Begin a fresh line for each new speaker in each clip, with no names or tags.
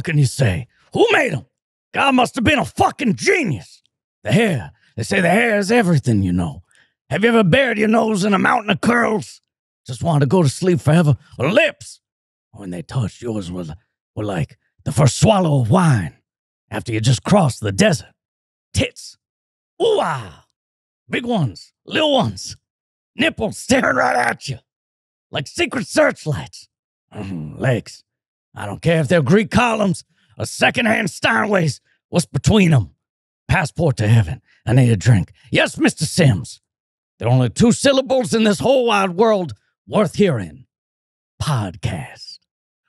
what can you say? Who made them? God must have been a fucking genius. The hair. They say the hair is everything, you know. Have you ever buried your nose in a mountain of curls? Just wanted to go to sleep forever. Or lips. When they touched, yours were, were like the first swallow of wine after you just crossed the desert. Tits. Ooh, ah. Big ones, little ones. Nipples staring right at you. Like secret searchlights. Mm, legs. I don't care if they're Greek columns or secondhand Steinways. What's between them? Passport to heaven. I need a drink. Yes, Mr. Simms. There are only two syllables in this whole wide world worth hearing. Podcast.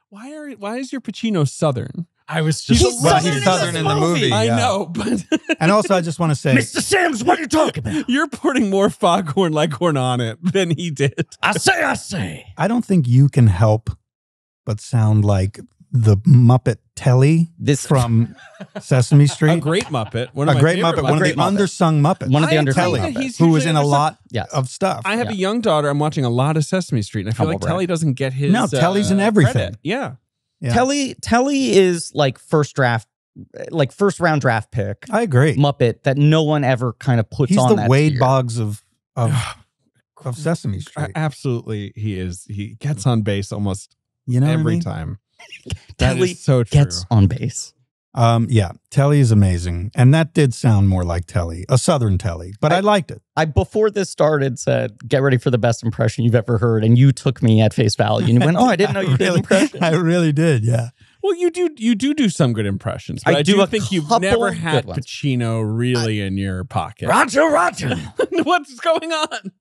Why are why is your Pacino Southern?
I was
He's
just
Well,
he's
he's
southern in the movie.
I
yeah.
know, but
And also, I just want to say,
Mr. Simms, what are you talking about?
you're putting more Foghorn Leghorn on it than he did.
I say, I say.
I don't think you can help but sound like the Muppet Telly
This
from Sesame
A
Street.
great Muppet, one of
A
my
great
favorite
Muppet, one of the
Muppet.
undersung Muppets.
one of the
I
undersung
tell you that
Muppets.
he's
who was
usually
in a
understood-
lot
Yes.
of stuff.
I have
Yeah.
a young daughter. I'm watching a lot of Sesame Street, and I feel
Humble
like
brag.
Telly doesn't get his.
No, Telly's in
uh,
everything.
credit. Yeah,
Yeah.
Telly Telly is like first draft, like first round draft pick
I agree.
Muppet that no one ever kind of puts
He's
on
the
that
Wade
tier.
Boggs of of, of Sesame
A-
Street.
absolutely. He is. He gets on base almost
You know what I
every
mean?
time. That
Telly
is so true.
gets on base.
Um, yeah, Telly is amazing, and that did sound more like Telly, a Southern Telly, but I,
I-
liked it.
I before this started said, "Get ready for the best impression you've ever heard," and you took me at face value and you went, "Oh, I didn't know you did
really,
impression."
I really did. Yeah,
Well, you do. You do do some good impressions. But
I
I,
do
do think you've never had
ones.
Pacino really in your pocket.
Roger, Roger.
What's going on?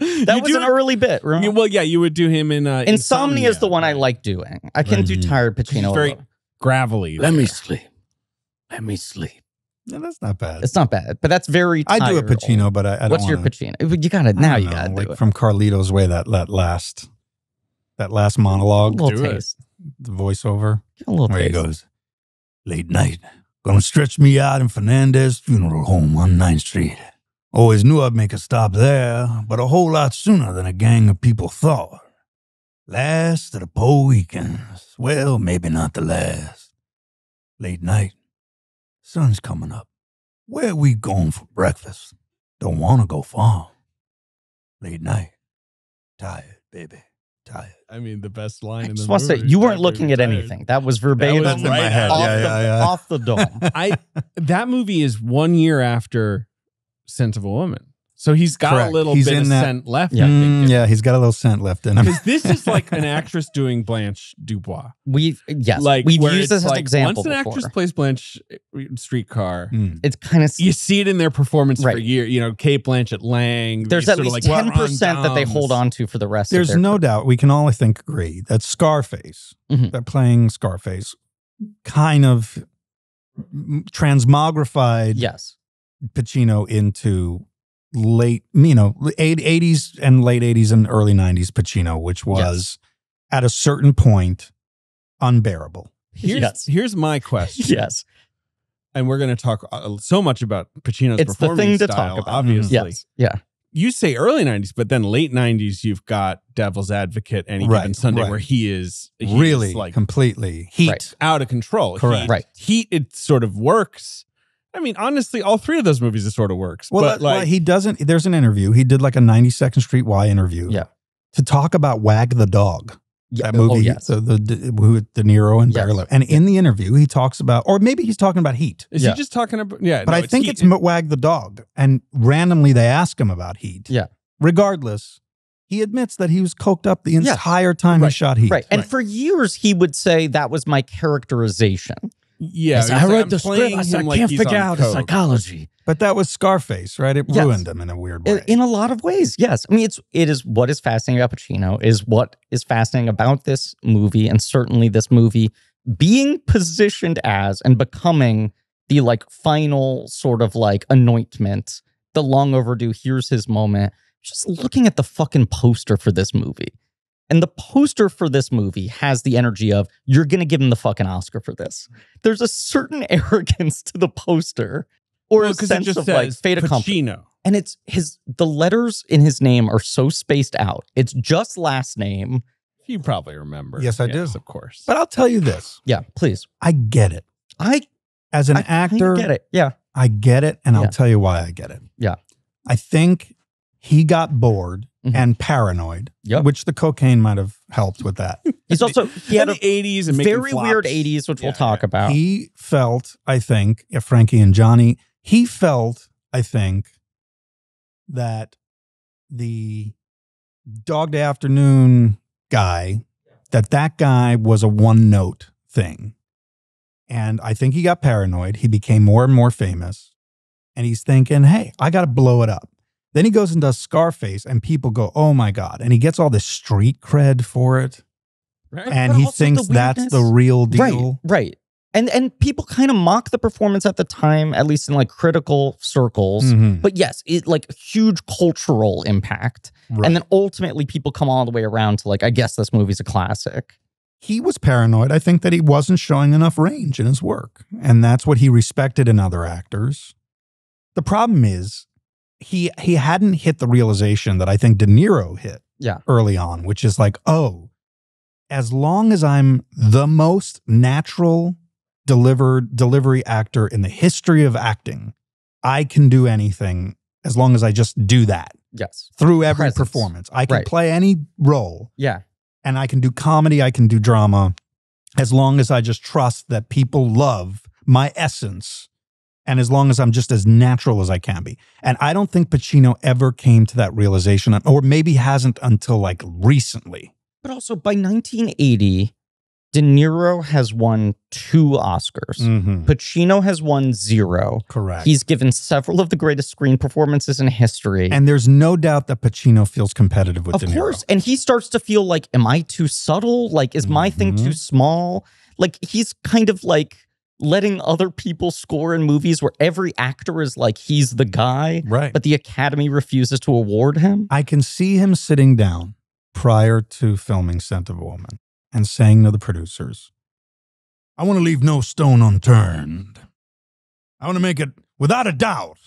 That
You
was
do
an
it-
early bit. Remember?
you- well, yeah, you would do him in uh,
Insomnia, is the one I like doing. I can
Right.
do tired Pacino.
He's very gravelly.
Let me sleep. Let me sleep.
Yeah, that's not bad.
It's not bad, but that's very.
I do a
tired
Pacino,
old.
but I, I don't
What's your
wanna-
Pacino? You got it now. You got to
like
do it.
from Carlito's way that that last that last monologue,
a little
do it.
the voiceover
Give a little
where he goes, "Late night, gonna stretch me out in Fernandez Funeral Home on 9th Street. Always knew I'd make a stop there, but a whole lot sooner than a gang of people thought. Last of the poor weekends. Well, maybe not the last. Late night, sun's coming up. Where we going for breakfast? Don't want to go far. Late night, tired, baby, tired.
I mean, the best line
I
in the
just want to say,
movie,
you weren't looking at
Tired.
anything. That was verbatim.
That's in my
head.
Off,
Yeah,
the,
yeah, yeah.
off the dome.
I that movie is one year after Scent of a Woman, so he's got
Correct.
a little
He's
bit
in
of
that-
scent left.
Yeah.
Mm, yeah, he's got a little scent left in him.
Because this is like an actress doing Blanche Dubois.
We've yes,
like
we've used this as an example
Once an
before.
actress plays Blanche uh, Streetcar,
Mm.
it's kind of
you see it in their performance for
Right.
year. You know, Cate Blanchett, Lange.
there's at
sort of
least
like
ten percent that they hold on to for the rest.
There's
of their There's
no doubt we can all, I think, agree that Scarface,
Mhm.
they're playing Scarface, kind of transmogrified
Yes,
Pacino into late, you know, 80s and late 80s and early 90s Pacino, which was at a certain point unbearable.
Here's,
Yes.
here's my question.
yes,
And we're going to talk uh, so much about Pacino's
It's the
performance
thing to talk
style,
about. Mm-hmm.
Obviously,
yes, yeah.
you say early '90s, but then late '90s, you've got Devil's Advocate, Any Given Sunday,
right.
where he is he
really,
is like
completely. Heat.
Right.
out of control.
Correct.
Heat,
Right.
Heat, it sort of works. I mean, honestly, all three of those movies, it sort of works.
Well,
but
that- well, he doesn't. There's an interview. He did like a 92nd Street Y interview.
Yeah.
To talk about Wag the Dog.
yeah.
that oh, movie,
Oh, yes.
the, the, the who De Niro and
Yes.
Barry Lev- And in the interview, he talks about, or maybe he's talking about Heat.
is
yeah.
he just talking about? Yeah,
But
no,
I think
Heat.
it's Wag the Dog. And randomly they ask him about Heat.
Yeah.
Regardless, he admits that he was coked up the
Yes.
entire time he shot Heat.
right. And
Right.
for years, he would say that was my characterization.
Yeah.
I
like,
read
I'm
the script. I said, I can't
he's
figure out the
coke.
psychology.
But that was Scarface, right? It
Yes.
ruined him in a weird way.
In a lot of ways, yes. I mean, it's it is what is fascinating about Pacino is what is fascinating about this movie, and certainly this movie being positioned as and becoming the like final sort of like anointment, the long overdue. Here's his moment. Just looking at the fucking poster for this movie. And the poster for this movie has the energy of you're gonna give him the fucking Oscar for this. There's a certain arrogance to the poster, or
Well,
a
'cause
sense
it just
of
says
like fait accompli
Pacino.
and it's his the letters in his name are so spaced out it's just last name
You probably remember.
Yes, I do.
Of course.
But I'll tell you this
Yeah, please.
I get it.
I
As an actor, I
get it. Yeah.
I get it. And
Yeah.
I'll tell you why I get it.
Yeah.
I think he got bored
Mhm.
and paranoid,
Yep.
which the cocaine might have helped with that.
He's also he had a
the 80s and making
very weird 80s, which we'll talk
yeah.
about.
He felt, I think, if Frankie and Johnny, he felt, I think, that the Dog Day Afternoon guy, that that guy was a one note thing. And I think he got paranoid. He became more and more famous. And he's thinking, hey, I got to blow it up. Then he goes and does Scarface, and people go, oh my God. And he gets all this street cred for it.
Right?
And
but
he
also the
thinks that's the real deal.
right. And and people kind of mock the performance at the time, at least in like critical circles.
Mhm.
But yes, it like huge cultural impact.
Right.
And then ultimately people come all the way around to like, I guess this movie's a classic.
he was paranoid. I think that he wasn't showing enough range in his work. And that's what he respected in other actors. The problem is he he hadn't hit the realization that I think De Niro hit
Yeah.
early on, which is like, oh, as long as I'm the most natural delivered delivery actor in the history of acting, I can do anything as long as I just do that
Yes.
through every
Presence.
performance. I can
Right.
play any role
Yeah.
and I can do comedy, I can do drama, as long as I just trust that people love my essence and as long as I'm just as natural as I can be. And I don't think Pacino ever came to that realization, or maybe hasn't until like recently.
But also by 1980, De Niro has won two Oscars.
Mm-hmm.
Pacino has won zero.
Correct.
He's given several of the greatest screen performances in history.
and there's no doubt that Pacino feels competitive with
of
De Niro.
course. And he starts to feel like, am I too subtle? Like, is my thing
Mhm.
too small? Like, he's kind of like letting other people score in movies where every actor is like, he's the guy,
Right.
but the Academy refuses to award him.
I can see him sitting down prior to filming Scent of a Woman and saying to the producers, I want to leave no stone unturned. I want to make it without a doubt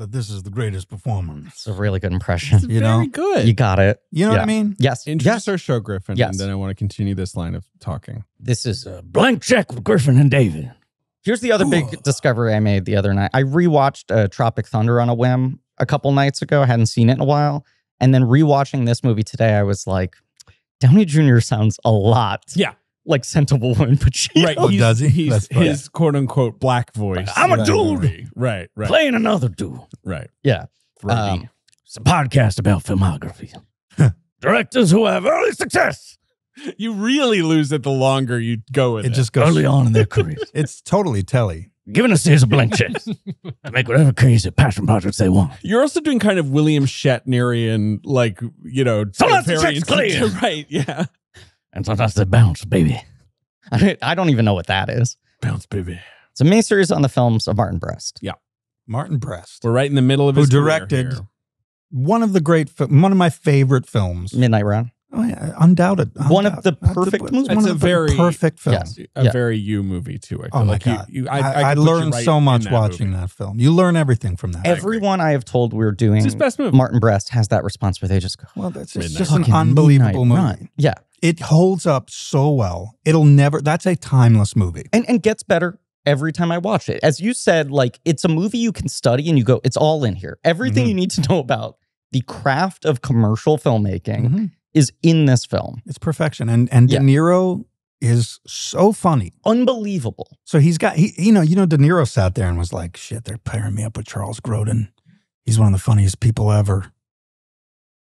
that this is the greatest performance.
It's a really good impression.
It's
You
very
know?
good.
You got it.
You know what
Yeah.
I mean?
Yes.
Introduce
Yes.
our show, Griffin,
Yes.
and then I want to continue this line of talking.
This is
a blank check with Griffin and David.
Here's the other
Cool.
big discovery I made the other night. I rewatched uh, Tropic Thunder on a whim a couple nights ago. I hadn't seen it in a while. And then rewatching this movie today, I was like, Downey Jr. sounds a lot
Yeah.
Like Scent of a Woman Pacino.
Right.
Oh,
he's,
does he?
He's
That's funny.
his quote unquote black voice.
I'm a
Right,
dude.
Right. Right.
Playing another dude.
Right.
Yeah. Um,
It's a podcast about filmography. Directors who have early success
you really lose it the longer you go with
It
it.
just goes.
early on in their careers.
It's totally telly.
Giving us here's a blank check to make whatever crazy passion projects they want.
You're also doing kind of William Shatnerian, like you know,
Sometimes the
variants
check's clear.
right? Yeah,
And sometimes they bounce, baby.
I, I don't even know what that is.
bounce, baby.
It's a miniseries on the films of Martin Brest. Yeah.
Martin Brest,
We're right in the middle of
Who
his career
directed-
here.
one of the great, fi- one of my favorite films.
Midnight Run.
Oh, yeah, undoubted.
One of the perfect
It's
movies.
One of
a
the
very-
perfect films.
Yes.
a
Yeah.
very you movie too. I oh, feel
Oh my
like you-
god!
you,
I,
I,
I,
I, could you
learned
right
so much
that
watching
movie.
that film. You learn everything from that.
Everyone I have told we're doing
It's his best movie.
Martin Brest has that response where they just go,
well, that's it's
Midnight.
just an unbelievable
Midnight
movie.
Run." Yeah.
It holds up so well. It'll never. That's a timeless movie.
and and gets better every time I watch it. As you said, like it's a movie you can study and you go, it's all in here. Everything
Mhm.
you need to know about the craft of commercial filmmaking
Mhm.
is in this film.
It's perfection, and and
Yeah.
De Niro is so funny.
Unbelievable.
So he's got he you know you know De Niro sat there and was like, "Shit, they're pairing me up with Charles Grodin. He's one of the funniest people ever.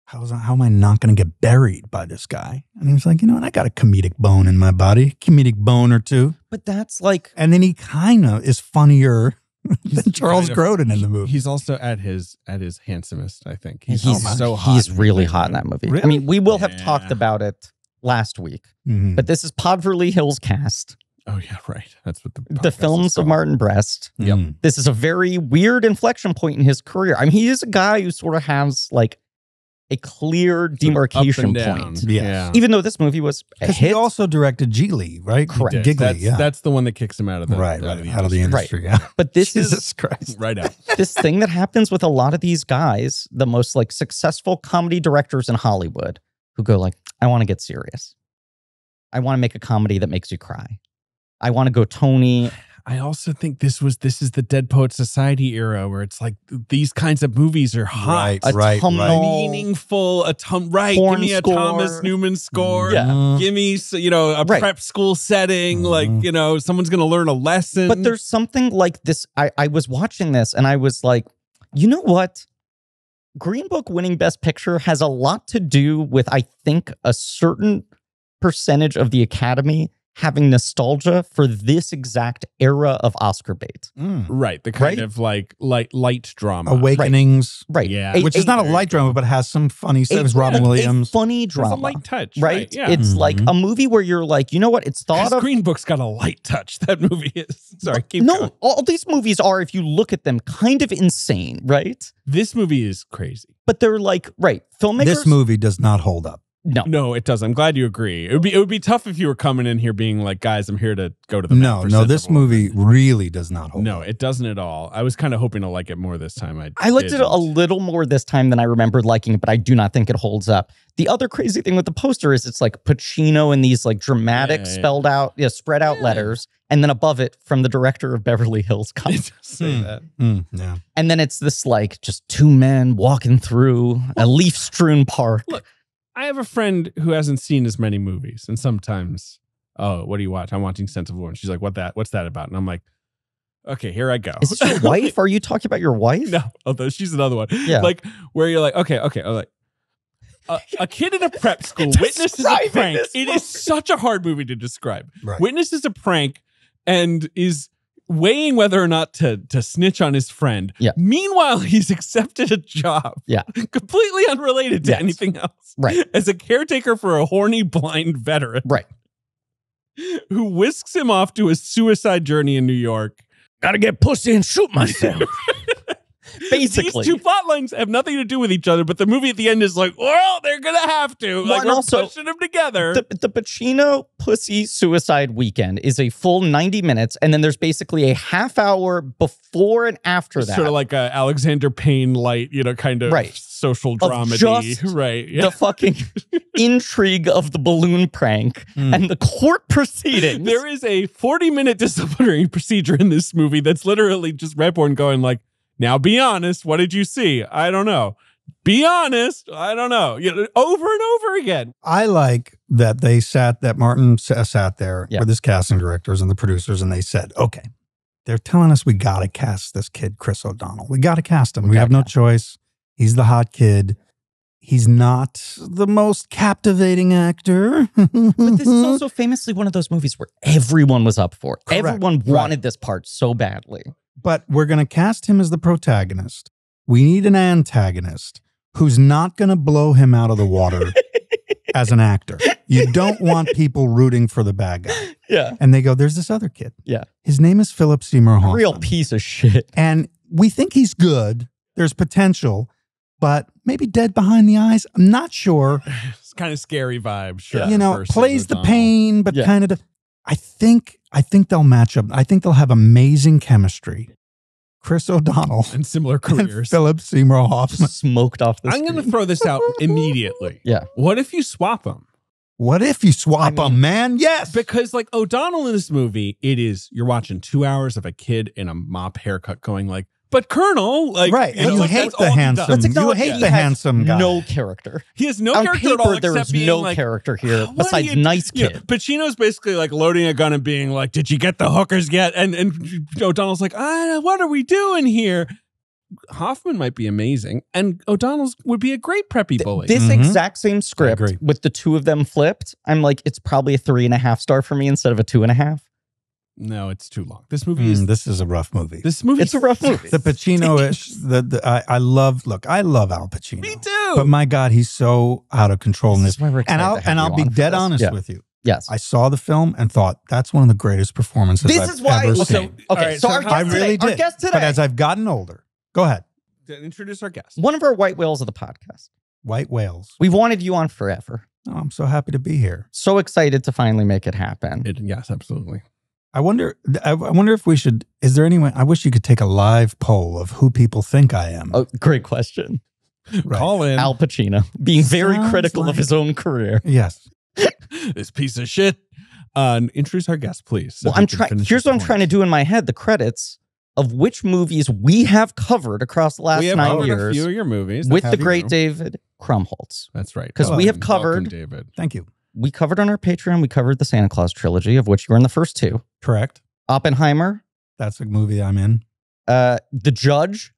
How's how am I not going to get buried by this guy?" And he was like, "You know what? I got a comedic bone in my body, comedic bone or two.
But that's like
And then he kind of is funnier
He's
than Charles
kind of-
Grodin in the movie.
He's also at his at his handsomest. I think he's,
he's,
so hot.
He's really hot in that movie. I mean, we will have talked about it last week,
Mhm.
but this is Podverley Hills cast,
Oh yeah, right. That's what the
the films of. Martin Brest.
Yep.
Mhm.
This is a very weird inflection point in his career. I mean, he is a guy who sort of has like a clear demarcation point.
Yes.
Yeah.
Even though this movie was a
Because he also directed Gigli, right?
Correct.
Did.
Giggly,
that's,
yeah.
that's the one that kicks him out of the
right,
out
right,
of the
out of the
industry.
industry. Yeah.
but this is
Christ.
right out.
this thing that happens with a lot of these guys, the most like successful comedy directors in Hollywood, who go like, I want to get serious. I want to make a comedy that makes you cry. I want to go Tony.
I also think this was this is the Dead Poet Society era where it's like these kinds of movies are hot.
Right,
A
right,
tum-
right.
meaningful, a tom right. Give me a
score.
Thomas Newman score.
Yeah.
Mhm.
Give me you know a
Right.
prep school setting. Like
Mhm.
you know someone's gonna learn a lesson.
But there's something like this. I, I was watching this and I was like, you know what? Green Book winning Best Picture has a lot to do with, I think, a certain percentage of the Academy having nostalgia for this exact era of Oscar bait.
Mm.
right the kind
Right?
of like light light drama.
Awakenings,
Right.
Yeah.
A-
which is not a light drama, but has some funny stuff.
a-
Robin
a- a
Williams.
funny
There's
drama.
a light touch,
right?
Yeah.
It's like
Mhm.
a movie where you're like, you know what? It's thought of.
Green Book's got a light touch. That movie is. Sorry, keep
no,
going.
all these movies are, if you look at them, kind of insane, right?
This movie is crazy.
But they're like, right, filmmakers.
This movie does not hold up.
No,
No, it does. I'm glad you agree. It would be it would be tough if you were coming in here being like, guys, I'm here to go to the
No, no, this movie really does not hold
No,
up.
it doesn't at all. I was kind of hoping to like it more this time. I
I liked it
didn't.
a little more this time than I remembered liking it, but I do not think it holds up. The other crazy thing with the poster is it's like Pacino in these like dramatic,
Yeah, yeah.
spelled out, yeah, spread out
Yeah.
letters, and then above it from the director of Beverly Hills Cop.
It does say that.
Mm, yeah.
and then it's this like just two men walking through a leaf strewn park.
Look, I have a friend who hasn't seen as many movies, and sometimes, oh, what do you watch? I'm watching Sense of War, and she's like, "What that? What's that about?" And I'm like, "Okay, here I go."
Is this your wife? Are you talking about your wife?
no, although she's another one.
Yeah.
like where you're like, okay, okay, I'm like. A, a kid in a prep school witnesses a prank. It is such a hard movie to describe.
Right.
witnesses a prank and is weighing whether or not to to snitch on his friend.
Yeah.
Meanwhile, he's accepted a job.
Yeah.
Completely unrelated to
Yes.
anything else.
Right.
As a caretaker for a horny blind veteran.
Right.
Who whisks him off to a suicide journey in New York.
Gotta get pussy and shoot myself.
Basically.
These two plot lines have nothing to do with each other, but the movie at the end is like, well, they're gonna have to.
Well,
Like we're
also,
pushing them together.
the, the Pacino Pussy Suicide Weekend is a full 90 minutes, and then there's basically a half hour before and after that.
Sort of like a Alexander Payne light, you know, kind of
Right.
social dramedy.
just
right. Yeah.
the fucking intrigue of the balloon prank
Mm.
and the court proceedings.
There is a 40 minute disciplinary procedure in this movie that's literally just Redborn going like, now be honest, what did you see? I don't know. Be honest, I don't know. You know, over and over again.
I like that they sat, that Martin uh, sat there
Yeah.
with his casting directors and the producers, and they said, okay, they're telling us we got to cast this kid, Chris O'Donnell. We got to cast him. We,
gotta
have no
cast
choice. He's the hot kid. He's not the most captivating actor.
but this is also famously one of those movies where everyone was up for it.
Correct.
Everyone
Right.
wanted this part so badly.
But we're going to cast him as the protagonist. We need an antagonist who's not going to blow him out of the water as an actor. You don't want people rooting for the bad guy.
Yeah.
And they go, there's this other kid.
Yeah.
His name is Philip Seymour Hoffman.
Real piece of shit.
And we think he's good. There's potential, but maybe dead behind the eyes. I'm not sure.
It's kind of scary vibe. Sure.
you know, plays the
O'Donnell.
pain, but
Yeah.
kind of. I think. I think they'll match up. I think they'll have amazing chemistry. Chris O'Donnell
and similar
and
careers.
Philip Seymour Hoffman.
Smoked off the
I'm going to throw this out immediately.
Yeah.
What if you swap them?
What if you swap
I mean-
them, man? Yes.
Because like O'Donnell in this movie, it is you're watching two hours of a kid in a mop haircut going like, but Colonel, like
right.
you
and
know,
you
like,
hate
that's
the
all he
handsome. You hate
he
the handsome guy.
No character.
He has no
On
character at all
paper, there
except
is
being
no
like,
character here
"What
besides
you-"
nice
you know,
kid.
Pacino's basically like loading a gun and being like, "Did you get the hookers yet?" And and O'Donnell's like, "Ah, what are we doing here?" Hoffman might be amazing, and O'Donnell's would be a great preppy bully.
This
Mhm.
exact same script with the two of them flipped, I'm like, it's probably a three and a half star for me instead of a two and a half.
No, it's too long. This movie is
Mm, this is a rough movie.
this movie.
It's a rough movie.
the Pacino-ish. The, the I, I love. Look, I love Al Pacino.
Me too.
But my God, he's so out of control in
This
this.
is why we're
And I'll and I'll be dead
this.
honest
Yeah.
with you.
Yes.
I saw the film and thought that's one of the greatest performances
This
I've
is why.
ever
Okay.
seen.
So-
okay.
right,
so
so
our guest
I really
today, our
did.
guest today,
But as I've gotten older, go ahead.
introduce our guest.
one of our white whales of the podcast.
White whales.
We've wanted you on forever.
Oh, I'm so happy to be here.
So excited to finally make it happen.
It- yes, absolutely.
I wonder. I I wonder if we should. Is there anyone? I wish you could take a live poll of who people think I am.
Oh, great question.
Right.
Call in
Al Pacino being very
Sounds
critical of his own career.
Yes.
this piece of shit. Uh, introduce our guest, please. so
well, I'm trying. Here's
his
what I'm
point.
trying to do in my head: the credits of which movies we have covered across the last
we have
nine
covered a
years
few of your movies
with
Have
the
you?
great David Krumholtz.
That's right.
'Cause
we
have
Welcome,
covered-
David.
Thank you.
We covered on our Patreon. We covered the Santa Claus trilogy, of which you were in the first two.
Correct.
Oppenheimer,
That's a movie I'm in.
uh, The Judge.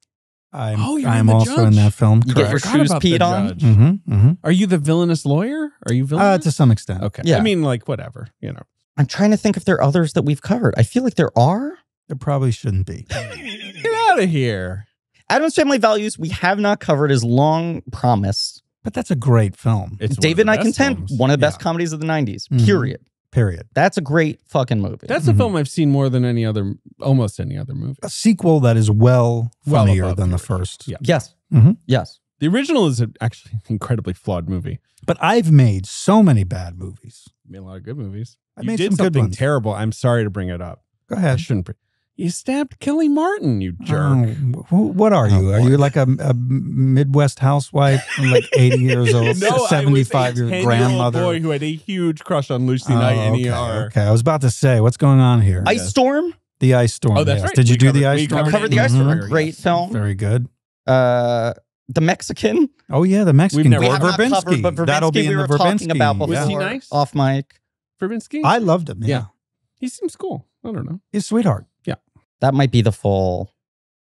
I'm,
Oh, you're in
I'm
The
also in that film.
You get your
Correct.
Forgot
shoes
about the
peed on?
judge.
Mm-hmm, mm-hmm.
Are you the villainous lawyer? Are you
Uh,
villainous?
to some extent.
okay.
Yeah.
I mean, like whatever. You know.
I'm trying to think if there are others that we've covered. I feel like there are.
There probably shouldn't be.
Get out of here.
Addams Family Values, we have not covered as long promised.
But that's a great film.
It's
David and
the
I
best
contend,
films.
one of the best
Yeah.
comedies of the 90s,
Mhm.
period.
Period.
That's a great fucking movie.
That's a
Mhm.
film I've seen more than any other, almost any other movie.
A sequel that is well
Well
funnier
above
than the first.
Yeah.
yes.
Mhm.
Yes.
The original is a, actually an incredibly flawed movie.
But I've made so many bad movies.
You made a lot of good movies.
I
you
made
did
some good
something
ones.
terrible. I'm sorry to bring it up.
Go ahead.
I shouldn't. Bring, you stabbed Kellie Martin, you jerk.
Oh, wh- what are you?
Oh,
are you like a, a Midwest housewife, like 80 years old,
no, I was a
75 year
10-year-old
grandmother?
boy who had a huge crush on Lucy
Oh,
Knight in
okay,
ER.
okay. I was about to say, what's going on here?
Ice Storm.
the Ice Storm.
Oh, that's
yes.
right.
Did you
We
do
covered-
the Ice
we
Storm?
covered
Covered the. Ice Storm.
Very
Great
yes.
film.
Very good.
Uh, the Mexican.
Oh yeah, the Mexican.
We've never-
We
Or
have not covered, but Verbinski
That'll be in
we
the
were talking about before.
Was he nice?
Off mic.
Verbinski?
I loved him. Yeah.
Yeah. he seems cool. I don't know.
He's a sweetheart.
That might be the full.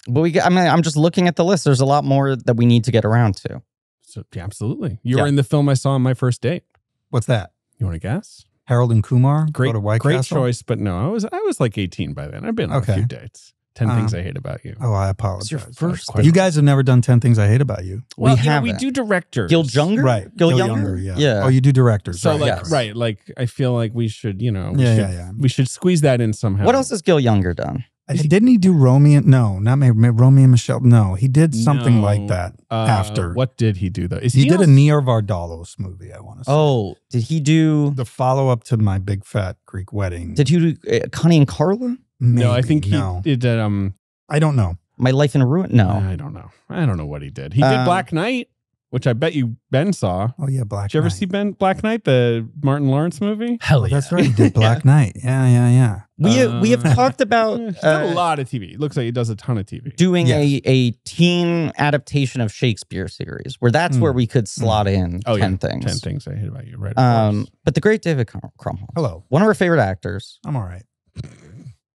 But we, I mean, I'm just looking at the list. There's a lot more that we need to get around to.
So, yeah, absolutely. You were
Yeah.
in the film I saw on my first date.
What's that?
You want to guess?
Harold and Kumar.
Great,
to White
great
Castle?
choice. But no, I was I was like 18 by then. I've been on
Okay.
a few dates. Ten
Um,
things I hate about you.
Oh, I
It's
apologize.
your first.
quite-
You guys have never done 10 Things I Hate About You.
well,
we
you know, we do directors.
Gil Junger.
Right.
Gil, Junger.
yeah.
Yeah.
Oh, you do directors.
So
right.
like
Yes.
right, like I feel like we should, you know, we
yeah,
should,
yeah, yeah.
we should squeeze that in somehow.
What else has Gil Junger done?
Didn't he do Romeo? No, not maybe Romeo and Michelle. No, he did something
No.
like that
Uh,
after.
What did he do though? Is
he, did a Nia Vardalos movie, I want to say.
Oh, did he do?
The follow up to My Big Fat Greek Wedding.
Did he do uh, Connie and Carla?
No, I think he
no.
did. Um,
I don't know.
My Life in a Ruin? No.
I don't know. I don't know what he did. He did
Um,
Black Knight, which I bet you Ben saw.
Oh, yeah, Black
Did you ever
Knight.
see Ben Black Knight, the Martin Lawrence movie?
Hell
Oh,
yeah.
that's right. He did Black Knight. Yeah, yeah, yeah.
we we have
Uh,
talked about
He's done a
uh,
lot of TV. It looks like he does a ton of TV.
doing
Yes.
a a teen adaptation of Shakespeare series, where that's
Mm.
where we could slot in
Oh, yeah.
ten things.
Ten things I hate about you. Right. of
Um, but the great David Crum- Krumholtz,
Hello.
one of our favorite actors.
I'm all right.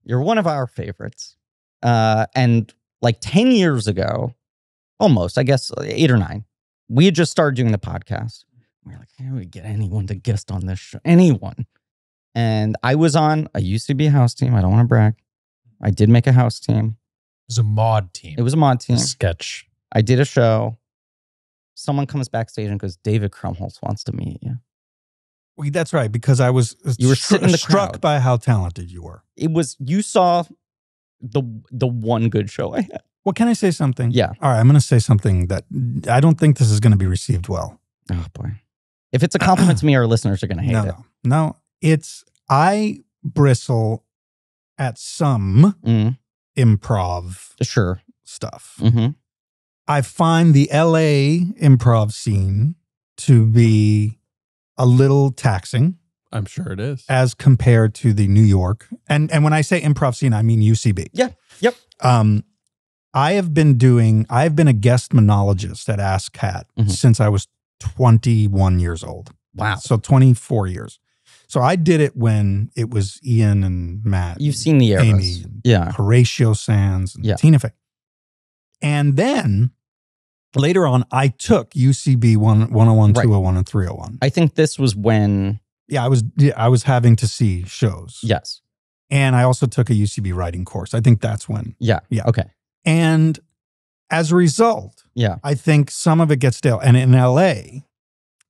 You're one of our favorites. Uh, and like 10 years ago, almost, I guess uh, eight or nine, we had just started doing the podcast. We are like, can we get anyone to guest on this show? Anyone. And I was on I used to be a UCB house team. I don't want to brag. I did make a house team.
It was a Maude team.
It was a Maude team.
sketch.
I did a show. Someone comes backstage and goes, David Krumholtz wants to meet you.
Well, that's right, because I was uh,
You were
stru-
sitting the
struck
crowd.
by how talented you were.
It was, you saw the the one good show I had.
Well, can I say something?
Yeah.
All right, I'm going to say something that I don't think this is going to be received well.
Oh boy. If it's a compliment to me, our listeners are going to hate
no,
it.
no, no. It's I bristle at some
Mm,
improv
sure.
stuff.
hmm
I find the LA improv scene to be a little taxing
I'm sure it is.
as compared to the New York. And and when I say improv scene, I mean UCB.
Yeah, yep.
Um I have been doing I've been a guest monologist at Asssscat
Mhm.
since I was 21 years old.
Wow.
So 24 years. So I did it when it was Ian and Matt.
You've seen the eras.
Amy and
Yeah.
Horatio Sanz and
Yeah.
Tina Fey. And then later on, I took UCB 1, 101,
Right.
201, and 301.
I think this was when,
Yeah, I was yeah, I was having to see shows.
yes.
And I also took a UCB writing course. I think that's when.
Yeah.
Yeah.
Okay.
And as a result,
Yeah.
I think some of it gets stale. And in LA,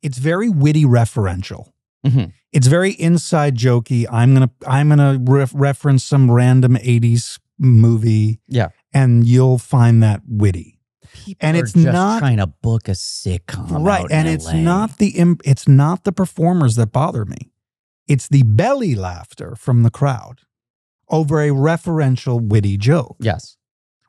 it's very witty referential.
Mhm.
It's very inside jokey. I'm gonna I'm gonna ref- reference some random '80s movie.
Yeah.
and you'll find that witty.
People
And
are
it's
just
not-
trying to book a sitcom,
right, and it's
LA.
not the it's not the performers that bother me. It's the belly laughter from the crowd over a referential witty joke
Yes.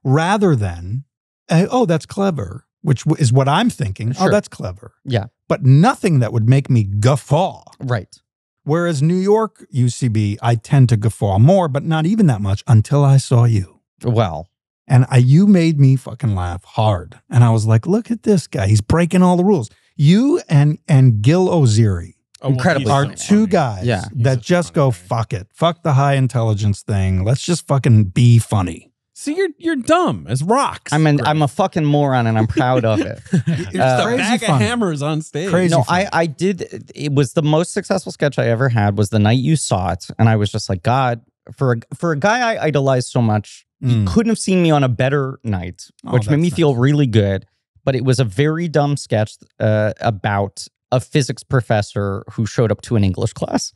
Rather than oh that's clever which is what I'm thinking. Oh, that's clever.
Yeah.
But nothing that would make me guffaw.
Right.
Whereas New York UCB, I tend to guffaw more, but not even that much until I saw you.
Well,
And I, you made me fucking laugh hard. And I was like, look at this guy. He's breaking all the rules. You and and Gil Ozeri
Oh,
Incredibly
he's
are
so
two
funny.
guys
Yeah.
That just go,
guy.
fuck it. Fuck the high intelligence thing. Let's just fucking be funny.
See, you're you're dumb as rocks.
I'm an, I'm a fucking moron and I'm proud of it.
It's
Just a
crazy
bag of hammers on stage.
Crazy.
no,
funny.
I I did. It was the most successful sketch I ever had. Was the night you saw it, and I was just like, God, for a, for a guy I idolized so much, you
Mm.
couldn't have seen me on a better night,
Oh,
which made me
nice.
feel really good. But it was a very dumb sketch uh, about a physics professor who showed up to an English class.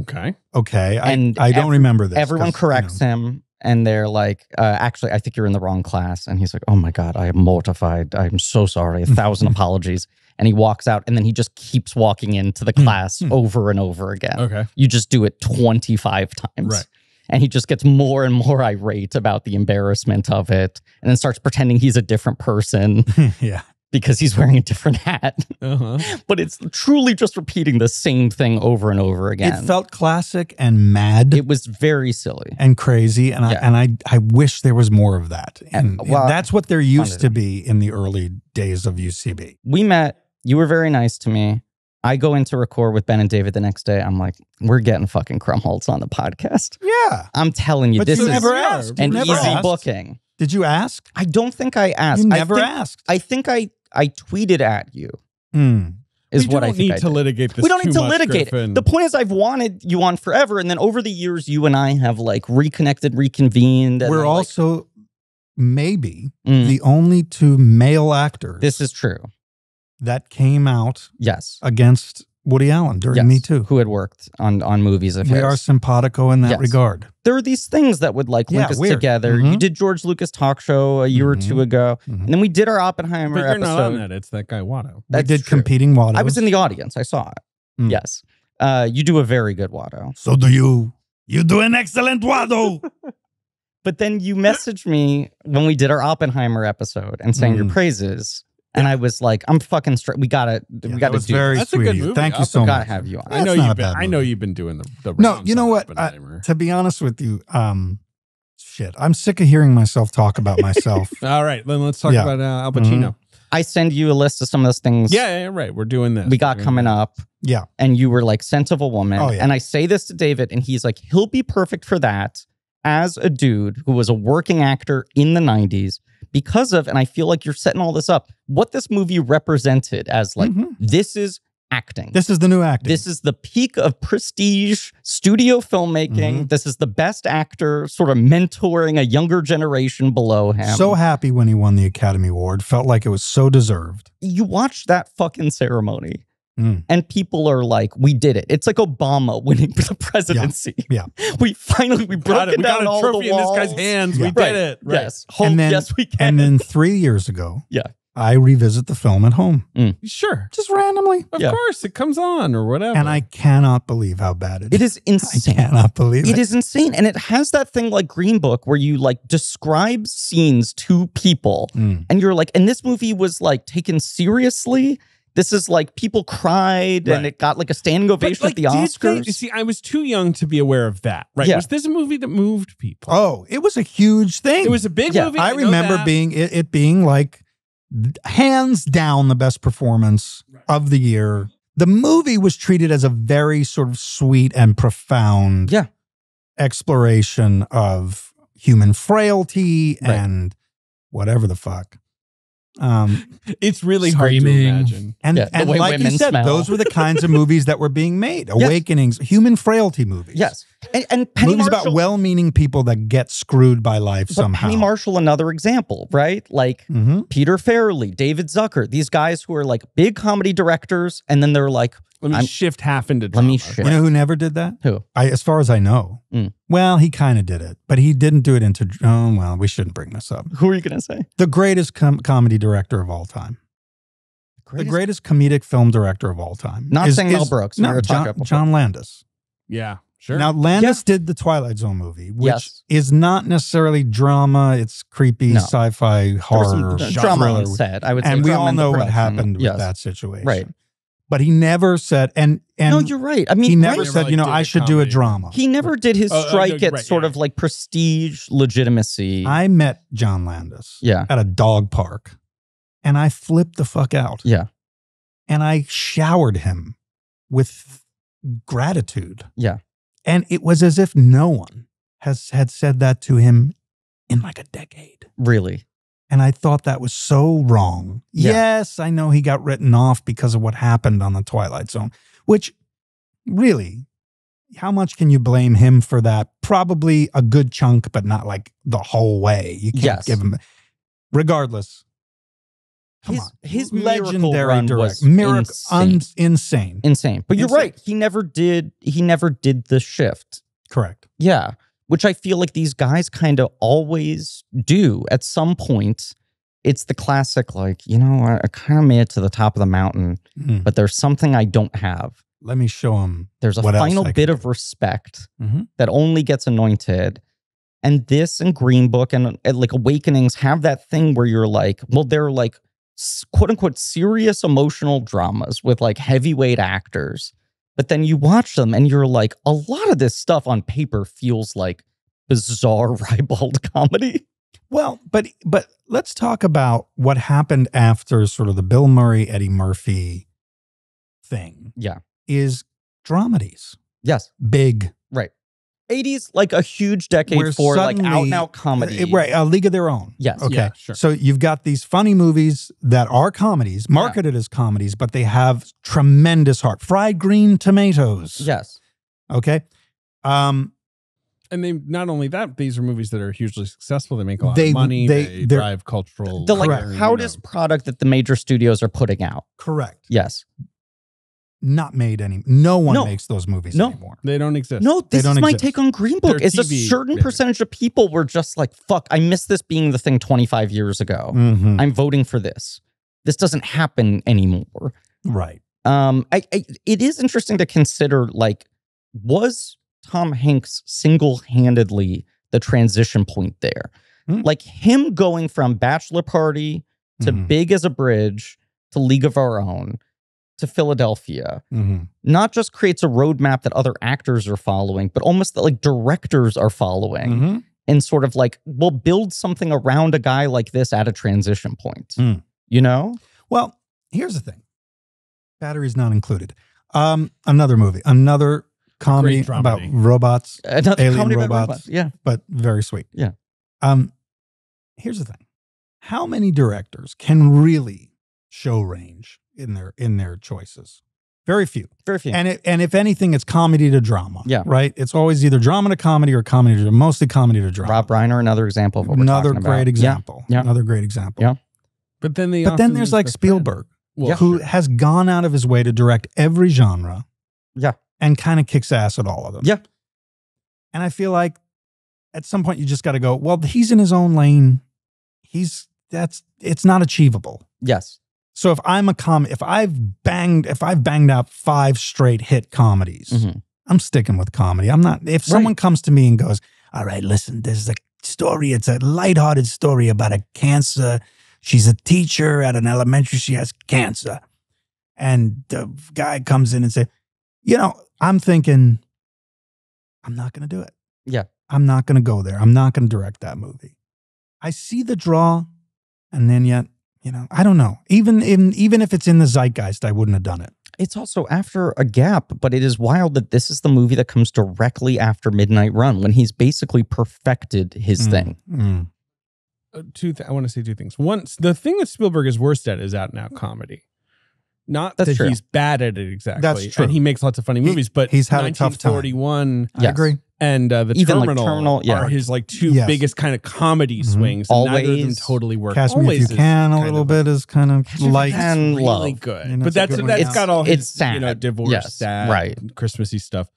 Okay.
Okay. I,
And
I don't
ev-
remember this.
Everyone
'cause, you
corrects
know,
him, and they're like, uh, "Actually, I think you're in the wrong class." And he's like, "Oh my god, I am mortified. I'm so sorry. A thousand apologies." And he walks out, and then he just keeps walking into the class
Hmm.
over and over again.
Okay.
You just do it 25 times.
Right.
And he just gets more and more irate about the embarrassment of it, and then starts pretending he's a different person
yeah.
Because he's wearing a different hat.
Uh huh.
but it's truly just repeating the same thing over and over again.
It felt classic and mad
it was very silly.
and crazy. And I and I I wish there was more of that. And,
And, well,
that's what there used to be in the early days of UCB.
we met. You were very nice to me. I go in to record with Ben and David the next day. I'm like, we're getting fucking Krumholtz on the podcast.
Yeah.
I'm telling you,
But
this
you
is
never
we are.
asked.
An
never
easy
asked.
booking.
Did you ask?
I don't think I asked.
You never
I think,
asked.
I think I I tweeted at you.
Hmm.
Is
we
what I think
need
I
to litigate this.
we don't need to
much,
litigate
Griffin.
it. The point is, I've wanted you on forever, and then over the years, you and I have like reconnected, reconvened. And
We're
then, like,
also maybe
Mm,
the only two male actors
this is true.
that came out
Yes.
against Woody Allen during
yes.
Me Too.
Who had worked on on movies of
We
his.
are simpatico in that
Yes.
regard.
there are these things that would like link
Yeah,
us
weird.
together. You
Mhm.
did George Lucas talk show a year or two
Mhm.
ago,
Mhm.
and then we did our Oppenheimer
but you're
episode.
not on that. It's that guy Watto.
We did
true.
competing waters.
I was in the audience. I saw it.
Mm.
Yes. Uh, you do a very good Watto.
So do you. You do an excellent Watto.
But then you messaged me when we did our Oppenheimer episode and sang your
Mm.
praises. And I was like, I'm fucking straight. We gotta, we gotta
was
do
very
this.
That's a
sweet
good
you.
movie.
Thank you
I'll-
so
We
much.
gotta have you on.
I know
not a
you've been.
bad
I know
movie.
you've been doing the. the
No,
rounds
you know
on
what? I-
Oppenheimer.
To be honest with you, um, shit, I'm sick of hearing myself talk about myself.
All right, then let's talk
Yeah.
about uh, Al Pacino.
I send you a list of some of those things
Yeah, yeah, right. We're doing this.
we got
We're
coming
doing
up.
Yeah.
And you were like, Scent of a woman.
Oh, yeah.
And I say this to David, and he's like, he'll be perfect for that as a dude who was a working actor in the 90s because of, and I feel like you're setting all this up, what this movie represented as like,
Mhm.
this is acting.
This is the new acting.
This is the peak of prestige studio filmmaking.
Mhm.
This is the best actor sort of mentoring a younger generation below him.
so happy when he won the Academy Award. Felt like it was so deserved.
you watch that fucking ceremony
Mm.
and people are like, we did it. It's like Obama winning the presidency.
Yeah.
We finally, we broke
Got it. We
down
got a
all
trophy in this guy's hands.
Yeah.
We
Right.
did it. Right.
Yes. Hope,
And then-
yes, we can.
And then three years ago,
Yeah.
I revisit the film at home
Sure.
just randomly,
Of
Yeah.
course, it comes on or whatever.
and I cannot believe how bad it is.
it is insane.
I cannot believe
It
it.
is insane. And it has that thing like Green Book where you like describe scenes to people
Mm.
and you're like, and this movie was like taken seriously. This is like people cried and it got like a standing
But,
ovation
like,
at the Oscars.
They, see, I was too young to be aware of that. Right?
Yeah.
Was this a movie that moved people?
Oh, it was a huge thing.
it was a big
Yeah,
movie.
I
know
remember being it, it being like hands down the best performance of the year. The movie was treated as a very sort of sweet and profound
Yeah.
exploration of human frailty
Right.
and whatever the fuck. Um,
It's really hard to imagine.
and
Yeah, the
and
way
like you said,
smell.
those were the kinds of movies that were being made. Awakenings, human frailty movies.
yes. And, and Penny
movies
Marshall,
about well-meaning people that get screwed by life
but
somehow.
Penny Marshall, another example, right? Like
Mhm.
Peter Farrelly, David Zucker, these guys who are like big comedy directors, and then they're like,
Let me
I'm-
shift half into
Let me
drama.
shift.
You know who never did that?
Who?
I, as far as I know.
Mm.
Well, he kind of did it, but he didn't do it into. Oh well, we shouldn't bring this up.
who are you gonna say?
The greatest com- comedy director of all time. The greatest comedic film director of all time.
Not saying Mel Brooks, we
No, John. John Landis.
Yeah, Sure.
Now, Landis did the Twilight Zone movie, which
Yes.
is not necessarily drama. It's creepy
No.
sci-fi horror
some
genre.
drama on set. I would say,
and we all know what
production.
happened with
Yes.
that situation.
Right.
But he never said, and and
no, you're right. I mean,
he never
right?
Never,
said,
like,
you know,
i
I
a
should do a drama.
He never did his
Oh, uh, no,
strike at
right,
sort
yeah.
of like prestige legitimacy.
I met John Landis
yeah.
at a dog park, and I flipped the fuck out.
Yeah.
and I showered him with gratitude.
Yeah.
and it was as if no one has had said that to him in like a decade.
Really.
And I thought that was so wrong.
Yeah.
Yes, I know he got written off because of what happened on the Twilight Zone, which really, how much can you blame him for that? Probably a good chunk, but not like the whole way. You can't
Yes.
give him, regardless. Come
His-
on.
his Miracle Run was
Miracle, un-
insane.
insane.
Insane. But you're
Insane.
right. He never did he never did the shift.
Correct.
Yeah. Which I feel like these guys kind of always do at some point. It's the classic, like, you know, I, I kind of made it to the top of the mountain,
Mm.
but there's something I don't have.
Let me show them.
There's a final bit of respect
Mhm.
that only gets anointed. And this and Green Book and, and like Awakenings have that thing where you're like, well, they're like quote unquote serious emotional dramas with like heavyweight actors. But then you watch them and you're like, a lot of this stuff on paper feels like bizarre ribald comedy.
Well, but but let's talk about what happened after sort of the Bill Murray Eddie Murphy thing.
Yeah.
Is dramedies
Yes.
big
80s, like a huge decade
Where
for like out and out comedy.
Uh, right a league of their own.
Yes.
Okay.
Yeah, sure.
So you've got these funny movies that are comedies, marketed as comedies, but they have tremendous heart. Fried green tomatoes.
Yes.
Okay. Um
And they not only that, these are movies that are hugely successful. They make a lot
They-
of money.
they-
They, drive cultural.
The like
Correct.
you
proudest
know.
product that the major studios are putting out.
correct.
Yes.
Not made any no one
No.
makes those movies
No.
anymore.
They don't exist.
No, this is
don't
my
exist.
take on Green Book.
They're
It's a certain
maybe.
percentage of people were just like, fuck, I missed this being the thing 25 years ago.
Mhm.
I'm voting for this. This doesn't happen anymore.
Right.
Um, I, I it is interesting to consider like, was Tom Hanks single-handedly the transition point there?
Hmm.
Like him going from Bachelor Party to
Mhm.
Big as a Bridge to League of Our Own to Philadelphia
Mhm.
not just creates a roadmap that other actors are following, but almost that like directors are following
Mhm.
and sort of like we'll build something around a guy like this at a transition point.
Hmm.
You know?
Well, here's the thing. Batteries not included. Um, another movie, another comedy about. Robots,
Another
Alien
comedy about
robots.
robots. Yeah.
but very sweet.
Yeah.
Um, here's the thing. How many directors can really show range in their in their choices? Very few.
Very few.
And it, and if anything, it's comedy to drama.
Yeah.
Right. It's always either drama to comedy or comedy to mostly comedy to drama.
Rob Reiner, another example of what we're
Another great
about.
example.
Yeah.
Another great example.
Yeah.
But then they.
But then there's like
the
Spielberg.
Well,
who
sure.
has gone out of his way to direct every genre.
Yeah.
And kind of kicks ass at all of them.
Yeah.
And I feel like at some point you just got to go, well, he's in his own lane. He's that's it's not achievable.
Yes.
So if I'm a com if I've banged if I've banged out five straight hit comedies,
Mhm.
I'm sticking with comedy. I'm not if someone comes to me and goes, "All right, listen, there's a story, it's a lighthearted story about a cancer. She's a teacher at an elementary, she has cancer." And the guy comes in and says, "You know, I'm thinking I'm not going to do it.
Yeah.
I'm not going to go there. I'm not going to direct that movie." I see the draw and then yet, you know, I don't know. Even in even if it's in the zeitgeist, I wouldn't have done it.
It's also after a gap, but it is wild that this is the movie that comes directly after Midnight Run when he's basically perfected his
Mm,
thing.
mm.
uh, two. Th- I want to say two things. One, the thing that Spielberg is worst at is out and out comedy. Not
That's
that
true.
he's bad at it exactly.
That's true.
And he makes lots of funny
He-
movies, but
he's had a tough time.
1941
I
Yes.
agree.
And uh, the
Even, like,
terminal,
Terminal, yeah.
are his like two
Yes.
biggest kind of comedy
Mhm.
swings. and neither of them
Always.
totally work.
Catch Me If
Always
You
is
Can a
kind
little
of
bit is kind of
Catch Me If You
light.
Can. and
really
love.
good.
You know,
but
it's a
that's
good one.
that's
It's-
got all his
it's sad.
you know divorce,
Yes,
sad,
right.
Christmassy stuff.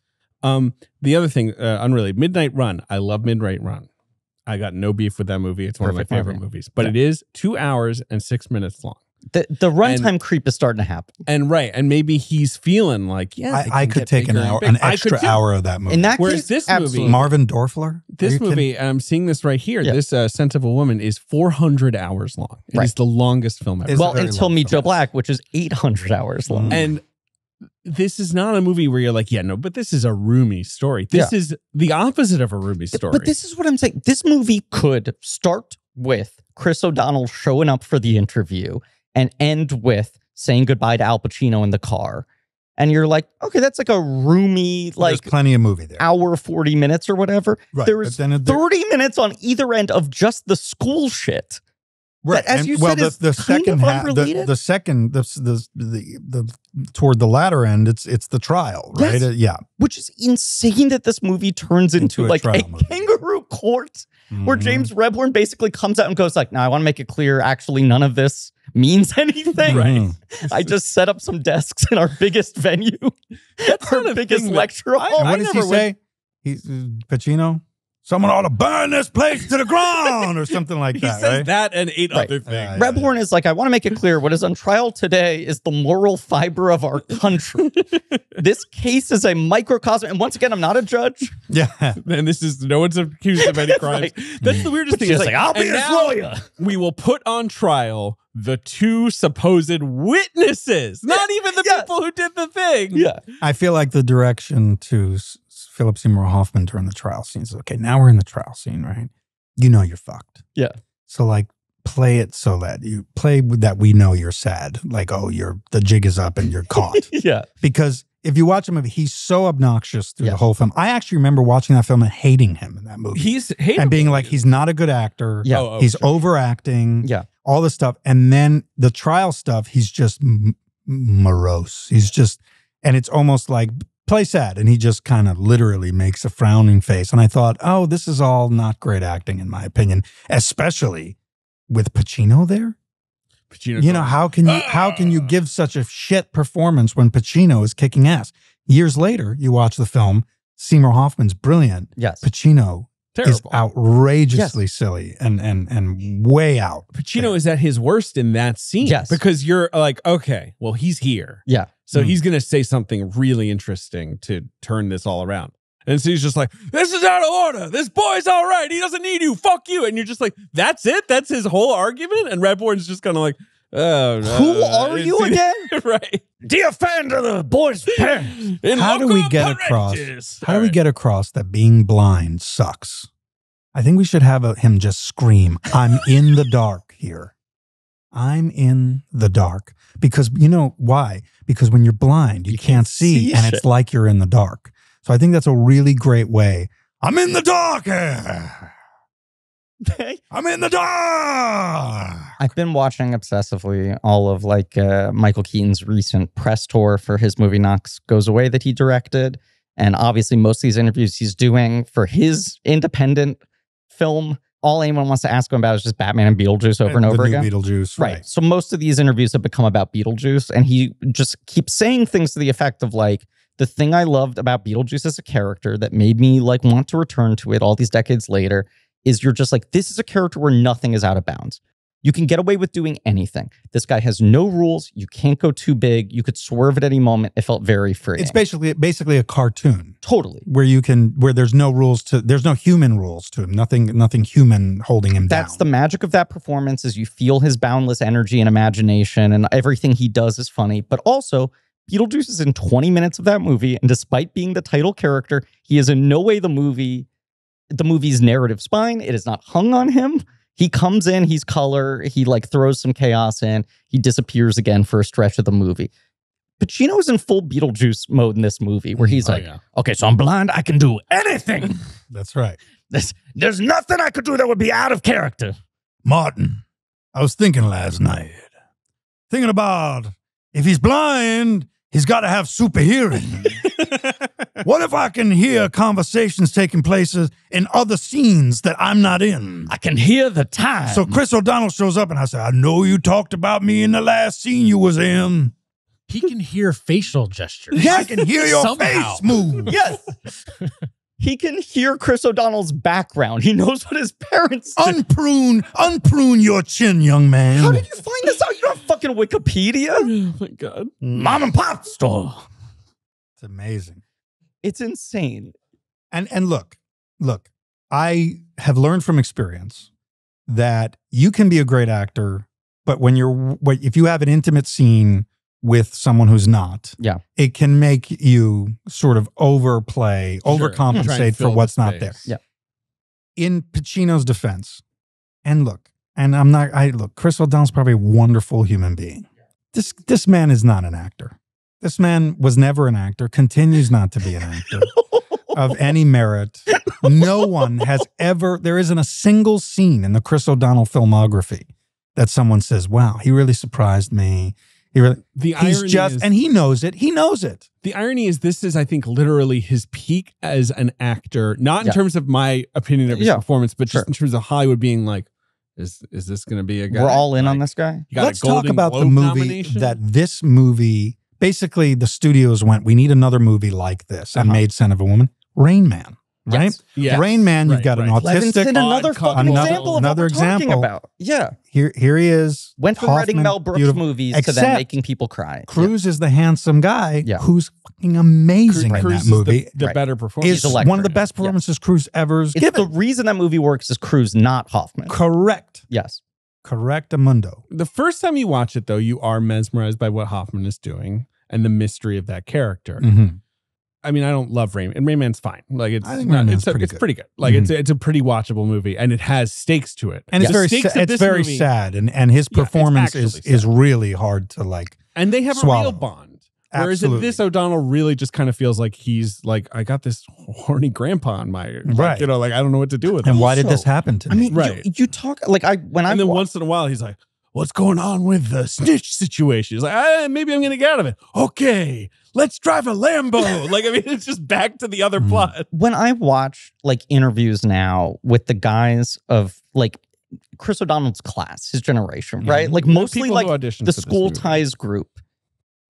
Um, the other thing, uh, unrelated, Midnight Run. I love Midnight Run. I got no beef with that movie. It's one
Perfect
of my favorite
movie.
movies, but
Yeah.
it is two hours and six minutes long.
The the runtime creep is starting to happen.
and right, and maybe he's feeling like, yeah, they
I, I could take an hour, an extra hour of that movie.
In that
Whereas
case,
this movie-
absolutely.
Marvin Dorfler.
This
you kidding?
movie, and I'm seeing this right here.
Yeah.
This uh, Scent of a Woman is 400 hours long. It is
Right.
the longest film ever.
Is-
well, until
long
Meet Joe. Black, which is 800 hours long.
Mm.
and this is not a movie where you're like, yeah, no, but this is a roomy story. This is the opposite of a roomy story.
But this is what I'm saying. This movie could start with Chris O'Donnell showing up for the interview and end with saying goodbye to Al Pacino in the car. And you're like, okay, that's like a roomy, like There's
plenty of movie there.
hour, 40 minutes or whatever.
Right,
there
it-
30 minutes on either end of just the school shit.
Right.
That, as
and-
you
well,
said,
the,
is
the
kind
second
of
half, the, the second, the, the, the, the, toward the latter end, it's, it's the trial, right?
Yes.
Uh, yeah.
Which is insane that this movie turns into,
Into a
like a
movie.
kangaroo court where
Mhm.
James Rebhorn basically comes out and goes like, "No, I want to make it clear. Actually, none of this means anything.
Mhm.
I just set up some desks in our biggest venue,
That's
our biggest lecture hall."
And
I
what does he
never
say? He's uh, Pacino. Someone ought to burn this place to the ground, or something like that.
he
that,
says
right?
that and eight
Right.
other things.
Yeah, yeah.
Rebhorn is like, I want to make it clear what is on trial today is the moral fiber of our country. this case is a microcosm. And once again, I'm not a judge.
Yeah.
and this is no one's accused of any crimes. That's the weirdest thing.
She's
It's
like, I'll be
and
his lawyer.
We will put on trial the two supposed witnesses, not even the
Yes.
people who did the thing.
Yeah.
I feel like the direction to S- S- Philip Seymour Hoffman during the trial scene scenes. Okay, now we're in the trial scene, right? You know you're fucked.
Yeah.
So like, play it so that you play that we know you're sad. Like, oh, you're the jig is up and you're caught.
Yeah.
because if you watch a movie, he's so obnoxious through
Yeah.
the whole film. I actually remember watching that film and hating him in that movie.
He's hateable.
and being like, he's not a good actor.
Yeah.
Oh, oh,
he's
sure.
overacting.
Yeah.
All this stuff. And then the trial stuff, he's just m- morose. He's just, and it's almost like play sad. And he just kind of literally makes a frowning face. And I thought, oh, this is all not great acting, in my opinion, especially with Pacino there.
Pacino
You know, how can you how can you
"Ah!"
give such a shit performance when Pacino is kicking ass? Years later, you watch the film, Seymour Hoffman's brilliant.
Yes.
Pacino is
terrible.
outrageously silly and and and way out.
Pacino is at his worst in that scene.
Yes.
Because you're like, okay, well, he's here.
Yeah.
So
Mm.
he's going to say something really interesting to turn this all around. And so he's just like, this is out of order. This boy's all right. He doesn't need you. Fuck you. And you're just like, that's it? That's his whole argument? And Rebhorn's just kind of like, oh, no.
Who are you again?
right.
Defender the boy's parents.
In
How do we
loco
get across-
parentis.
How do we
right.
get across that being blind sucks? I think we should have a, him just scream, "I'm in the dark here. I'm in the dark." Because you know why? Because when you're blind, you,
You
can't,
can't
see,
see
and
shit.
it's like you're in the dark. So I think that's a really great way. I'm in the dark. here. I'm in the dark.
I've been watching obsessively all of like uh, Michael Keaton's recent press tour for his movie Knox Goes Away that he directed. And obviously, most of these interviews he's doing for his independent film, all anyone wants to ask him about is just Batman and Beetlejuice over and
The
over
new
again.
Beetlejuice,
Right.
right?
So most of these interviews have become about Beetlejuice, and he just keeps saying things to the effect of like, the thing I loved about Beetlejuice as a character that made me like want to return to it all these decades later is you're just like, this is a character where nothing is out of bounds. You can get away with doing anything. This guy has no rules. You can't go too big. You could swerve at any moment. It felt very free.
It's basically basically a cartoon
totally.
where you can where there's no rules to there's no human rules to him. Nothing nothing human holding him down.
That's the magic of that performance is you feel his boundless energy and imagination and everything he does is funny. But also, Beetlejuice is in 20 minutes of that movie, and despite being the title character, he is in no way the movie, the movie's narrative spine. It is not hung on him. He comes in, he's color, he like throws some chaos in, he disappears again for a stretch of the movie. Pacino is in full Beetlejuice mode in this movie, where he's
Oh,
like,
yeah.
Okay, so I'm blind. I can do anything.
That's right.
There's, there's nothing I could do that would be out of character.
Martin, I was thinking last night. Thinking about if he's blind, he's got to have super hearing. what if I can hear conversations taking place in other scenes that I'm not in? Mm.
I can hear the time.
So Chris O'Donnell shows up and I say, I know you talked about me in the last scene you was in.
He can hear facial gestures.
I can hear your
Somehow.
face move.
Yes. he can hear Chris O'Donnell's background. He knows what his parents did.
Unprune, unprune your chin, young man.
How did you find this out? You don't have fucking Wikipedia.
Oh my god.
Mom and pop store.
It's amazing.
It's insane.
And and look, look, I have learned from experience that you can be a great actor, but when you're if you have an intimate scene with someone who's not,
Yeah.
it can make you sort of overplay,
Sure.
Overcompensate for
fill the
what's not there.
Yeah.
In Pacino's defense, and look, and I'm not I look, Chris O'Donnell's probably a wonderful human being. This this man is not an actor. This man was never an actor, continues not to be an actor of any merit. No one has ever, there isn't a single scene in the Chris O'Donnell filmography that someone says, wow, he really surprised me. He really,
The
he's
irony
just,
is,
and he knows it. He knows it.
the irony is this is I think literally his peak as an actor, not in
Yeah.
terms of my opinion of his
Yeah.
performance, but
Sure.
just in terms of Hollywood being like, is is this going to be a guy?
We're all in on this guy.
you got a
Let's talk about the movie that this movie, basically the studios went, we need another movie like this and
Uh-huh.
made Son of a Woman. Rain Man, right?
Yes.
Yes.
Rain Man, you've
Right,
got an autistic.
Levinson, another fucking
couple.
example of
Another
what we're talking
example.
about. Yeah.
Here, here he is.
Went from writing Mel Brooks
beautiful.
movies to then
Except
making people cry.
Cruise is the handsome guy
Yeah.
who's fucking amazing
Cruise
in that
is
movie.
the, the
Right.
better performance.
is
He's
one of the best performances Cruise ever's
It's
given.
the reason that movie works is Cruise, not Hoffman.
Correct.
Yes.
Correct, Amundo.
the first time you watch it though, you are mesmerized by what Hoffman is doing and the mystery of that character.
Mhm.
I mean, I don't love Rain Man, and Rain Man's fine. Like it's
I think
not- it's, a-
pretty
it's
good.
pretty good. Like
Mhm.
it's a, it's a pretty watchable movie, and it has stakes to it.
And it's very sa- it's very
movie-
sad, and and his
Yeah,
performance is
actually
is really hard to like.
and they have
Swallow.
a real bond. Whereas in
Absolutely.
this, O'Donnell really just kind of feels like he's like, I got this horny grandpa in my like,
Right.
You know, like I don't know what to do with him.
And why did
Also,
this happen to
I
me?
mean,
Right.
you, you talk like I when I
and then
wa-
once in a while, he's like, "What's going on with the snitch situation?" He's like, ah, "Maybe I'm gonna get out of it." Okay, let's drive a Lambo. like I mean, it's just back to the other
Mm.
plot.
when I watch like interviews now with the guys of like Chris O'Donnell's class, his generation, right?
Mhm.
Like mostly like the school ties group.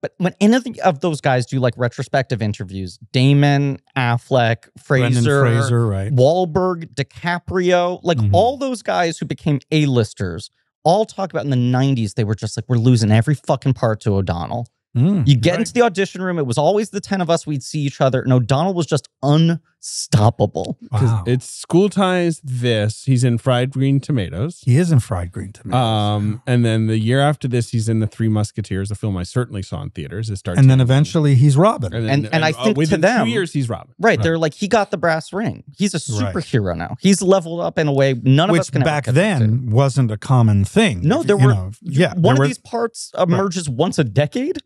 But when any of those guys do like retrospective interviews, Damon, Affleck,
Brendan
Fraser,
Fraser, right?
Wahlberg, DiCaprio, like
Mhm.
all those guys who became A-listers, all talk about in the 90s, they were just like, we're losing every fucking part to O'Donnell.
Mm.
You get
Right.
into the audition room, it was always the 10 of us, we'd see each other, and O'Donnell was just unstoppable.
Wow.
It's school ties. This he's in Fried Green Tomatoes.
he is in fried green tomatoes.
Um, and then the year after this, he's in the Three Musketeers, a film I certainly saw in theaters. It starts,
and then eventually he's Robin.
And- and I think to
uh, within
them-
two years, he's Robin.
Right,
Right.
they're like, he got the brass ring. He's a
Right.
superhero now. He's leveled up in a way none of us
which
can ever
back
to.
then wasn't a common thing.
No,
If-
there
you
were-
know, yeah.
One
there
of
were-
these parts emerges once a decade.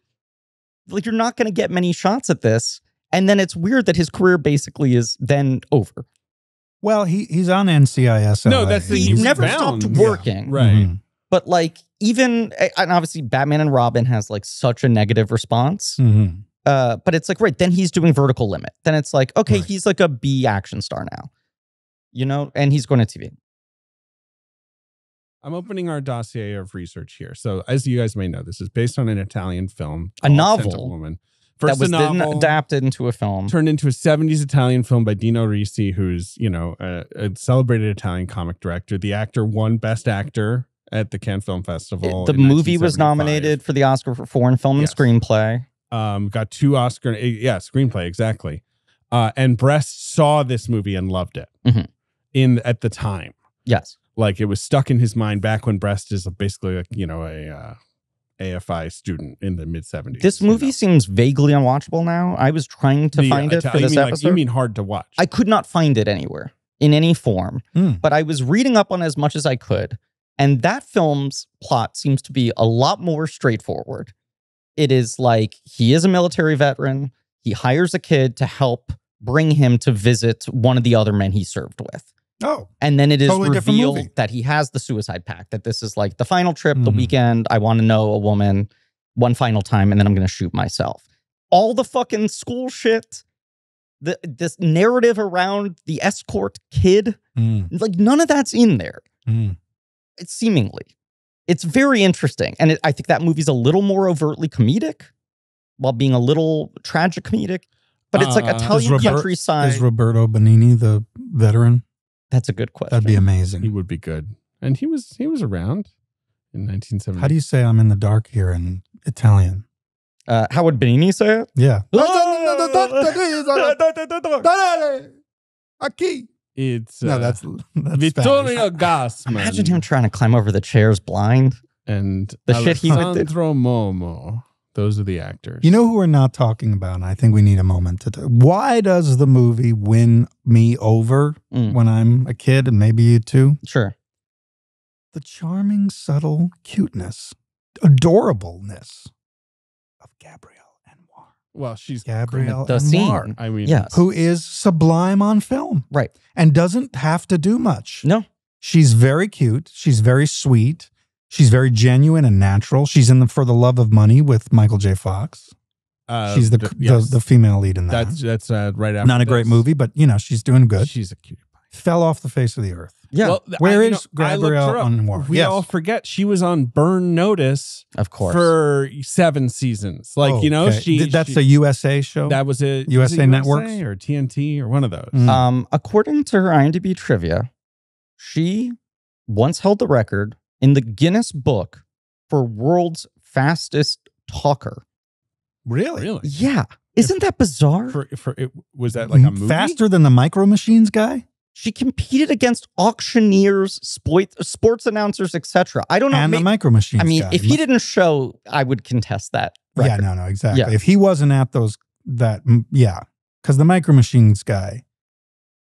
Like you're not going to get many shots at this. And then it's weird that his career basically is then over.
well, he he's on NCIS.
No, that's the-
He
He's
never
bound.
stopped
Yeah.
working.
Right.
Mhm.
But like even and obviously Batman and Robin has like such a negative response.
Mhm.
Uh, but it's like right then he's doing Vertical Limit. Then it's like okay,
Right.
he's like a B action star now, you know, and he's going to TV.
I'm opening our dossier of research here. So, as you guys may know, this is based on an Italian film,
A novel
Scent Woman.
that
First,
was
novel
adapted into a film.
turned into a 70s Italian film by Dino Risi, who's you know a, a celebrated Italian comic director. The actor won Best Actor at the Cannes Film Festival.
the movie was nominated for the Oscar for foreign film and
Yes.
screenplay.
um, got two Oscar, eh, yeah, screenplay exactly. Uh, and Brest saw this movie and loved it
Mhm.
in at the time.
Yes.
Like it was stuck in his mind back when Brest is basically like you know a uh, AFI student in the mid seventies.
This movie seems vaguely unwatchable now. I was trying to find it for
you
this
mean, like,
episode.
you mean hard to watch?
I could not find it anywhere in any form,
Hmm.
but I was reading up on as much as I could. And that film's plot seems to be a lot more straightforward. It is like he is a military veteran, he hires a kid to help bring him to visit one of the other men he served with.
Oh,
And then it is
Totally
revealed that he has the suicide pact, that this is like the final trip, the
Mhm.
weekend. I want to know a woman one final time, and then I'm going to shoot myself. All the fucking school shit, the, this narrative around the escort kid,
Mm,
like none of that's in there.
mm.
It's seemingly. It's very interesting. And it, I think that movie's a little more overtly comedic while being a little tragic comedic. But it's like
Uh,
Italian
Robert-
countryside.
Is Roberto Benigni the veteran?
That's a good question.
That'd be amazing.
He would be good. And he was he was around in 1970.
How do you say I'm in the dark here in Italian?
uh, how would Benigni say it?
Yeah.
It's
No,
uh,
that's that's
Vittorio Gassman.
Imagine him trying to climb over the chairs blind.
and
The shit he would do.
Momo. Those are the actors.
You know who we're not talking about, and I think we need a moment to. Why does the movie win me over
Mm.
when I'm a kid, and maybe you too?
Sure.
The charming, subtle cuteness, adorableness of Gabrielle Anwar.
well, she's
Gabrielle
The
Anwar,
scene.
I mean,
Yes.
who is sublime on film,
Right.
and doesn't have to do much.
No.
She's very cute. She's very sweet. She's very genuine and natural. She's in the For the Love of Money with Michael J. Fox.
uh,
she's the
d-
the,
yes.
the female lead in that.
That's that's uh, right after.
Not a great movie, but you know she's doing good.
She's a cutie pie.
Fell off the face of the earth.
Yeah.
Well,
Where
I-
is
know,
Gabrielle
her up.
Anwar?
We
Yes.
all forget she was on Burn Notice
of course.
for seven seasons. Like you know,
Okay.
she
Th- that's
she-
a USA show.
that was a was
USA
it
Networks?
or TNT or one of those.
Mm.
Um, according to her IMDb trivia, she once held the record in the Guinness Book for world's fastest talker.
really?
Really?
Yeah. Isn't that bizarre?
For, for it was that like a movie?
faster than the Micro Machines guy
she competed against auctioneers, sport, sports announcers, etc. I don't know.
and
may-
the Micro Machines.
I mean,
guy.
if he didn't show, I would contest that.
yeah, no, no, exactly.
Yeah.
If he wasn't at those, that yeah, because the Micro Machines guy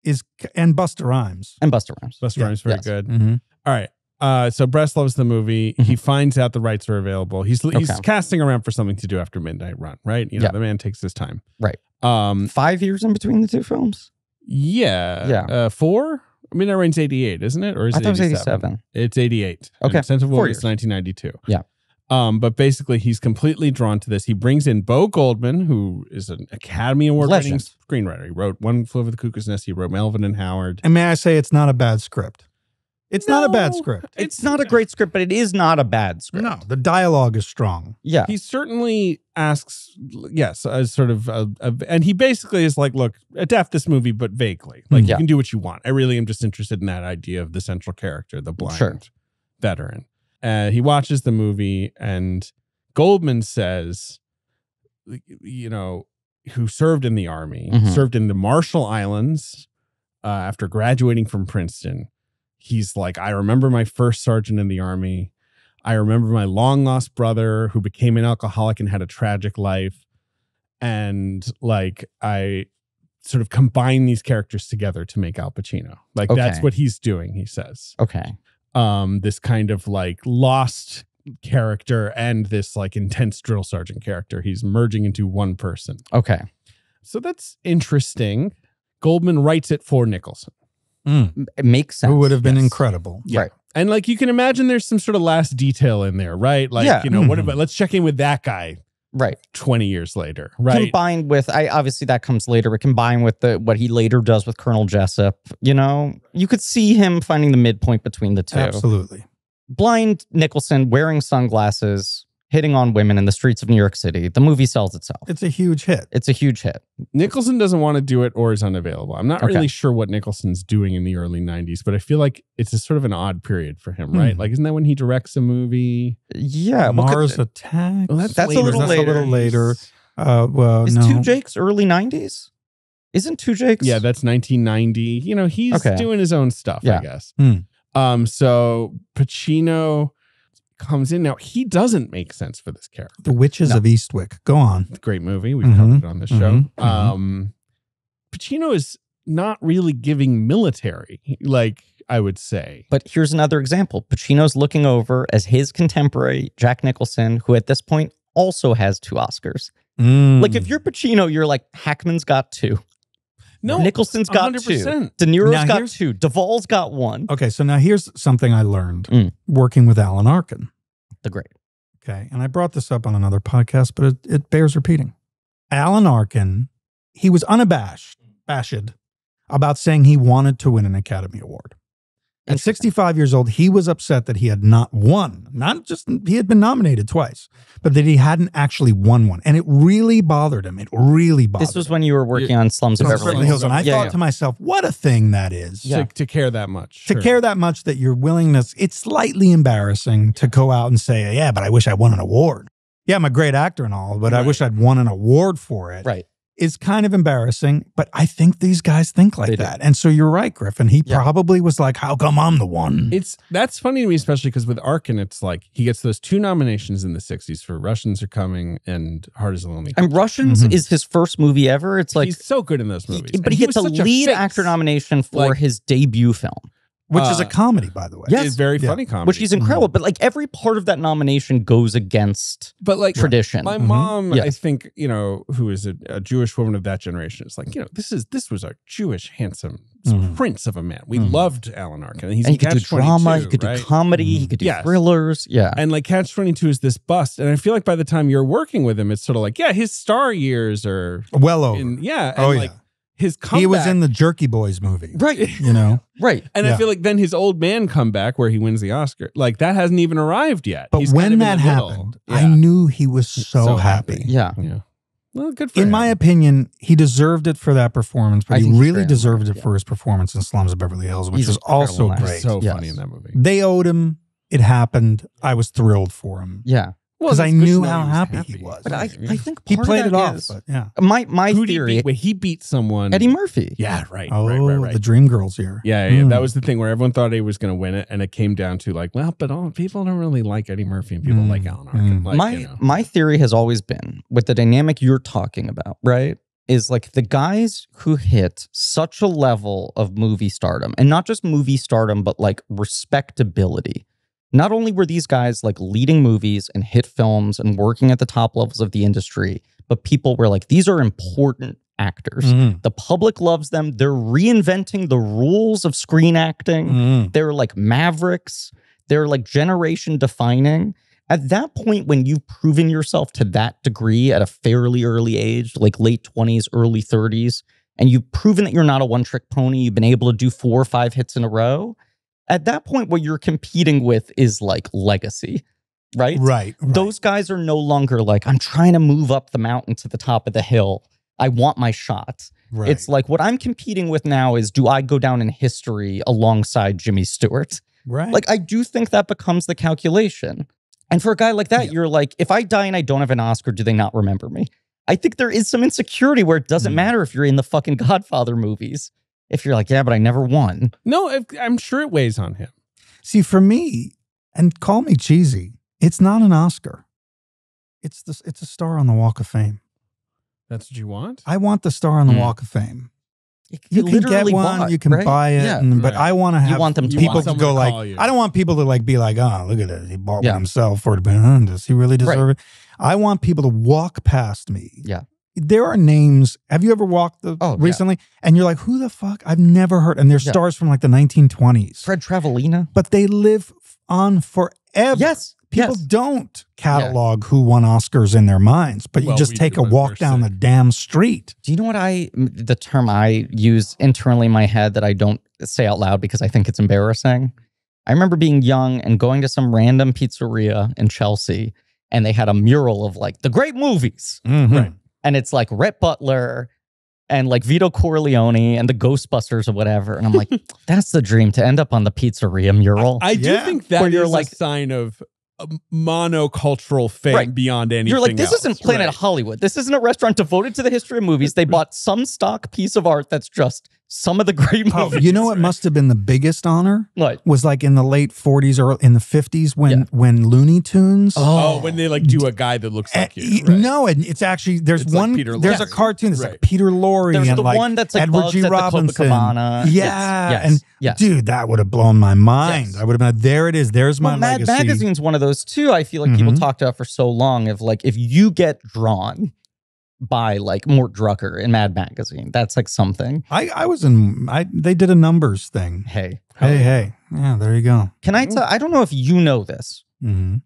is and Busta Rhymes.
And Busta Rhymes.
Busta
Yeah.
Rhymes very
Yes.
good.
Mhm.
All right. Uh, so Brest loves the movie. He finds out the rights are available. He's he's
Mm-hmm. Okay.
casting around for something to do after Midnight Run, right? You know,
Yeah.
the man takes his time.
Right.
Um.
Five years in between the two films?
Yeah.
Yeah.
Uh, four. that Run's eighty eight, isn't it? Or is
I
it
thought it was
87?
87.
It's eighty eight.
Okay.
Sense of
Four
Woman
years.
is nineteen ninety two.
Yeah.
Um, but basically, he's completely drawn to this. He brings in Bo Goldman, who is an Academy Award winning screenwriter. He wrote One Flew Over the Cuckoo's Nest. He wrote Melvin and Howard.
And may I say, it's not a bad script. It's not a bad script.
It's not a great script, but it is not a bad script.
No, the dialogue is strong.
Yeah.
he certainly asks yes as sort of a, a- and he basically is like look adapt this movie but vaguely like
Yeah.
you can do what you want i really am just interested in that idea of the central character the blind
Sure.
veteran uh, he watches the movie and goldman says you know who served in the army
Mhm.
served in the marshall islands uh, after graduating from princeton he's like i remember my first sergeant in the army I remember my long lost brother who became an alcoholic and had a tragic life. And like I sort of combine these characters together to make Al Pacino. Like that's what he's doing, he says.
Okay.
Um, this kind of like lost character and this like intense drill sergeant character. He's merging into one person.
Okay.
So that's interesting. Goldman writes it for Nicholson.
M- It makes sense.
It would have been
Yes.
incredible.
Right.
And like you can imagine there's some sort of last detail in there, right? Like,
Yeah.
you know, what
Mhm.
about let's check in with that guy
Right.
20 years later, right?
Combined with I obviously that comes later, but combined with the what he later does with Colonel Jessup, you know, you could see him finding the midpoint between the two.
Absolutely.
Blind Nicholson wearing sunglasses, hitting on women in the streets of New York City. The movie sells itself.
It's a huge hit.
It's a huge hit.
Nicholson doesn't want to do it or is unavailable. I'm not
Okay.
really sure what Nicholson's doing in the early 90s, but I feel like it's a sort of an odd period for him, right?
Hmm.
Like, isn't that when he directs a movie?
Yeah. well, could-
Mars Attacks.
Well,
That's a
later.
little
That's
later.
a little later. Uh, well,
is
no.
Two Jakes early 90s? Isn't Two Jakes?
Yeah, that's 1990. You know, he's
Okay.
doing his own stuff, I guess.
Hmm.
Um, so Pacino comes in now. He doesn't make sense for this character.
the Witches
No.
of Eastwick. Go on.
Great movie. We've
Mhm,
covered it on this show.
mhm, mhm.
Um, Pacino is not really giving military, like I would say.
But here's another example. Pacino's looking over as his contemporary, Jack Nicholson, who at this point also has two Oscars.
Mm.
Like if you're Pacino, you're like Hackman's got two,
No,
Nicholson's got
100%.
two, De Niro's
Now
got two, Duvall's got one.
Okay, so now here's something I learned
Mm.
working with Alan Arkin.
The great.
Okay, and I brought this up on another podcast, but it, it bears repeating. Alan Arkin, he was unabashed, mm. bashed about saying he wanted to win an Academy Award. At 65 years old, he was upset that he had not won. Not just he had been nominated twice, but that he hadn't actually won one. And it really bothered him. It really bothered
This was
him.
when you were working on Slums of Beverly Hills.
And I
Yeah,
thought
yeah.
to myself, what a thing that is.
Yeah.
To, to care that much.
To
Sure.
care that much that your willingness, it's slightly embarrassing to go out and say, yeah, but I wish I won an award. Yeah, I'm a great actor and all, but I wish I'd won an award for it.
Right.
Is kind of embarrassing, but I think these guys think like
They do.
that. And so you're right, Griffin. He
Yeah.
probably was like, how come I'm the one?
It's that's funny to me, especially because with Arkin, it's like he gets those two nominations in the '60s for Russians Are Coming and Heart Is a Lonely.
And Russians
Mhm.
is his first movie ever. It's like,
he's so good in those
he-
movies,
but
And
he gets a lead
face.
actor nomination for
Like-
his debut film,
Which is a
uh,
comedy, by the way.
Yes.
It's very
Yeah.
funny comedy,
which is incredible. But like every part of that nomination goes against
but like
tradition.
My
Mhm.
mom, I think, you know, who is a, a Jewish woman of that generation, is like, you know, this is this was a Jewish handsome
Mhm.
prince of a man. We
Mhm.
loved Alan Arkin. And he's
and he could do
Catch 22,
drama, he could
right?
do comedy, he
Mhm.
could do
Yes.
thrillers. Yeah.
And like Catch 22 is this bust. And I feel like by the time you're working with him, it's sort of like, yeah, his star years are
well over.
in, yeah. And
oh,
like
yeah.
His comeback.
He was in the Jerky Boys movie.
right.
You know?
Right.
And
Yeah.
I feel like then his old man comeback where he wins the Oscar, like that hasn't even arrived yet.
But
He's
when
kind of
that happened,
Yeah.
I knew he was so,
So
happy.
happy.
Yeah.
Yeah. Well, good for
In
him.
my opinion, he deserved it for that performance, but
I
he really
great.
deserved it
Yeah.
for his performance in Slums of Beverly Hills, which
He's
was also
incredible in
great.
so
Yes.
funny in that movie.
they owed him. It happened. I was thrilled for him.
Yeah.
Well,
'Cause I
it's good to
knew how
was
happy he was.
But I, I think
He played
of
it
that
off,
is-
but yeah.
my my
Who'd he
theory.
beat? He beat someone.
Eddie Murphy.
Yeah, right.
Oh,
right, right, right.
the Dream Girls here.
yeah, yeah,
Mm.
that was the thing where everyone thought he was going to win it, and it came down to like, well, but all people don't really like Eddie Murphy, and people
Mm.
like Alan Arkin.
Mm.
Like,
my
you know.
my theory has always been with the dynamic you're talking about, right? Is like the guys who hit such a level of movie stardom, and not just movie stardom, but like respectability. Not only were these guys like leading movies and hit films and working at the top levels of the industry, but people were like, these are important actors.
Mhm.
The public loves them. They're reinventing the rules of screen acting.
Mhm.
They're like mavericks. They're like generation defining. At that point, when you've proven yourself to that degree at a fairly early age, like late 20s, early 30s, and you've proven that you're not a one trick pony, you've been able to do four or five hits in a row. At that point, what you're competing with is like legacy, right?
Right, right.
Those guys are no longer like, I'm trying to move up the mountain to the top of the hill. I want my shot.
right.
It's like what I'm competing with now is do I go down in history alongside Jimmy Stewart?
right.
Like I do think that becomes the calculation. And for a guy like that,
Yeah.
you're like, if I die and I don't have an Oscar, do they not remember me? I think there is some insecurity where it doesn't
Mm.
matter if you're in the fucking Godfather movies. If you're like, yeah, but I never won.
no, I'm sure it weighs on him.
See, for me, and call me cheesy, it's not an Oscar. It's the, it's a star on the Walk of Fame.
That's what you want.
I want the star on the
Mm.
Walk of Fame.
You,
You can get one,
bought,
you can
right?
buy it,
Yeah.
and, but
Right.
I want to have you
want them to
people
want
to go
to
like,
you.
I don't want people to like be like, oh, look at this, he bought
Yeah.
one himself for it. Uh, Does he really deserve it? I want people to walk past me.
Yeah.
There are names. Have you ever walked the
Oh, yeah.
recently? And you're like, who the fuck? I've never heard. And they're
Yeah.
stars from like the 1920s,
Fred Travolina.
but they live on forever.
Yes.
People
yes.
don't catalog who won Oscars in their minds, but you just take a walk down
sick.
the damn street.
Do you know what I, the term I use internally in my head that I don't say out loud because I think it's embarrassing? I remember being young and going to some random pizzeria in Chelsea and they had a mural of like the great movies. Mm-hmm.
Right.
And it's like Rhett Butler and like Vito Corleone and the Ghostbusters or whatever. And I'm like, that's the dream to end up on the pizzeria mural.
I do
Yeah.
think that
Where you're
is
like-
a sign of monocultural fame
Right.
beyond anything.
You're like, this
else.
isn't Planet
Right.
Hollywood. This isn't a restaurant devoted to the history of movies. They bought some stock piece of art that's just some of the great
Oh,
movies.
you know what must have been the biggest honor?
What?
was like in the late 40s or in the 50s when
Yeah.
when Looney Tunes
Oh, when they like do a guy that looks like
Eh,
you. right.
No, and it's actually there's
It's like
one
Peter
there's a cartoon that's
Right.
like Peter Lorre
There's
and
the
like
one that's like
Edward G.
at the
Robinson.
Copacabana.
Yeah,
Yes, yes,
and
yes.
dude, that would have blown my mind.
Yes.
I would have been there. It is. There's my
Well, Mad
legacy.
Magazine's one of those too. I feel like people
Mhm.
talked about for so long of like if you get drawn by like Mort Drucker in Mad Magazine, that's like something.
I I was in. I they did a numbers thing.
Hey,
Hey hey, yeah, there you go.
can I tell? I don't know if you know this.
hmm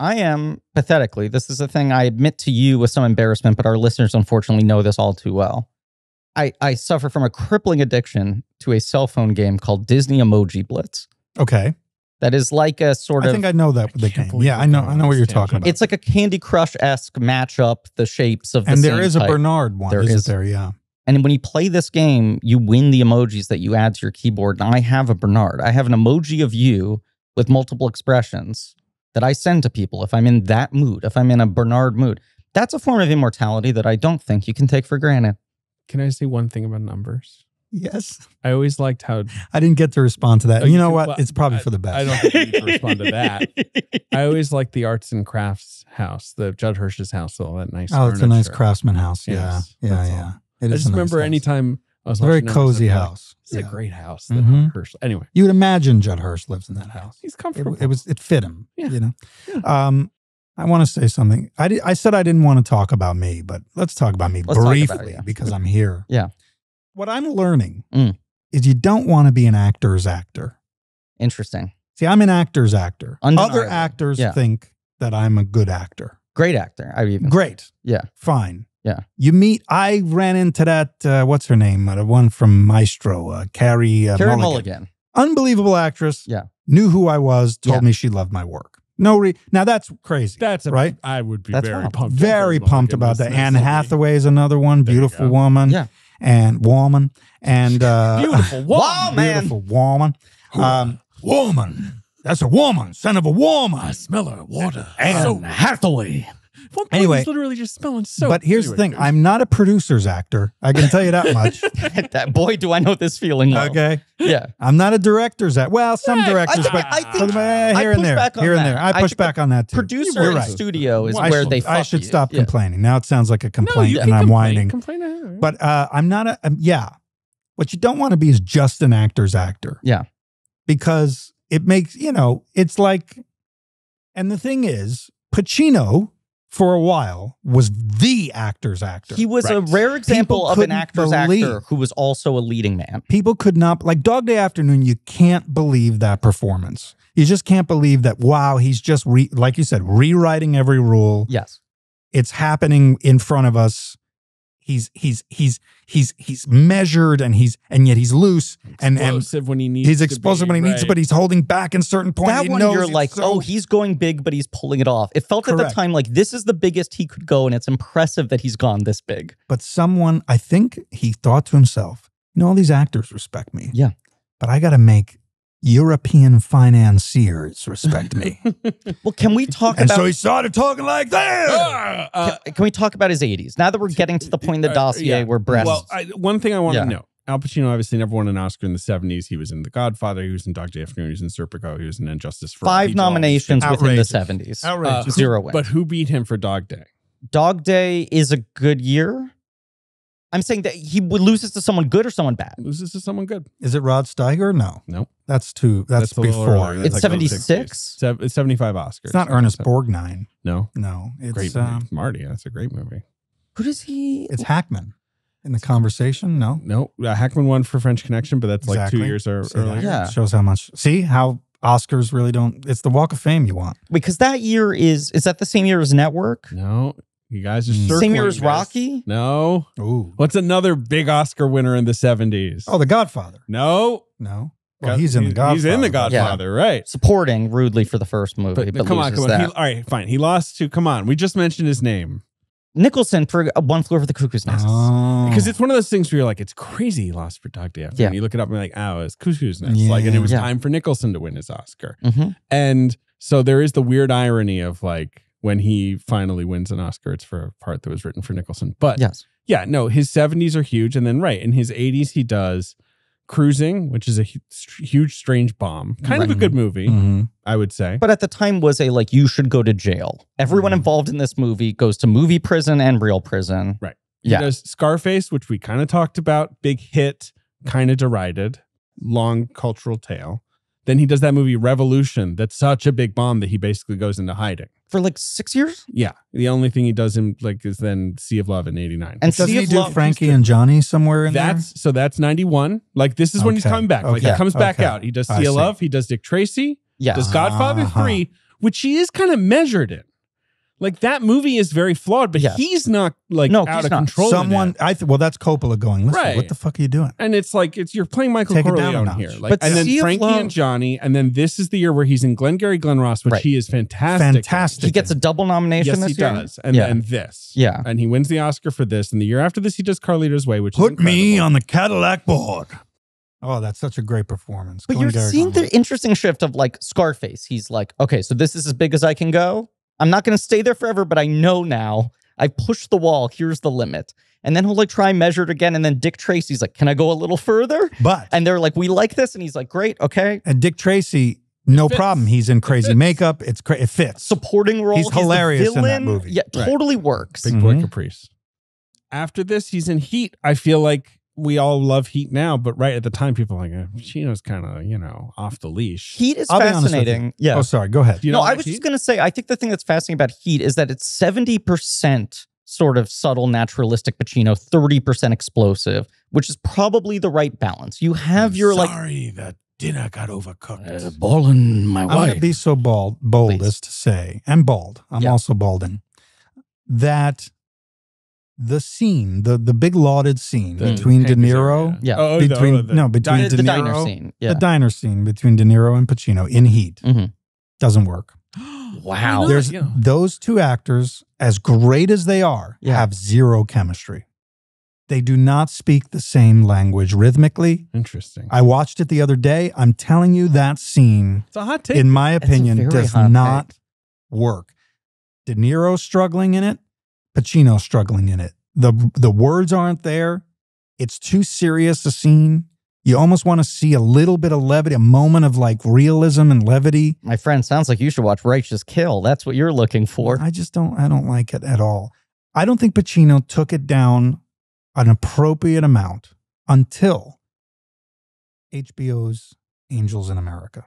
I am pathetically. This is a thing I admit to you with some embarrassment, but our listeners unfortunately know this all too well. I, I suffer from a crippling addiction to a cell phone game called Disney Emoji Blitz.
Okay.
That is like a sort
I
of I
think I know that the
can't
game. Yeah, I know. I know what you're talking about.
it's like a Candy Crush esque matchup, the shapes of the
and there
same
is a
type.
Bernard one.
There
is
is.
there? Yeah.
And when you play this game, you win the emojis that you add to your keyboard. And I have a Bernard. I have an emoji of you with multiple expressions that I send to people if I'm in that mood, if I'm in a Bernard mood. That's a form of immortality that I don't think you can take for granted.
Can I say one thing about numbers?
Yes.
I always liked how
I didn't get to respond to that.
Oh,
you
you
know what?
well,
It's probably
I-
for the best.
I don't think you need to respond to that. I always liked the arts and crafts house, the Judd Hirsch's house, all that nice.
Oh, it's a nice craftsman house. Yeah.
Yes,
yeah. Yeah.
all.
It
I
is
just
a nice
remember
house.
anytime I was
It's a very cozy
I'd be like,
house.
This is
Yeah.
a great house. That
Mhm.
Hirsch. Anyway,
You would imagine Judd Hirsch lives in that house.
he's comfortable.
it was it fit him.
Yeah.
You know. Um, I want to say something. I, di- I said I didn't want to talk about me, but let's talk about me
Let's talk about
briefly
you.
because I'm here.
Yeah.
What I'm learning
Mm.
is you don't want to be an actor's actor.
Interesting.
See, I'm an actor's actor. Other actors
Yeah.
think that I'm a good actor.
Great actor. I even
Great.
Yeah.
Fine.
Yeah.
You meet, I ran into that, uh, what's her name? Uh, the one from Maestro, uh, Carrie, uh,
Carey
Mulligan.
Mulligan.
Unbelievable actress.
Yeah.
Knew who I was, told
Yeah.
me she loved my work. No, re- now that's crazy.
That's a,
right?
I would be
That's
very
wild.
pumped.
Very
about
pumped about that. Anne
movie.
Hathaway is another one,
There
beautiful woman.
Yeah.
And woman. And uh,
Beautiful woman.
Beautiful woman. Um, woman. That's a woman, son of a woman.
smell her water.
Anne Hathaway.
One point
Anyway,
is literally just smelling soap.
but here's the
Anyway,
thing I'm not a producer's actor. I can tell you that much.
that boy, do I know this feeling well.
okay.
Yeah.
I'm not a director's actor. Well, some
Yeah,
directors,
I-
but
I
for
think-
the- eh,
I
here and
push
there.
back on
Here and there. I
I
push
think
back on that too.
Producer
You're
and
right.
studio is
I
where
should,
they
I
fuck
should
you.
stop
Yeah.
complaining. Now it sounds like a complaint
you
and I'm
complain.
whining.
Complain ahead.
But uh, I'm not a, um, yeah. What you don't want to be is just an actor's actor.
Yeah.
Because it makes, you know, it's like, and the thing is, Pacino for a while was the actor's actor.
He was a rare example
People
of an actor's
believe-
actor who was also a leading man.
People could not, like Dog Day Afternoon, you can't believe that performance. You just can't believe that, wow, he's just, re, like you said, rewriting every rule.
Yes.
it's happening in front of us he's he's he's he's he's measured and he's and yet he's loose and and
explosive when he needs.
he's
to
explosive
be,
when he needs to, but he's holding back in certain points
that
He
one
knows
you're like,
so-
oh, he's going big, but he's pulling it off. It felt at the time like this is the biggest he could go, and it's impressive that he's gone this big.
but someone i think he thought to himself you know all these actors respect me
Yeah.
but i gotta make european financiers respect me
Well, can we talk
and
about?
so he started talking like that
Ah, uh,
can, can we talk about his 80s? Now that we're getting to the point in the
uh,
dossier
yeah.
where breasts.
Well, I, one thing I want
Yeah.
to know: Al Pacino obviously never won an Oscar in the '70s. He was in The Godfather. He was in Dog Day Afternoon. He was in Serpico. He was in Injustice for
five
He did all these
nominations
things.
within the 70s.
outrageous
Uh,
Zero wins.
But who beat him for Dog Day?
Dog Day is a good year. I'm saying that he would loses to someone good or someone bad.
Loses to someone good.
is it rod steiger no
Nope.
that's too that's,
a little
before
earlier.
It's
That's like
76.
It's 75 Oscars.
it's not ernest borgnine
No.
no it's
Great
um,
movie. Marty. That's a great movie.
Who does he?
It's Hackman in the conversation. No,
No. Uh, Hackman won for French Connection, but that's like two years or,
See
earlier.
Yeah.
shows how much. See how Oscars really don't. It's the Walk of Fame you want.
Because that year is is that the same year as Network?
No. You guys are
Mm.
circling
Same year as. Rocky?
No.
Ooh.
What's another big Oscar winner in the 70s?
Oh, The Godfather.
No.
No. Well, he's in the Godfather.
He's in the Godfather, right?
Supporting rudely for the first movie,
But,
but,
come on, come on. He, all right, fine. He lost to. Come on. We just mentioned his name
Nicholson for One Flew Over the Cuckoo's Nest.
Oh.
because it's one of those things where you're like, it's crazy. He lost for Dog Day After.
Yeah.
And you look it up and you're like, oh, it's Cuckoo's Nest. Yeah. Like, and it was
Yeah.
time for Nicholson to win his Oscar.
Mhm.
And so there is the weird irony of like when he finally wins an Oscar, it's for a part that was written for Nicholson. But
Yes.
yeah, no, his 70s are huge. And then, right, in his 80s, he does Cruising, which is a huge, strange bomb. Kind of a good movie,
Mhm.
I would say.
But at the time was a like you should go to jail. Everyone
Mm.
involved in this movie goes to movie prison and real prison.
Right. He
Yeah.
does Scarface, which we kind of talked about, big hit, kind of derided, long cultural tale. Then he does that movie Revolution, that's such a big bomb that he basically goes into hiding.
For like six years?
Yeah, the only thing he does in like is then Sea of Love in '89.
And
Doesn't
Sea
he
of
do
Love
Frankie and Johnny somewhere in
That's so that's '91. Like this is when he's
Okay,
coming back. Like
okay,
he comes back
okay.
out. He does
I
Sea of
see.
Love. He does Dick Tracy.
Yeah.
Does Godfather
Uh-huh.
three, which he is kind of measured in. Like that movie is very flawed, but
Yeah.
he's not like
No,
out of
not.
control.
Someone. I th- well, that's Coppola going. Listen,
Right.
what the fuck are you doing?
and it's like it's you're playing Michael
Take it down
Corleone here, like,
But
and then Frankie
Love-
and Johnny, and then this is the year where he's in Glengarry Glen Ross, which
Right.
he is fantastic.
Fantastic.
He gets a double nomination
Yes,
this
he
year.
does, and
Yeah.
and this,
Yeah.
and he wins the Oscar for this. And the year after this, he does Carlito's Way, which
Put
is
me on the Cadillac board. Oh, that's such a great performance.
But you're
Glengarry
seeing
Glen
the interesting shift of like Scarface. He's like, okay, so this is as big as I can go. I'm not going to stay there forever, but I know now I pushed the wall. Here's the limit. And then he'll like try and measure it again. And then Dick Tracy's like, can I go a little further?
But
And they're like, we like this. And he's like, great, okay.
and Dick Tracy, no
fits.
problem. He's in crazy
fits.
makeup. It's cra- it fits.
Supporting role.
He's
the
hilarious in that movie.
Yeah,
Right.
totally works.
Big Boy
Mhm.
Caprice. After this, he's in Heat. I feel like we all love Heat now, but right at the time, people are like uh, Pacino's kind of you know off the leash.
Heat is
I'll be honest with you.
fascinating. Yeah.
Oh, sorry. Go ahead.
You
no, I was
Heat?
just going to say, I think the thing that's fascinating about Heat is that it's 70% sort of subtle, naturalistic Pacino, 30% explosive, which is probably the right balance. You have your like,
sorry that dinner got overcooked.
Uh, balling my
I'm gonna be so bald, bold
Please.
as to say, and bald. I'm
Yeah.
also balding. That the scene, the the big lauded scene
The
between De Niro,
Azaria.
Yeah.
Oh,
between
the, oh, the
no between
diner-
the,
De
the
Niro,
diner scene. Yeah.
the diner scene between De Niro and Pacino in Heat
Mhm.
doesn't work.
Wow.
There's
Yeah.
those two actors, as great as they are,
Yeah.
have zero chemistry. They do not speak the same language rhythmically.
Interesting.
I watched it the other day. I'm telling you, that scene,
It's a hot take.
in my opinion, does not
take.
work. De Niro struggling in it, Pacino struggling in it. The the words aren't there. It's too serious a scene. You almost want to see a little bit of levity, a moment of like realism and levity.
My friend, sounds like you should watch Righteous Kill. That's what you're looking for.
I just don't I don't like it at all. I don't think Pacino took it down an appropriate amount until HBO's Angels in America.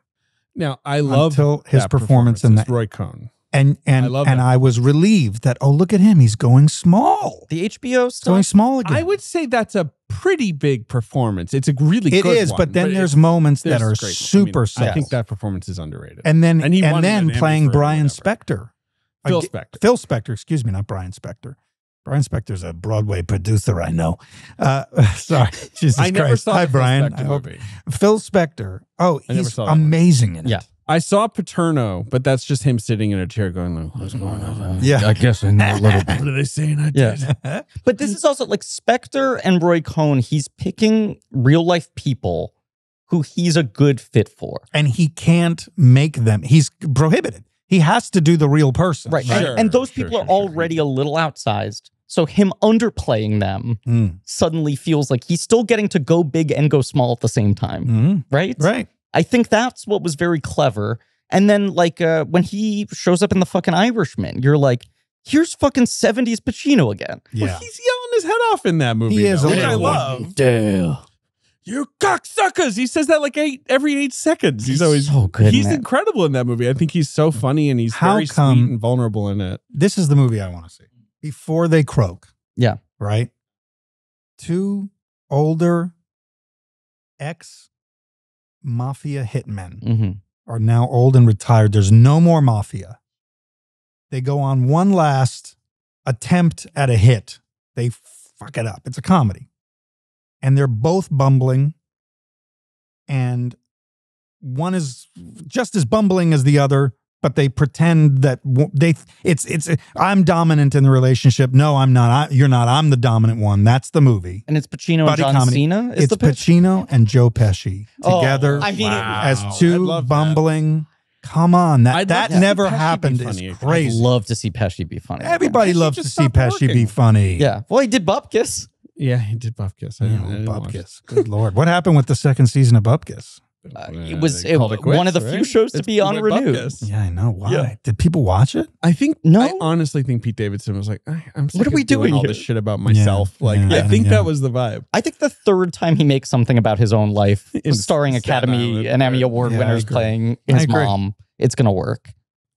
now I love
until his
that
performance in that.
Roy Cohn.
And and
I love
and
that.
I was relieved that oh look at him he's going small.
The HBO
He's going small again.
I would say that's a pretty big performance. It's a really
It is,
one,
but then there's moments that are super
I, mean, I think that performance is underrated.
and then
and
and, then
an
playing
for it or
Brian. Spector.
Phil Spector.
Phil Spector, excuse me, not Brian Spector. Brian Spector's a Broadway producer, I know. Uh, sorry, Jesus
I never
Christ.
saw
Hi, Brian.
Spector
I hope-
movie.
Phil Spector. Oh, he's
saw that one.
amazing in it.
Yeah.
I saw Paterno, but that's just him sitting in a chair going, like, "What's going on?"
Yeah.
I guess I know a little bit.
What are they saying? I
Yeah.
did.
But this is also like Spector and Roy Cohn. He's picking real life people who he's a good fit for.
and he can't make them. He's prohibited. He has to do the real person.
Right.
Sure,
and those
sure,
people
sure,
are
sure.
already a little outsized. So him underplaying them
Mm.
suddenly feels like he's still getting to go big and go small at the same time.
Mm.
Right?
Right.
I think that's what was very clever. And then like uh, when he shows up in the fucking Irishman, you're like, here's fucking 70s Pacino again.
Yeah.
Well, he's yelling his head off in that movie.
He is
though,
a
which I
little
love.
Dale.
You cocksuckers! He says that like eight every eight seconds. He's always
so good.
he's
in
incredible in that movie. I think he's so funny and he's
How
very
come-
sweet and vulnerable in it.
this is the movie I want to see. Before they croak.
Yeah.
Right? Two older ex mafia hitmen
Mhm.
are now old and retired. There's no more mafia. They go on one last attempt at a hit. They fuck it up. It's a comedy. And they're both bumbling. And one is just as bumbling as the other, but they pretend that they it's it's I'm dominant in the relationship. No, I'm not. I, you're not. I'm the dominant one. That's the movie.
And it's Pacino
Buddy
and John
comedy.
Cena. Is
it's
the?
Pacino and Joe Pesci
Oh,
together
I mean,
Wow.
as two
love that.
bumbling. Come on, that
I'd
that never happened.
funny.
It's
I'd
I'd
crazy.
love to see Pesci be funny.
Everybody
Pesci
loves to see
stopped
Pesci be funny.
Yeah. Well, he did Bupkis.
Yeah, he did Bupkis. I
You
didn't,
know,
I didn't watch it.
Bupkis. Good lord, what happened with the second season of Bupkis?
Uh, it was
they
it,
called
one of the
quits,
few shows to
It's
be on
like
renewed.
Yeah, I know. Why
Yeah.
did people watch it?
I think
No?
I honestly think Pete Davidson was like, I, I'm sick
What are
of
we doing
all this shit about myself. like,
yeah,
I think
yeah.
that was the vibe.
I think the third time he makes something about his own life,
In
starring
Staten
Academy
Island,
and Emmy
right.
Award
Yeah,
winners playing his mom, it's gonna work.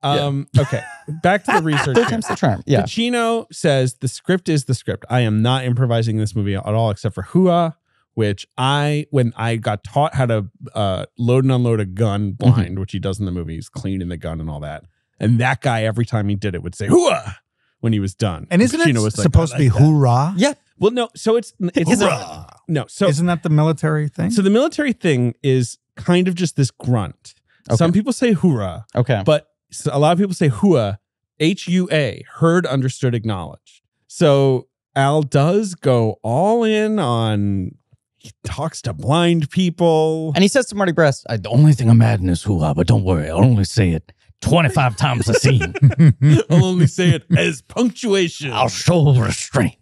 Um, okay, back to the research.
Third time's the charm. Yeah.
Pacino says the script is the script. I am not improvising this movie at all, except for Hua, which I when I got taught how to uh, load and unload a gun blind, which he does in the movie, he's cleaning the gun and all that. And that guy, every time he did it, would say "hooah" when he was done.
And isn't
Pacino
it
was like,
supposed
"I
to be
like that."
hoorah?
Yeah.
Well, no. So it's it's no. So
Isn't that the military thing?
so the military thing is kind of just this grunt.
Okay.
Some people say hoorah,
Okay.
but a lot of people say hua, H U A, heard, understood, acknowledged. So Al does go all in on. He talks to blind people.
and he says to Marty Brest, I
The only thing I'm adding is hoo-ha, but don't worry, I'll only say it 25 times a scene.
I'll only say it as punctuation.
I'll show restraint.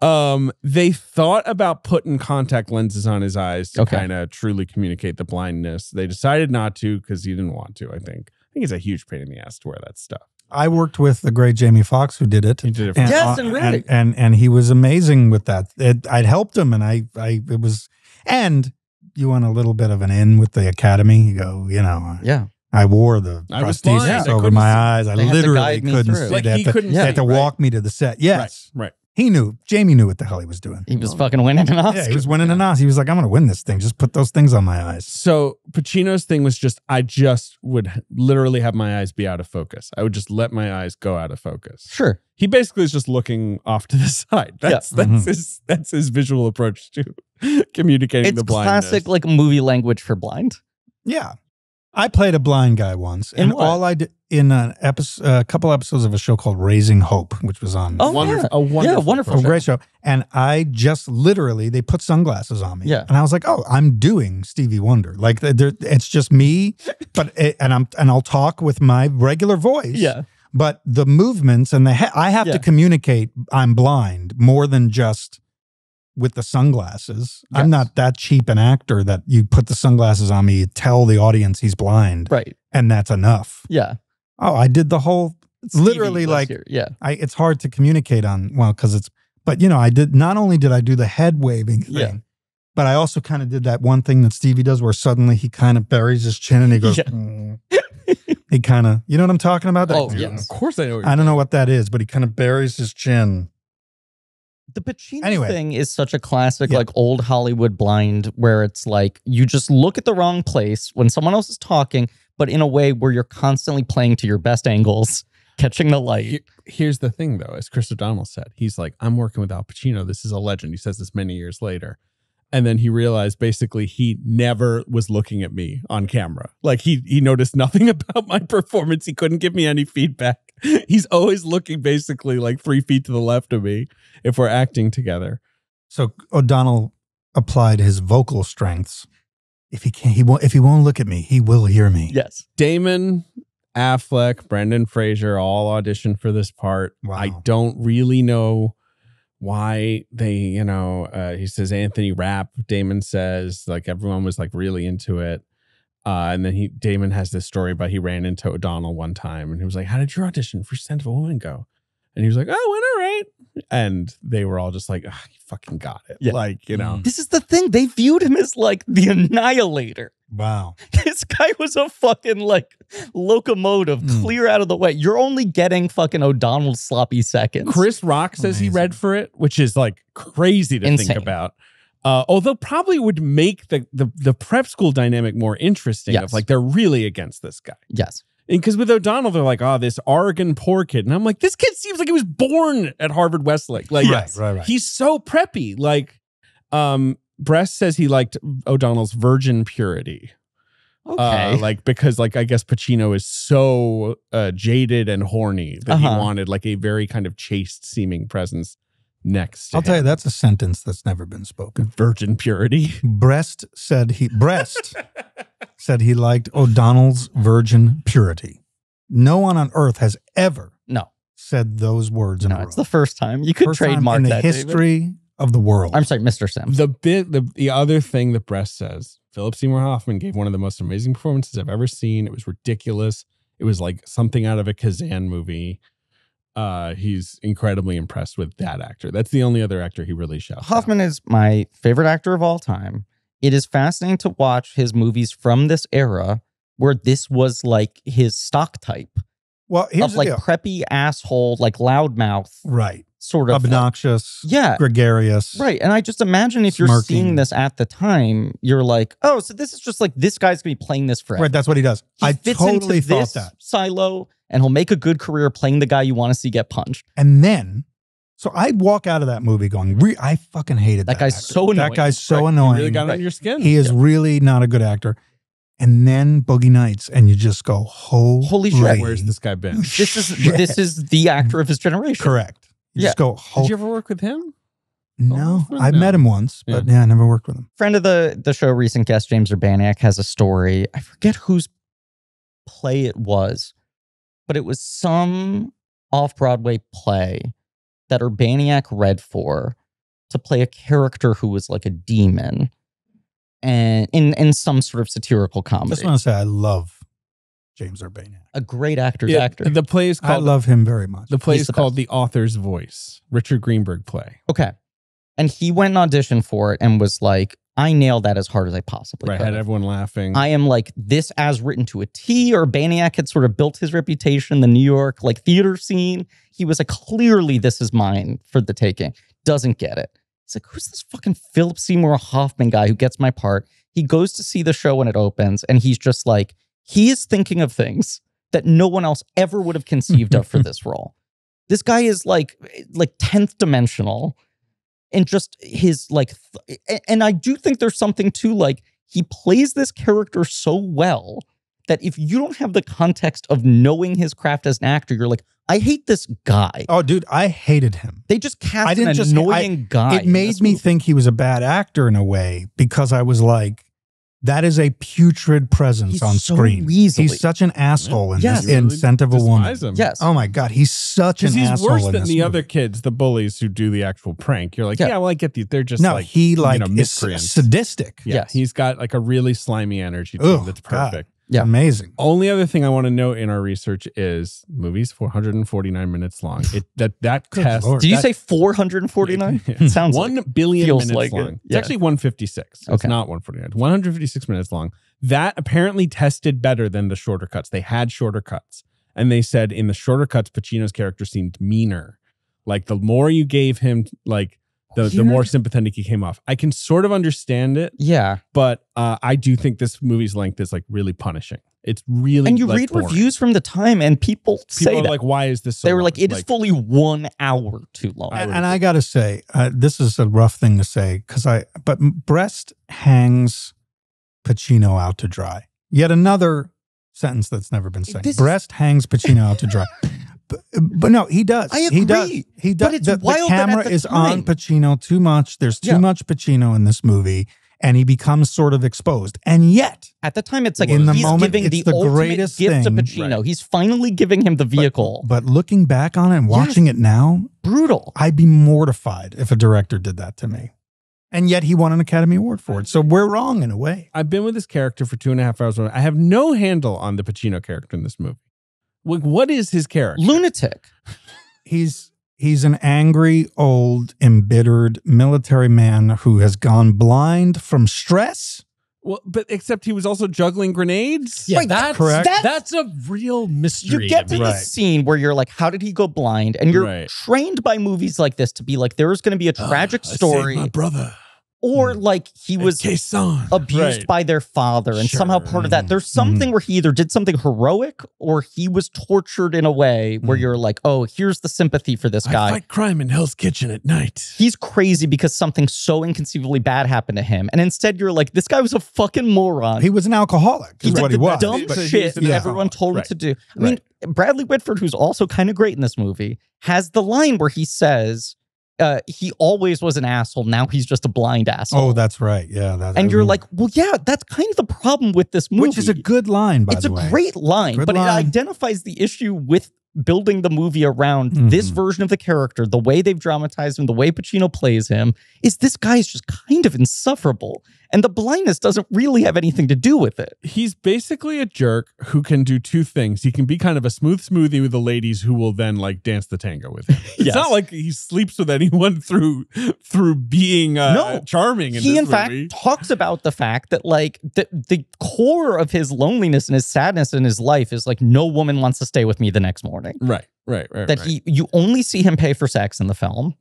um, they thought about putting contact lenses on his eyes to
Okay.
kind of truly communicate the blindness. They decided not to because he didn't want to. I think. I think it's a huge pain in the ass to wear that stuff.
I worked with the great Jamie Foxx who did it.
He did it.
And,
Yes,
uh,
and
and, and and he was amazing with that. It, I'd helped him, and I I it was and you want a little bit of an in with the academy. You go, you know,
Yeah.
I wore the
I was blind.
prosthesis
I
over my
see.
eyes. I
They had to
literally couldn't see.
like
they had
he
to,
couldn't.
they had to
right?
walk me to the set. Yes,
Right.
He knew. Jamie knew what the hell he was doing.
He was fucking winning an Oscar.
Yeah, he was winning an Oscar. He was like, I'm going to win this thing. Just put those things on my eyes.
So Pacino's thing was just I just would literally have my eyes be out of focus. I would just let my eyes go out of focus.
Sure.
He basically is just looking off to the side. That's
Yeah.
that's
Mhm.
his that's his visual approach to communicating
It's
the blindness.
classic like movie language for blind.
Yeah. I played a blind guy once,
In
and
what?
all I did in an episode, a uh, couple episodes of a show called Raising Hope, which was on
Oh,
wonderful,
yeah.
a wonderful, yeah,
wonderful
a great show. And I just literally they put sunglasses on me,
Yeah.
and I was like, oh, I'm doing Stevie Wonder. Like there- it's just me, but it, and I'm and I'll talk with my regular voice.
Yeah.
But the movements and the he- I have
Yeah.
to communicate. I'm blind more than just with the sunglasses. I'm not that cheap an actor that you put the sunglasses on me, tell the audience he's blind,
Right.
and that's enough.
Yeah.
Oh, I did the whole.
It's literally,
like
here. yeah.
I. It's hard to communicate on. Well, because it's. But you know, I did. Not only did I do the head waving thing,
Yeah.
but I also kind of did that one thing that Stevie does, where suddenly he kind of buries his chin and he goes.
Yeah.
"Mm." he kind of. You know what I'm talking about?
Oh,
That-
yes.
Of course I know. what
I don't know what that is, but he kind of buries his chin.
The Pacino
Anyway.
thing is such a classic,
Yeah.
like old Hollywood blind, where it's like you just look at the wrong place when someone else is talking, but in a way where you're constantly playing to your best angles, catching the light.
Here's the thing, though, as Chris O'Donnell said, he's like, I'm working with Al Pacino. This is a legend. He says this many years later. And then he realized basically he never was looking at me on camera. Like he he noticed nothing about my performance. He couldn't give me any feedback. He's always looking basically like three feet to the left of me if we're acting together.
So O'Donnell applied his vocal strengths. If he can't, he won't. If he won't look at me, he will hear me.
Yes.
Damon, Affleck, Brendan Fraser all auditioned for this part.
Wow.
I don't really know why they, you know, uh, he says Anthony Rapp. Damon says like everyone was like really into it. Uh, and then he Damon has this story about he ran into O'Donnell one time and he was like, How did your audition for Scent of a Woman go? And he was like, Oh, went all right. And they were all just like, oh, you fucking got it.
Yeah.
Like, you know.
Mm.
This is the thing. They viewed him as like the annihilator.
Wow.
This guy was a fucking like locomotive,
Mm.
clear out of the way. You're only getting fucking O'Donnell's sloppy seconds.
Chris Rock says he
Amazing.
read for it, which is like crazy to
Insane.
think about. Uh, although probably would make the, the the prep school dynamic more interesting. Of like they're really against this guy,
Yes.
Because with O'Donnell they're like, oh, this Oregon poor kid, and I'm like, this kid seems like he was born at Harvard Westlake. Like,
Right, right, right.
he's so preppy. Like, um, Brest says he liked O'Donnell's virgin purity.
Okay.
Uh, like because like I guess Pacino is so uh, jaded and horny that he
Uh-huh.
wanted like a very kind of chaste seeming presence next. To
I'll tell you, that's a sentence that's never been spoken.
virgin purity.
Brest said he Brest said he liked O'Donnell's virgin purity. No one on earth has ever
no.
said those words in
No,
a row.
it's the first time. You could
First time
trademark
in the
that. David.
history of the world.
I'm sorry, Mr. Sim.
The bit the the other thing that Brest says, Philip Seymour Hoffman gave one of the most amazing performances I've ever seen. It was ridiculous. It was like something out of a Kazan movie. Uh, he's incredibly impressed with that actor. That's the only other actor he really shouts. out.
Hoffman is my favorite actor of all time. It is fascinating to watch his movies from this era where this was like his stock type
well, here's
of
the
like
deal.
preppy asshole, like loudmouth
right.
sort of.
Obnoxious,
yeah.
gregarious.
Right. And I just imagine if you're seeing this at the time, you're like, oh, so this is just like this guy's gonna be playing this forever.
Right, that's what he does.
He
I
fits
totally
into
thought
this
that.
silo and he'll make a good career playing the guy you want to see get punched.
And then, so I'd walk out of that movie going, re- I fucking hated that.
That guy's
actor.
so annoying.
That guy's so
Right. He
annoying.
really got
Right.
on your skin.
he is really not a good actor. And then Boogie Nights, and you just go, holy,
Holy shit.
Where's this guy been?
This is
shit.
this is the actor of his generation.
correct. You
Yeah.
just go,
Did you ever work with him?
no,
Oh,
I met him once, but yeah. I never worked with him.
Friend of the the show, recent guest James Urbaniak has a story. I forget whose play it was, but it was some off Broadway play that Urbaniak read for to play a character who was like a demon, and in in some sort of satirical comedy.
I just want to say I love James Urbaniak.
a great actor's
Yeah,
actor.
The play is called
I
called
love him very much.
the play
He's
is
the
called
best.
The Author's Voice. Richard Greenberg play.
okay, and he went and auditioned for it and was like, "I nailed that as hard as I possibly
Right,
could."
had everyone laughing.
I am like this as written to a T. Urbaniak had sort of built his reputation in the New York like theater scene. He was like, clearly this is mine for the taking. Doesn't get it. He's like, who's this fucking Philip Seymour Hoffman guy who gets my part? He goes to see the show when it opens, and he's just like, he is thinking of things that no one else ever would have conceived of for this role. This guy is like eh, like tenth dimensional, and just his like, th- and I do think there's something to like he plays this character so well that if you don't have the context of knowing his craft as an actor, you're like, I hate this guy.
oh, dude, I hated him.
They just cast
I didn't
an
just-
annoying guy.
it made me
movie.
think he was a bad actor in a way because I was like, that is a putrid presence
He's
on
so
screen.
weaselly.
He's such an asshole in
Yes.
this in Scent of a Woman.
Him.
Yes.
Oh my god, he's such an
Because he's
asshole
worse
in
than
this
the
movie.
other kids, the bullies who do the actual prank. You're like,
Yeah.
yeah, well, I get these. They're just
no,
like,
he like
you know,
is sadistic.
yeah,
Yes.
he's got like a really slimy energy to him
Ugh,
that's
God.
Perfect.
Yeah.
Amazing.
Only other thing I want to note in our research is movies 449 minutes long. It that that
Good
test.
Lord.
Did you
that-
say 449?
Yeah.
It sounds
one
like
billion
feels
minutes
like it.
long. It's actually 156. It's
Okay.
not 149. It's 156 minutes long. That apparently tested better than the shorter cuts. They had shorter cuts. And they said in the shorter cuts, Pacino's character seemed meaner. Like the more you gave him, like the, the more sympathetic he came off. I can sort of understand it,
Yeah.
but uh, I do think this movie's length is like really punishing. It's really
And you
like,
read
boring.
reviews from the time, and people,
People
say
are
that.
like, "Why is this?" so
they were
long?"
like, it is fully one hour too long.
I
And, and I got to say, uh, this is a rough thing to say because I, but Brest hangs Pacino out to dry. Yet another sentence that's never been said.
This is-
Brest hangs Pacino out to dry. But, but no, he does.
I
He does.
agree.
He does.
But it's
the, the
wild that at
camera
the
is on Pacino too much. There's too
Yeah.
much Pacino in this movie, and he becomes sort of exposed. And yet,
At the time, it's like
In the
he's
moment,
giving
it's
the,
the greatest
gift to. Pacino.
Right.
He's finally giving him the vehicle.
but looking back on it and watching it now,
Brutal.
I'd be mortified if a director did that to me. And yet he won an Academy Award for it. So we're wrong in a way.
I've been with this character for two and a half hours. I have no handle on the Pacino character in this movie. Like, what is his character?
Lunatic.
He's he's an angry, old, embittered military man who has gone blind from stress.
Well, but except he was also juggling grenades.
Yeah,
Right,
that's
correct.
That's, that's a real mystery.
You get to
me.
the
Right.
scene where you're like, how did he go blind? And you're
Right.
trained by movies like this to be like, there is going to be a ah, tragic
I saved
story,
my brother.
Or hmm. like he was abused
Right.
by their father and somehow
Sure.
part of that. Hmm. There's hmm. something where he either did something heroic or he was tortured in a way where
Mhm.
you're like, oh, here's the sympathy for this
I
guy.
fight crime in Hell's Kitchen at night.
He's crazy because something so inconceivably bad happened to him. And instead, you're like, this guy was a fucking moron.
He was an alcoholic,
He
is
did
what he
the
was.
dumb
But
shit that
alcoholic.
everyone told him to do. I mean, Bradley Whitford, who's also kind of great in this movie, has the line where he says, uh, he always was an asshole. Now he's just a blind asshole.
Oh, that's right. Yeah. That,
and
I
you're
remember.
like, well, yeah, that's kind of the problem with this movie.
which is a good line, by
it's
the
a great line,
Good
but
line.
it identifies the issue with building the movie around this
Mhm.
version of the character, the way they've dramatized him, the way Pacino plays him, is this guy is just kind of insufferable. And the blindness doesn't really have anything to do with it.
He's basically a jerk who can do two things. He can be kind of a smooth smoothie with the ladies who will then like dance the tango with him. It's
Yes.
not like he sleeps with anyone through through being uh,
No.
charming in
he
this
in fact talks about the fact that like the the core of his loneliness and his sadness in his life is like no woman wants to stay with me the next morning.
Right, right, right.
That
right.
he you only see him pay for sex in the film.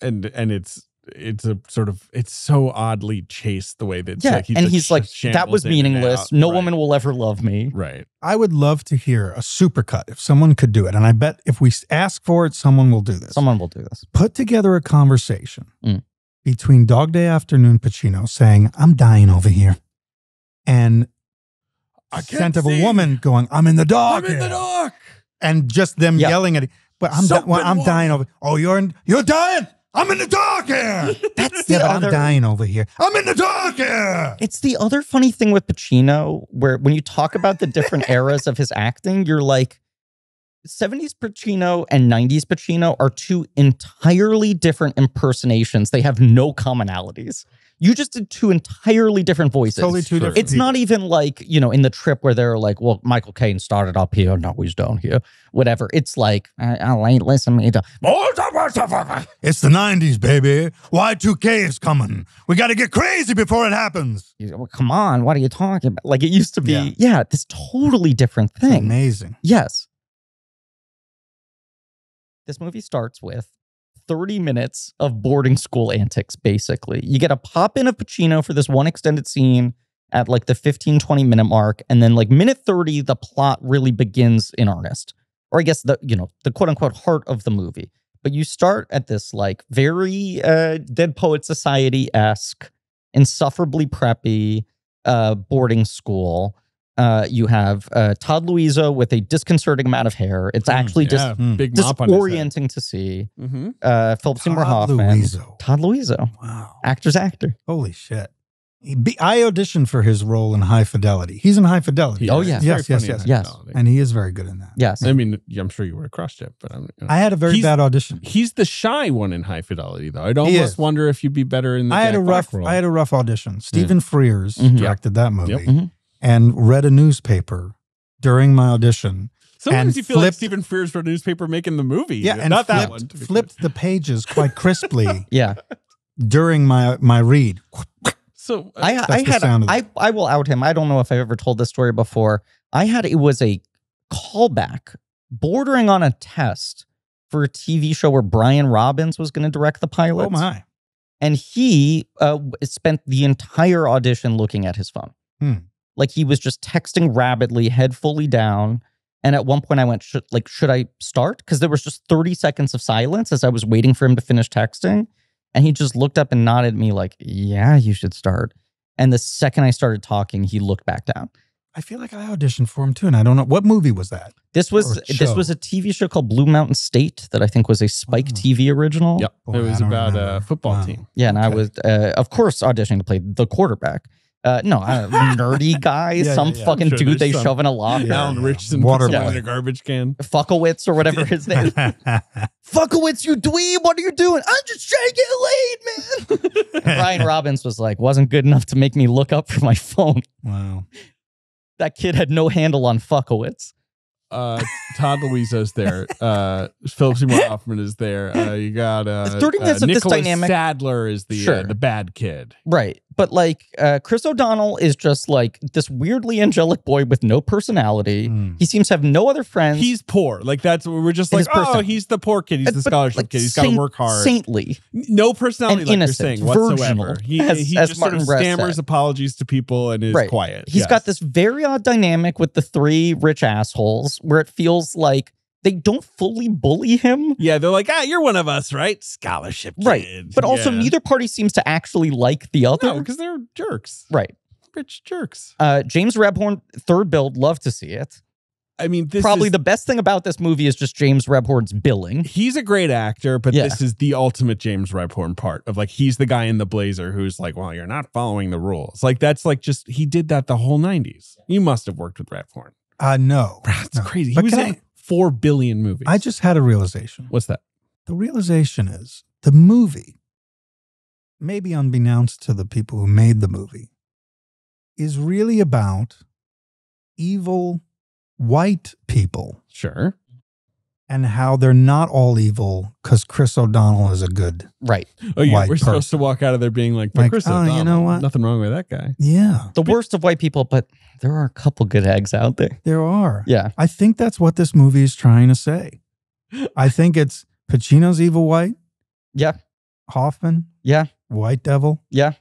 and and it's it's a sort of it's so oddly chased the way that
Yeah,
like, he
and
just
he's like, that was
shambles in and
meaningless. No
Right.
woman will ever love me.
Right.
I would love to hear a supercut if someone could do it. And I bet if we ask for it, someone will do this.
Someone will do this.
Put together a conversation
Mm.
between Dog Day Afternoon Pacino saying, I'm dying over here, and
I can't
scent of
see.
a woman going, I'm in the dark.
I'm in the dark.
And just them
Yeah.
yelling at it. But I'm, di- well, I'm dying over. Oh, you're in, you're dying. I'm in the dark here.
That's the
yeah,
other.
I'm dying over here. I'm in the dark here.
It's the other funny thing with Pacino, where when you talk about the different eras of his acting, you're like, 70s Pacino and 90s Pacino are two entirely different impersonations. They have no commonalities. You just did two entirely different voices.
Totally two different.
It's not even like, you know, in the trip where they're like, well, Michael Caine started up here, now he's down here, whatever. It's like, I, ain't listen to me. to-
It's the 90s, baby. Y2K is coming. We got to get crazy before it happens.
Well, Come on, what are you talking about? Like it used to be,
Yeah.
yeah, this totally different
It's
thing.
amazing.
Yes. This movie starts with 30 minutes of boarding school antics, basically. You get a pop in of Pacino for this one extended scene at like the 15, 20 minute mark. And then, like, minute 30, the plot really begins in earnest. Or I guess the, you know, the quote unquote heart of the movie. But you start at this like very uh, Dead Poet Society esque, insufferably preppy uh, boarding school. Uh, you have uh, Todd Louiso with a disconcerting amount of hair. It's actually
Hmm, yeah,
Mm.
big mop on
disorienting to see.
Mhm.
Uh, Philip Seymour
Todd
Hoffman.
Louiso.
Todd Louiso,
Wow.
actor's actor.
Holy shit. He be, I auditioned for his role in High Fidelity. He's in High Fidelity.
He
Oh,
is.
yeah.
Yes, yes, yes.
Yes.
And he is very good in that.
Yes.
I mean, I'm sure you would have crushed it, but I'm. You know.
I had a very
He's-
bad audition.
He's the shy one in High Fidelity, though. I'd
He
almost
is.
wonder if you'd be better in the.
I had a
Black
rough
role.
I had a rough audition. Stephen Frears
Mhm.
directed that movie
Yep.
Mhm.
And read a newspaper during my audition.
Sometimes
and
you feel like
flipped-
Stephen Frears for a newspaper making the movie.
Yeah, and
not
flipped,
that one.
flipped the pages quite crisply
Yeah.
during my my read.
So uh,
I, I had, I, I will out him. I don't know if I've ever told this story before. I had, it was a callback bordering on a test for a TV show where Brian Robbins was going to direct the pilot.
Oh my.
and he uh, spent the entire audition looking at his phone.
Hmm.
Like he was just texting rapidly, head fully down. And at one point, I went, should, "Like, should I start?" Because there was just thirty seconds of silence as I was waiting for him to finish texting, and he just looked up and nodded at me, like, "Yeah, you should start." And the second I started talking, he looked back down.
I feel like I auditioned for him too, and I don't know what movie was that.
This was this was a TV show called Blue Mountain State that I think was a Spike
Oh.
TV original.
Yep.
Boy,
it was
I don't
about a football
Wow.
team.
Yeah, and I was, uh, of course, auditioning to play the quarterback. Uh, no, a nerdy guy,
Yeah,
some
yeah, yeah.
fucking
sure
dude they
some-
shove in a locker.
Yeah.
Alan Richardson
Water
puts someone in a garbage can.
Fuckowitz or whatever his name. Fuckowitz, you dweeb! What are you doing? I'm just trying to get laid, man. Brian Robbins was like, wasn't good enough to make me look up for my phone.
wow.
That kid had no handle on Fuckowitz.
Uh, Todd Louiso's there. Uh, Philip Seymour Hoffman is there. Uh, you got uh,
30 minutes
uh,
of this
Nicholas
dynamic-
Sadler is the uh,
Sure.
the bad kid.
Right. But like, uh, Chris O'Donnell is just like this weirdly angelic boy with no personality.
Mm.
He seems to have no other friends.
He's poor. Like that's we're just like,
person.
oh, he's the poor kid. He's
Uh,
the
but,
scholarship
like,
kid. He's got to work hard.
Saintly.
no personality,
and
like
innocent,
you're saying whatsoever. He
as-
he
as
just sort of stammers
said.
apologies to people and is
Right.
quiet.
He's
Yes.
got this very odd dynamic with the three rich assholes where it feels like they don't fully bully him.
Yeah, they're like, ah, you're one of us, right? Scholarship kid.
Right. But also,
Yeah.
neither party seems to actually like the other.
No, because they're jerks.
right.
Rich jerks.
Uh, James Rebhorn, third build, love to see it.
I mean, this
Probably
is,
the best thing about this movie is just James Rebhorn's billing.
he's a great actor, but
Yeah.
this is the ultimate James Rebhorn part of like he's the guy in the blazer who's like, well, you're not following the rules. Like that's like just he did that the whole '90s. You must have worked with Rebhorn.
Uh, no.
That's
No.
crazy. He
But
was
can
in
I-
four billion movies.
I just had a realization.
what's that?
The realization is the movie, maybe unbeknownst to the people who made the movie, is really about evil white people
Sure.
And how they're not all evil because Chris O'Donnell is a good.
Right.
Oh yeah,
White
we're supposed to walk out of there being like, but
Like,
Chris
oh, you
O'Donnell,
know what?
Nothing wrong with that guy.
Yeah,
The worst of white people, but there are a couple good eggs out there.
there are.
Yeah.
I think that's what this movie is trying to say. I think it's Pacino's evil white.
Yeah.
Hoffman,
Yeah.
White Devil,
Yeah.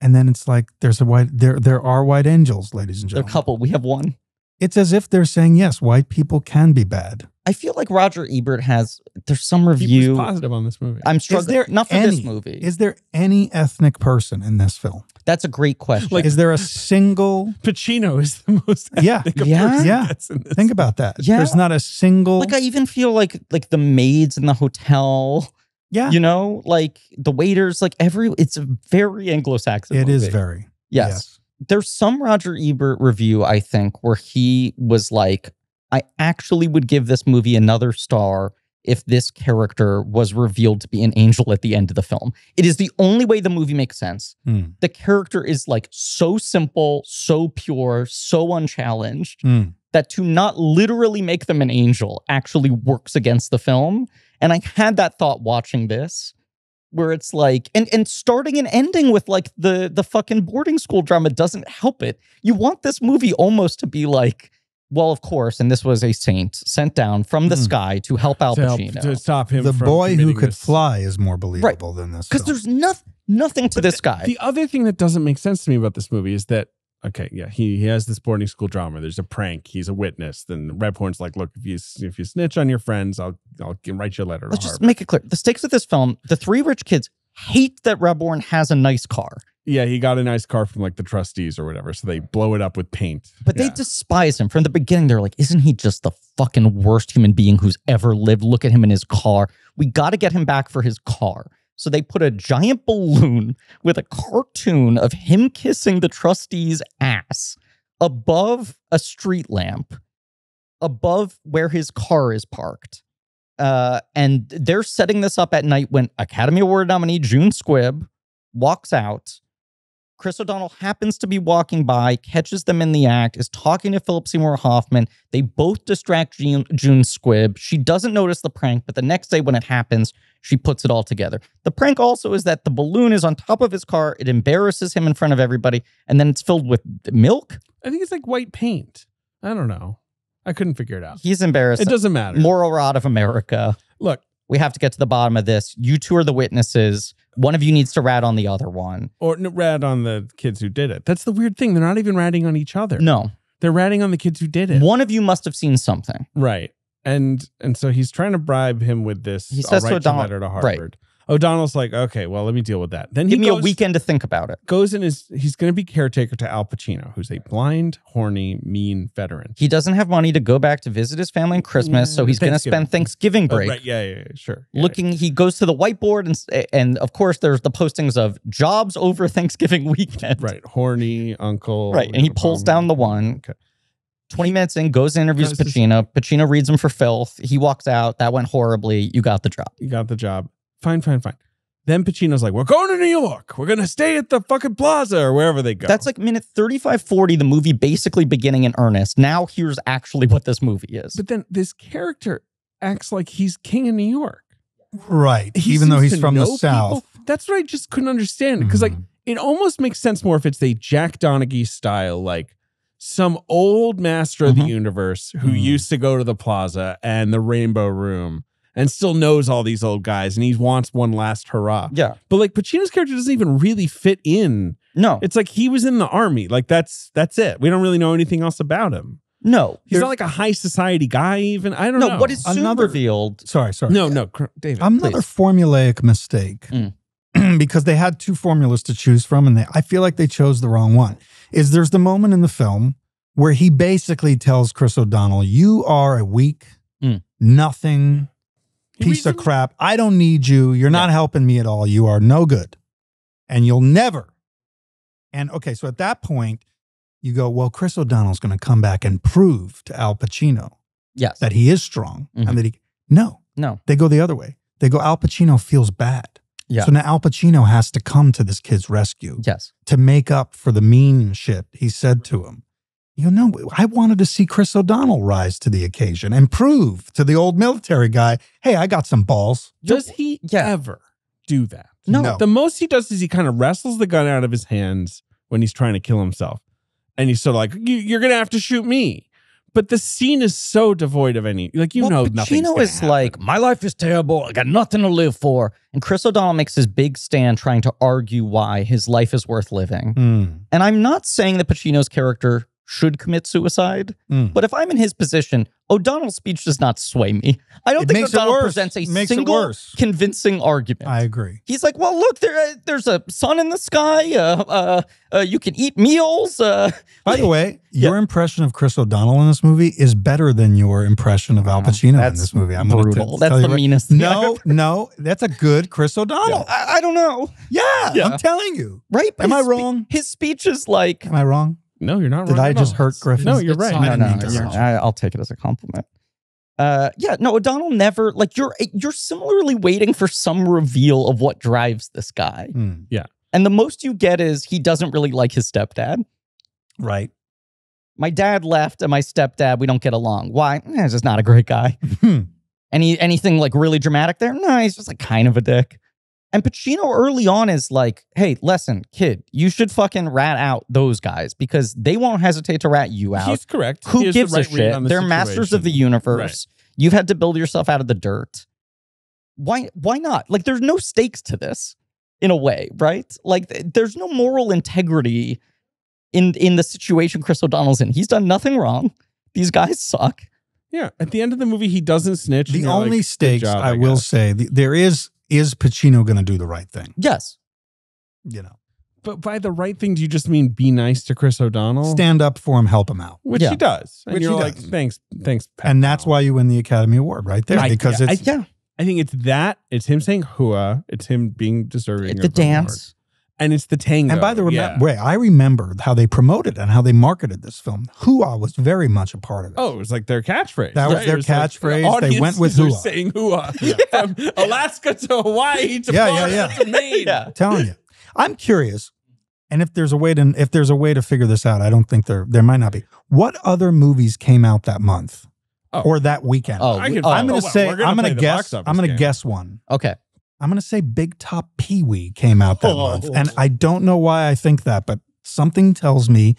and then it's like there's a white there there are white angels, ladies and
They're a couple. We have one.
It's as if they're saying yes, white people can be bad.
I feel like Roger Ebert has. There's some
He was
review.
positive on this movie.
I'm struggling.
Is there
Not for
any-
this movie.
Is there any ethnic person in this film?
That's a great question.
Like-
Is there a single?
Pacino is the most
Yeah.
ethnic of
Yeah.
person
Yeah.
that's in this.
Think about that.
Yeah.
There's not a single.
like I even feel like like the maids in the hotel.
yeah,
You know, like the waiters. Like every. It's a very Anglo-Saxon.
it is
movie.
very.
Yes. There's some Roger Ebert review, I think, where he was like, I actually would give this movie another star if this character was revealed to be an angel at the end of the film. It is the only way the movie makes sense.
Hmm.
The character is like so simple, so pure, so unchallenged
Hmm.
that to not literally make them an angel actually works against the film. And I had that thought watching this where it's like and and starting and ending with like the the fucking boarding school drama doesn't help it. You want this movie almost to be like well, of course, and this was a saint sent down from the
Hmm.
sky to help Al
to, help,
Pacino.
to stop him
The
from
boy who could
this.
fly is more believable than this.
Because there's nothing nothing to this guy.
The other thing that doesn't make sense to me about this movie is that okay, yeah, he he has this boarding school drama. There's a prank. He's a witness. Then Rebhorn's like, look, if you if you snitch on your friends, I'll I'll write you a letter.
Let's
to
just
Harvard.
make it clear. The stakes of this film, the three rich kids hate that Rebhorn has a nice car.
Yeah, he got a nice car from like the trustees or whatever, so they blow it up with paint.
But they despise him from the beginning. They're like, isn't he just the fucking worst human being who's ever lived? Look at him in his car. We got to get him back for his car. So they put a giant balloon with a cartoon of him kissing the trustee's ass above a street lamp, above where his car is parked. Uh, and they're setting this up at night when Academy Award nominee June Squibb walks out. Chris O'Donnell happens to be walking by, catches them in the act, is talking to Philip Seymour Hoffman. They both distract June, June Squibb. She doesn't notice the prank, but the next day when it happens, she puts it all together. The prank also is that the balloon is on top of his car. It embarrasses him in front of everybody, and then it's filled with milk.
I think it's like white paint. I don't know. I couldn't figure it out.
He's embarrassed.
It doesn't matter.
Moral rod of America.
Look,
We have to get to the bottom of this. You two are the witnesses. One of you needs to rat on the other one.
or n- rat on the kids who did it. That's the weird thing. They're not even ratting on each other.
No,
They're ratting on the kids who did it.
one of you must have seen something.
Right. And and so he's trying to bribe him with this.
He says to
a letter to
right.
O'Donnell's like, okay, well, let me deal with that. Then
Give
he
me
goes,
a weekend to think about it.
goes in his he's gonna be caretaker to Al Pacino, who's a blind, horny, mean veteran.
He doesn't have money to go back to visit his family on Christmas, so he's going to spend Thanksgiving
Oh,
break.
right, yeah, yeah, yeah, sure. Yeah,
Looking, he goes to the whiteboard and and of course there's the postings of jobs over Thanksgiving weekend.
Right. Horny uncle.
Right, and he pulls down the one.
Okay.
20 minutes in, goes and interviews Pacino. Pacino reads him for filth. He walks out. That went horribly. You got the job.
You got the job. Fine, fine, fine. Then Pacino's like, we're going to New York. We're gonna stay at the fucking plaza or wherever they go.
That's like minute 35 40, the movie basically beginning in earnest. Now here's actually what this movie is.
But then this character acts like he's king of New York.
right.
He
Even though he's from the
know people.
south.
That's what I just couldn't understand. Because like
Mhm.
it almost makes sense more if it's a Jack Donaghy style, like some old master of the
Mhm.
universe who
Mhm.
used to go to the plaza and the rainbow room and still knows all these old guys and he wants one last hurrah.
yeah.
But like Pacino's character doesn't even really fit in.
No.
It's like he was in the army. Like that's that's it. We don't really know anything else about him.
No.
He's not like a high society guy even. I don't
no,
know.
what is soon
Another-
revealed.
Sorry, sorry.
No, no, cr- David.
Another
please.
formulaic mistake
Mm.
because they had two formulas to choose from, and they, I feel like they chose the wrong one. Is there's the moment in the film where he basically tells Chris O'Donnell, "You are a weak,
Mm.
nothing
He
piece of crap. I don't need you. You're not helping me at all. You are no good, and you'll never." And okay, so at that point, you go, "Well, Chris O'Donnell's going to come back and prove to Al Pacino
Yes.
that he is strong
Mhm.
and that he no."
no.
They go the other way. They go, Al Pacino feels bad.
Yeah.
So now Al Pacino has to come to this kid's rescue
Yes.
to make up for the mean shit he said to him. You know, I wanted to see Chris O'Donnell rise to the occasion and prove to the old military guy, hey, I got some balls.
Does he
Yeah.
ever do that?
No.
No.
The most he does is he kind of wrestles the gun out of his hands when he's trying to kill himself. And he's sort of like, "You- you're going to have to shoot me. but the scene is so devoid of any like you
Well,
know nothing.
Pacino is like, my life is terrible. I got nothing to live for. And Chris O'Donnell makes his big stand trying to argue why his life is worth living.
Mm,
And I'm not saying that Pacino's character should commit suicide,
mm.
but if I'm in his position, O'Donnell's speech does not sway me. I don't
It
think O'Donnell presents a single convincing argument.
I agree.
He's like, well, look, there, uh, there's a sun in the sky. Uh, uh, uh, you can eat meals. Uh,
By the way, your impression of Chris O'Donnell in this movie is better than your impression of Al Pacino in this movie. I'm
brutal. That's the
what-
meanest
No, no, that's a good Chris O'Donnell.
I, I don't know,
Yeah,
Yeah.
I'm telling you.
right?
Am I
spe-
wrong?
his speech is like,
Am I wrong?
No, you're not.
Did
wrong
I
at
just
all.
hurt Griffin?
No, you're
It's
right.
fine.
no, no,
didn't mean to
you're- I, I'll take it as a compliment. Uh, yeah, no, O'Donnell never like you're you're similarly waiting for some reveal of what drives this guy,
Yeah,
and the most you get is he doesn't really like his stepdad.
right.
My dad left, and my stepdad we don't get along. Why? Eh, he's just not a great guy.
Hmm.
Any anything like really dramatic there? No, he's just like kind of a dick. And Pacino early on is like, hey, listen, kid, you should fucking rat out those guys because they won't hesitate to rat you out.
He's correct. He
Who
the
gives
right
a shit?
the
They're masters of the
situation.
universe. You've had to build yourself out of the dirt. Why why not? Like there's no stakes to this in a way, right? Like th- there's no moral integrity in in the situation Chris O'Donnell's in. He's done nothing wrong. These guys suck.
Yeah. At the end of the movie, he doesn't snitch.
The only
like,
stakes
job,
I, will say, the, there is is Pacino going to do the right thing?
Yes.
You know,
But by the right thing, do you just mean be nice to Chris O'Donnell?
stand up for him, help him out,
Which
Yeah.
he does. And
Which
you're
he
like,
does.
thanks, thanks, Pat
and that's
Powell.
why you win the Academy Award right there
I-
because
yeah,
I,
it's
yeah.
I think it's that. It's him saying hooah. It's him being deserving.
The
of
dance.
And it's the tango.
And by the
yeah.
way, I remember how they promoted and how they marketed this film. Hooah was very much a part of it.
Oh, it was like their catchphrase.
That was
right?
their
It like,
catchphrase.
the
They went with hooah.
saying hooah from Alaska to Hawaii to
Yeah, yeah,
Florida
yeah.
to Maine.
Yeah.
I'm telling you. I'm curious. And if there's a way to if there's a way to figure this out, I don't think there there might not be. What other movies came out that month
Oh.
or that weekend?
Oh,
I can
oh,
I'm
oh,
going to say
gonna
I'm going to guess I'm going to guess one.
Okay.
I'm going to say Big Top Pee Wee came out that
Oh.
month. And I don't know why I think that, but something tells me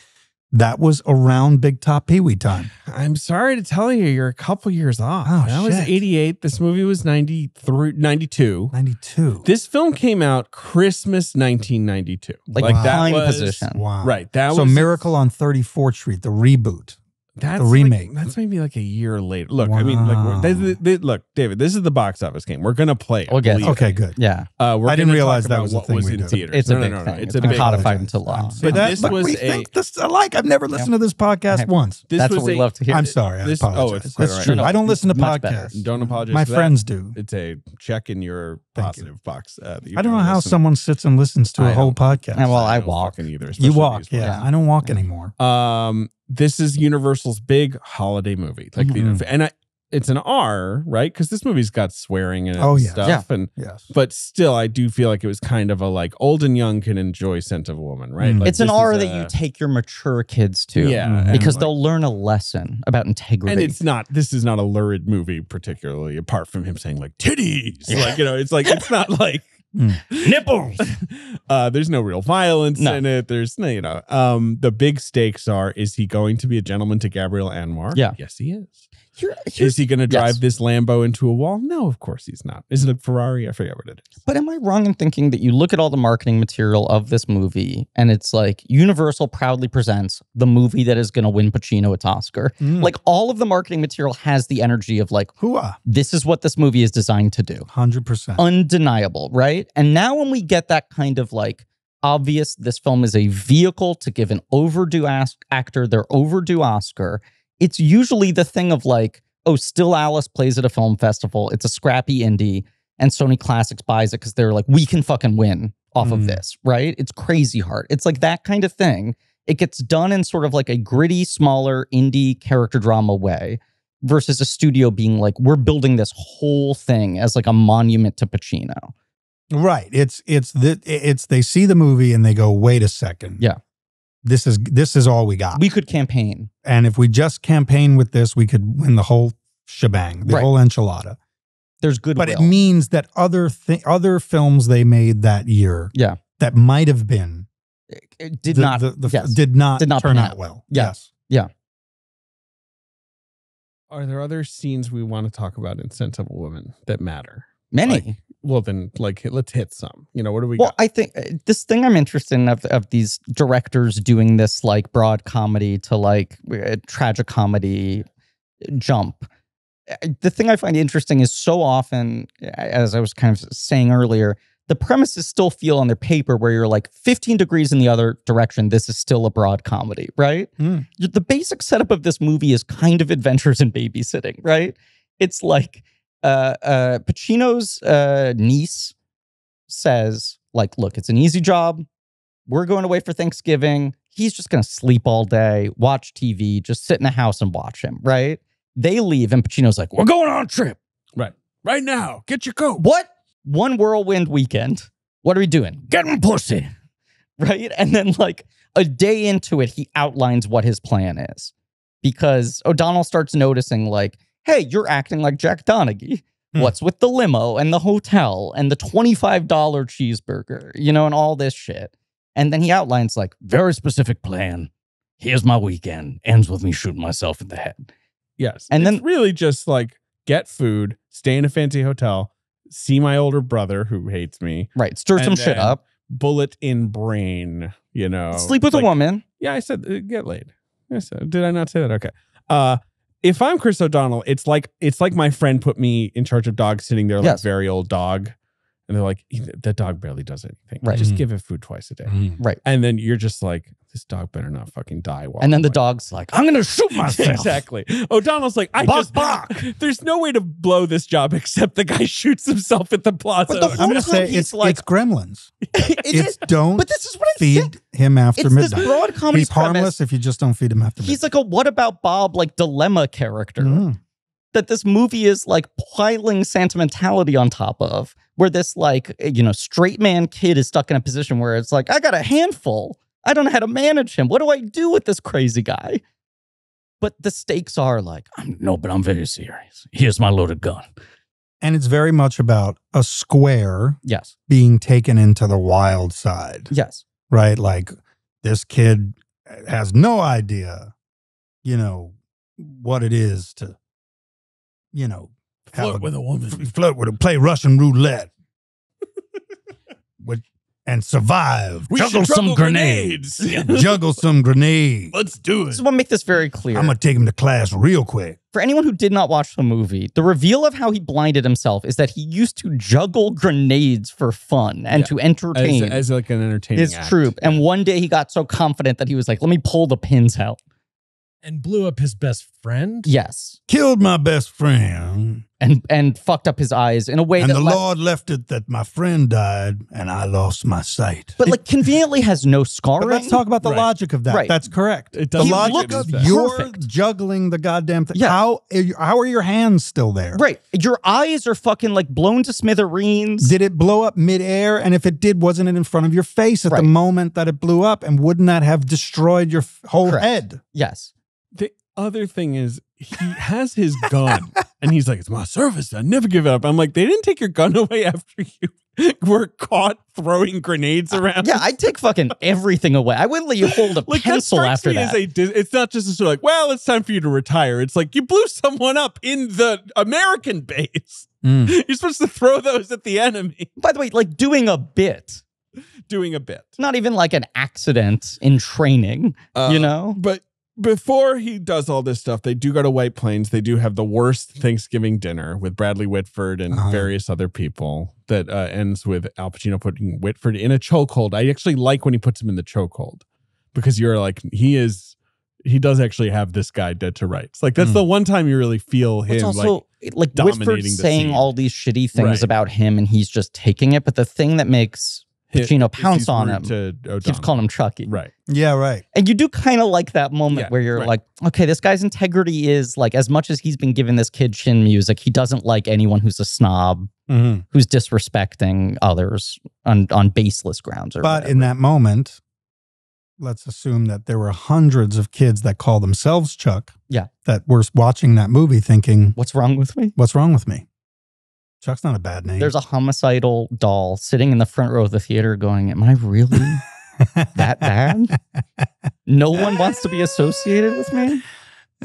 that was around Big Top Pee Wee time.
I'm sorry to tell you, you're a couple years off.
Oh,
that was 88. This movie was 93, 92.
92.
This film came out Christmas 1992.
Like,
Wow.
prime
was
position.
wow.
right. That
so
was
Miracle on 34th Street, the reboot.
That's
the
like-
remake.
that's maybe like a year later. Look, I mean, like, they, they- they- look, David. This is the box office game. We're gonna play. it,
We'll get it.
Okay, good.
Yeah.
Uh, we're
I didn't realize that was a
what
thing
was
we
in
did.
theaters.
It's a big
no, no, no.
thing.
It's
It's
a
been
big.
codified into law.
But
But
that,
this
but
was
we
a-
think this alike. I've never listened to this podcast
Yep.
once.
This
That's
was
what we
a-
love to hear.
I'm sorry. I
This-
apologize.
oh, it's
That's
all right.
true.
No, no,
I don't listen to podcasts.
Don't apologize.
My friends do.
It's a check in your
Thank you.
Positive box. Uh,
I don't know how
listen.
someone sits and listens to a
I
whole podcast.
Yeah, well, I
don't
walk.
fucking either.
you walk, yeah. I don't walk anymore.
Um, this is Universal's big holiday movie, like
Mhm.
the, and I, it's an R, right? Because this movie's got swearing in it
Oh,
and
yeah.
stuff, and
Yes.
but still, I do feel like it was kind of a like old and young can enjoy Scent of a Woman, right?
Mm.
Like,
it's an R that
a-
you take your mature kids to.
yeah,
Mhm.
Because
like-
they'll learn a lesson about integrity.
and it's not this is not a lurid movie particularly apart from him saying like titties like you know it's like it's not like
Nipples.
uh there's no real violence
No.
in it there's no you know um the big stakes are is he going to be a gentleman to gabrielle anwar
Yeah.
yes he is
Here- here's-
is he going to drive
yes.
this lambo into a wall no of course he's not is it a ferrari i forget what it is
But am I wrong in thinking that you look at all the marketing material of this movie and it's like Universal proudly presents the movie that is going to win Pacino its Oscar?
Mm.
Like all of the marketing material has the energy of like,
Hooah.
this is what this movie is designed to do.
100%.
Undeniable, right? And now when we get that kind of like obvious, this film is a vehicle to give an overdue as- actor their overdue Oscar, it's usually the thing of like, oh, Still Alice plays at a film festival. It's a scrappy indie, and Sony Classics buys it because they're like, we can fucking win off of
Mm.
this, right? It's crazy hard. It's like that kind of thing. It gets done in sort of like a gritty, smaller indie character drama way versus a studio being like, we're building this whole thing as like a monument to Pacino.
Right. It's it's the it's they see the movie and they go, wait a second.
Yeah.
This is this is all we got.
We could campaign.
and if we just campaign with this, we could win the whole shebang, the
Right.
whole enchilada.
There's good.
But it means that other thi- other films they made that year,
Yeah.
that might have been
it did
the-
not.
the, the,
yes.
did not
Did not
turn out
out.
well.
Yeah.
Yes.
Yeah.
Are there other scenes we want to talk about in Scent of a Woman that matter?
Many.
Like, well, then, like, let's hit some. You know, what do we
well,
got?
I think uh, this thing I'm interested in of, of these directors doing this like broad comedy to like uh, tragic comedy jump. Uh, The thing I find interesting is so often, uh, as I was kind of saying earlier, the premises still feel on their paper where you're like 15 degrees in the other direction. This is still a broad comedy, right? Y- The basic setup of this movie is kind of adventures in babysitting, right? It's like uh, uh, Pacino's uh, niece says, like, look, it's an easy job. We're going away for Thanksgiving. He's just going to sleep all day, watch TV, just sit in the house and watch him, right? They leave, and Pacino's like,
We're going on a trip.
right Right now, get your coat.
what? One whirlwind weekend. What are we doing?
Getting pussy.
right? And then like a day into it, he outlines what his plan is because O'Donnell starts noticing like, hey, you're acting like Jack Donaghy.
Hmm.
What's with the limo and the hotel and the $25 cheeseburger, you know, and all this shit. And then he outlines like,
Very specific plan. Here's my weekend. Ends with me shooting myself in the head.
Yes.
And then
really just like get food, stay in a fancy hotel, see my older brother who hates me,
right, stir some shit up,
bullet in brain, you know.
sleep with
like-
a woman.
Yeah, I said uh, get laid. I said, did I not say that? Okay. Uh if I'm Chris O'Donnell, it's like it's like my friend put me in charge of dog sitting there, like
Yes.
very old dog. And they're like, that dog barely does anything.
Right.
Just
Mhm.
give it food twice a day.
Right.
And then you're just like, this dog better not fucking die. While
And then
I'm
the
like-
dog's like,
I'm gonna shoot myself.
exactly. O'Donnell's like, I
Bark,
just
bark.
There's no way to blow this job except the guy shoots himself at the plaza.
But the
I'm gonna
time
say
he's
it's
like-
it's Gremlins.
it
It's
is,
don't
but this is what I'm saying.
feed him after
It's this
midnight.
broad comedy
He's harmless
premise.
if you just don't feed him after midnight.
He's like a what about Bob like dilemma character.
midnight. Mhm.
that this movie is like piling sentimentality on top of where this like you know straight man kid is stuck in a position where it's like i got a handful i don't know how to manage him what do i do with this crazy guy but the stakes are like
I'm, no, but I'm very serious. Here's my loaded gun.
And it's very much about a square
yes
being taken into the wild side,
yes
right? Like this kid has no idea, you know, what it is to, you know, have
Flirt with a woman.
f- flirt with a play Russian roulette, with, and survive,
We
Juggle
should
some
juggle
grenades.
juggle some grenades.
Let's do it.
so i'll make this very clear
I'm gonna take him to class real quick.
for anyone who did not watch the movie the reveal of how he blinded himself is that he used to juggle grenades for fun and
Yeah.
to
as,
entertain
as like an entertaining
his
act.
troop and one day he got so confident that he was like let me pull the pins out
And blew up his best friend.
yes
Killed my best friend,
and and fucked up his eyes in a way
and
that
the
left-
Lord left it that my friend died, and I lost my sight.
but like conveniently has no scarring.
But let's talk about the
Right.
logic of that.
Right.
That's correct.
It
The
does
He
logic
looks
of
perfect.
you're juggling the goddamn thing.
Yeah.
How how are your hands still there?
Right, your eyes are fucking like blown to smithereens.
Did it blow up midair? And if it did, wasn't it in front of your face at
Right.
the moment that it blew up? And wouldn't that have destroyed your f- whole
Correct.
head?
yes,
The other thing is he has his gun and he's like, It's my service. I never give it up. I'm like, they didn't take your gun away after you were caught throwing grenades around.
yeah, I'd take fucking everything away. I wouldn't let you hold a
like
pencil
that
after that.
a it's not just a sort of like, well, it's time for you to retire. It's like you blew someone up in the American base.
Mm.
You're supposed to throw those at the enemy.
By the way, like doing a bit,
Doing a bit.
not even like an accident in training.
Uh,
you know,
But before he does all this stuff, they do go to White Plains. They do have the worst Thanksgiving dinner with Bradley Whitford and
Uh-huh.
various other people that uh, ends with Al Pacino putting Whitford in a chokehold. I actually like when he puts him in the chokehold because you're like, he is, he does actually have this guy dead to rights. Like, that's
Mm.
the one time you really feel him.
it's
like,
also like,
dominating
Whitford
the
saying
scene.
all these shitty things
Right.
about him, and he's just taking it. But the thing that makes
hit-
Pacino
is
pounce
he's
on him,
To
keeps
O'Donnell.
calling him Chucky.
Right.
Yeah, right.
And you do kind of like that moment
Yeah,
where you're
right.
like, okay, this guy's integrity is like, as much as he's been giving this kid chin music, he doesn't like anyone who's a snob,
Mhm.
who's disrespecting others on, on baseless grounds. Or
But
whatever.
in that moment, let's assume that there were hundreds of kids that call themselves Chuck.
Yeah.
That were watching that movie thinking,
what's wrong with me?
what's wrong with me? Chuck's not a bad name.
There's a homicidal doll sitting in the front row of the theater going, Am I really that bad? No one wants to be associated with me?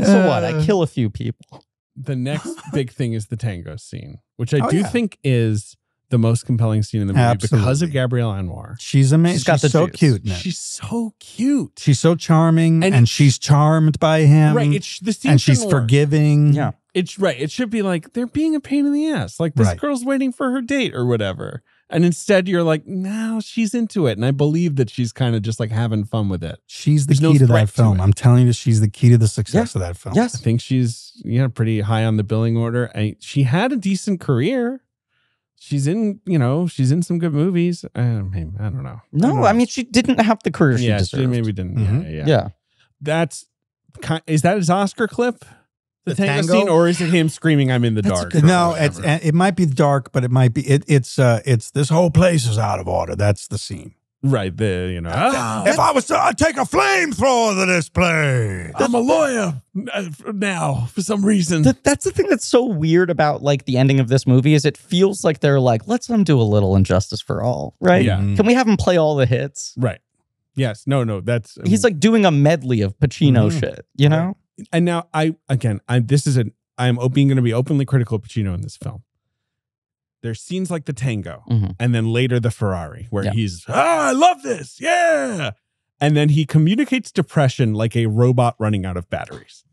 So what? I kill a few people.
the next big thing is the tango scene, which I
Oh,
do
yeah.
think is the most compelling scene in the movie because of Gabrielle Anwar.
She's amazing.
She's
She's,
got the
so
juice.
cute. in.
She's so cute.
She's so charming,
And
and, she's charmed by him.
right. It's the scene
and she's
shouldn't
forgiving.
Yeah.
It's right. It should be like they're being a pain in the ass. Like this
Right.
girl's waiting for her date or whatever. And instead you're like, no, she's into it. And I believe that she's kind of just like having fun with it.
She's the
There's no
key to that film.
it.
I'm telling you, she's the key to the success of that film.
Yes.
I think she's yeah, pretty high on the billing order. I, she had a decent career. She's in, you know, she's in some good movies. I, mean, I don't know.
No, I mean she didn't have the career she
yeah,
deserved.
she maybe didn't.
Mhm.
Yeah, yeah,
yeah.
That's. Is that his Oscar clip? The,
The
tango,
tango?
scene, or is it him screaming, "I'm in the
That's
dark"?
good-
or
No, it's it might be dark, but it might be it, it's uh it's this whole place is out of order. That's the scene.
Right. there, you know, "Ah,
if I was to I'd take a flamethrower to this place.
I'm a lawyer uh, now for some reason.
Th- that's the thing that's so weird about like the ending of this movie is it feels like they're like let's undo a little injustice for all, right?
Yeah.
Can we have him play all the hits?
right. Yes. No. No. That's
He's like doing a medley of Pacino
Mhm.
shit, you know?
and now I again I this is an I'm being going to be openly critical of Pacino in this film. There's scenes like the tango,
Mhm.
and then later the Ferrari, where
Yeah.
he's ah, I love this, yeah, and then he communicates depression like a robot running out of batteries.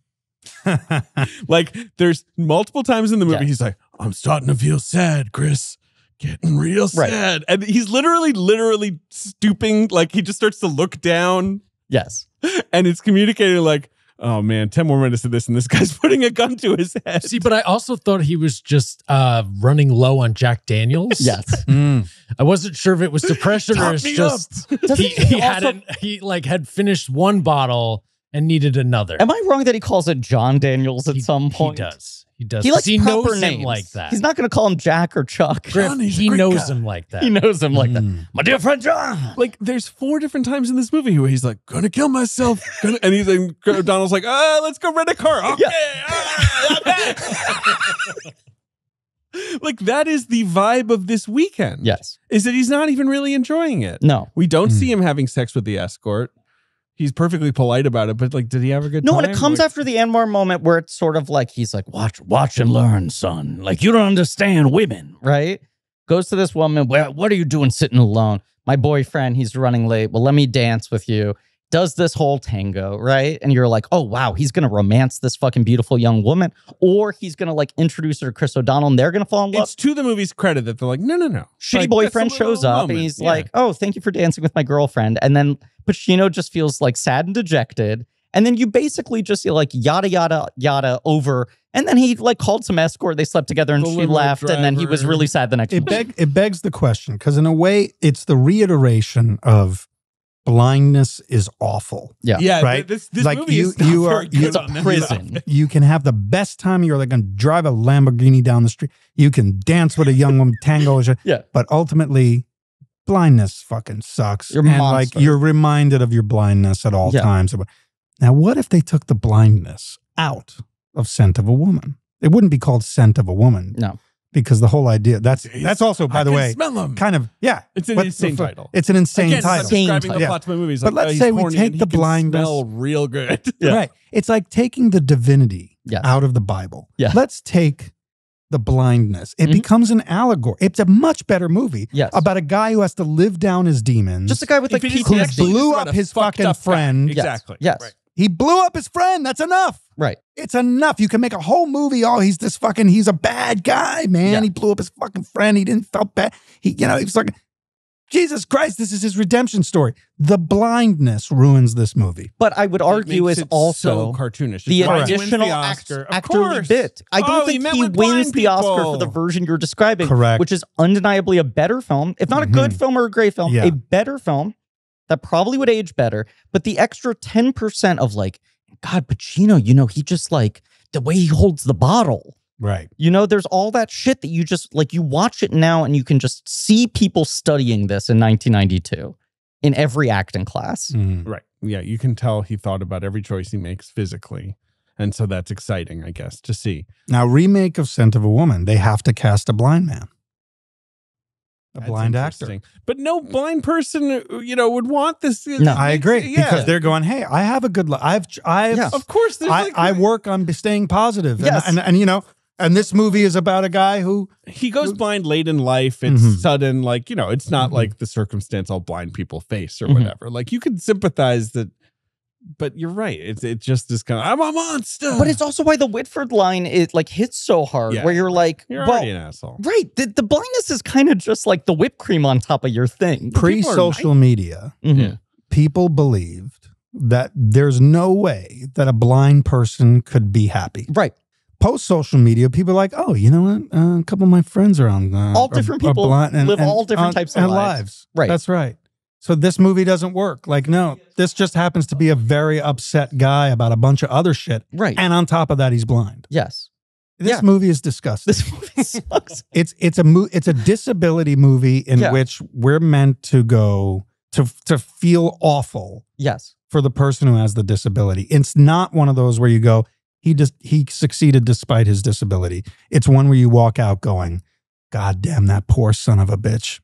Like there's multiple times in the movie
Yes.
he's like, I'm starting to feel sad, Chris. Getting real
Right.
sad. And he's literally, literally stooping, like he just starts to look down
Yes.
and it's communicating like, oh man, 10 more minutes of this, and this guy's putting a gun to his head.
See, but I also thought he was just uh, running low on Jack Daniels.
Yes.
Mm.
I wasn't sure if it was depression or it's just he,
he
he
also-
hadn't he like had finished one bottle and needed another.
Am I wrong that he calls it John Daniels at
he,
some point?
He does. He does.
He likes
he
proper
knows
names.
him like that.
He's not going to call him Jack or Chuck.
Griff,
Johnny's a
he
great
knows
guy.
him like that.
He knows him like that.
Mm.
My dear friend John.
Like there's four different times in this movie where he's like, gonna kill myself. Gonna, and he's like, Donald's like, ah, let's go rent a car. Okay. ah, I'm like that is the vibe of this weekend.
Yes.
Is that he's not even really enjoying it.
No.
We don't
Hmm.
see him having sex with the escort. He's perfectly polite about it, but like, did he have a good
No,
time?
and it comes
Like-
after the Anwar moment where it's sort of like he's like,
Watch, watch and learn, son. Like you don't understand women.
right? Goes to this woman, "Well, what are you doing sitting alone? My boyfriend, he's running late. Well, let me dance with you. Does this whole tango, right? And you're like, oh, wow, he's going to romance this fucking beautiful young woman, or he's going to like introduce her to Chris O'Donnell and they're going to fall in love.
It's to the movie's credit that they're like, no, no, no.
Shitty
Like,
boyfriend shows up
moment.
and he's
Yeah.
like, oh, thank you for dancing with my girlfriend. And then Pacino just feels like sad and dejected. And then you basically just see like yada, yada, yada over. And then he like called some escort. They slept together and
The
she
limo
left. And then he was really sad the next
It
morning.
beg it begs the question because in a way it's the reiteration of blindness is awful.
Yeah.
yeah,
right?
This, this
Like,
movie
you-
is not
you are-
very good
it's a
prison.
You can have the best time. You're like going to drive a Lamborghini down the street. You can dance with a young woman, tango.
Yeah.
But ultimately, blindness fucking sucks.
You're
and
monster.
like you're reminded of your blindness at all
Yeah.
times. Now, what if they took the blindness out of Scent of a Woman? It wouldn't be called Scent of a Woman.
No.
Because the whole idea that's that's also, by
I
the
can
way,
smell him.
kind of yeah.
It's an
what
insane
fu-
title.
It's an insane
Again,
title.
It's not describing
title.
the
Yeah.
plot to my movies.
But
like,
let's
oh,
say we take the
can
blindness-
Smell real good.
Yeah.
Right. It's like taking the divinity
Yes.
out of the Bible.
Yeah.
Let's take the blindness. It
Mhm.
becomes an allegory. It's a much better movie
Yes.
about a guy who has to live down his demons.
Just a guy with like
If
who
PTSD.
blew up his fucking
up guy.
friend.
Yes.
Exactly.
Yes.
Right.
He blew up his friend. That's enough.
Right.
It's enough. You can make a whole movie. Oh, he's this fucking, he's a bad guy, man.
Yeah.
He blew up his fucking friend. He didn't felt bad. He, you know, he was like, Jesus Christ, this is his redemption story. The blindness ruins this movie.
But I would argue
makes
is also
so cartoonish.
the
It's why he wins
additional
the
act-
Oscar. Of
bit. I don't
Oh,
think
met
he wins
blind
the Oscar for the version you're describing,
Correct.
which is undeniably a better film. If not a good
Mhm.
film or a great film,
Yeah.
a better film that probably would age better. But the extra 10% of like, God, Pacino, you know, he just like the way he holds the bottle.
Right.
You know, there's all that shit that you just like you watch it now and you can just see people studying this in 1992 in every acting class.
Mhm.
Right. Yeah, you can tell he thought about every choice he makes physically. And so that's exciting, I guess, to see.
Now, remake of Scent of a Woman, they have to cast a blind man. The
That's
blind actor.
But no blind person, you know, would want this.
No.
I agree
Yeah.
because they're going, "Hey, I have a good life. I've I've
Yeah.
of course, there's
I,
like
I work on staying positive.
Yes.
And, and and you know, and this movie is about a guy who
he goes blind late in life. It's
Mhm.
sudden, like you know, it's not
Mhm.
like the circumstance all blind people face or
Mhm.
whatever. Like you could sympathize that, but you're right. It's it just is kind of I'm a monster.
But it's also why the Whitford line it like hits so hard,
Yeah.
where you're like,
you're
well,
already an asshole.
right, the, the blindness is kind of just like the whipped cream on top of your thing.
pre-social media,
Mhm.
Yeah.
people believed that there's no way that a blind person could be happy.
Right.
Post social media, people are like, oh, you know what? Uh, a couple of my friends are on. Uh,
All different
are
people
blind
live all different types of
and
lives. Right.
That's right. So this movie doesn't work. Like, no, this just happens to be a very upset guy about a bunch of other shit,
Right.
and on top of that, he's blind.
yes.
This
Yeah.
movie is disgusting.
This movie sucks.
it's it's a mo- it's a disability movie in
Yeah.
which we're meant to go to to feel awful
yes.
for the person who has the disability. It's not one of those where you go he just he succeeded despite his disability. It's one where you walk out going, God damn that poor son of a bitch.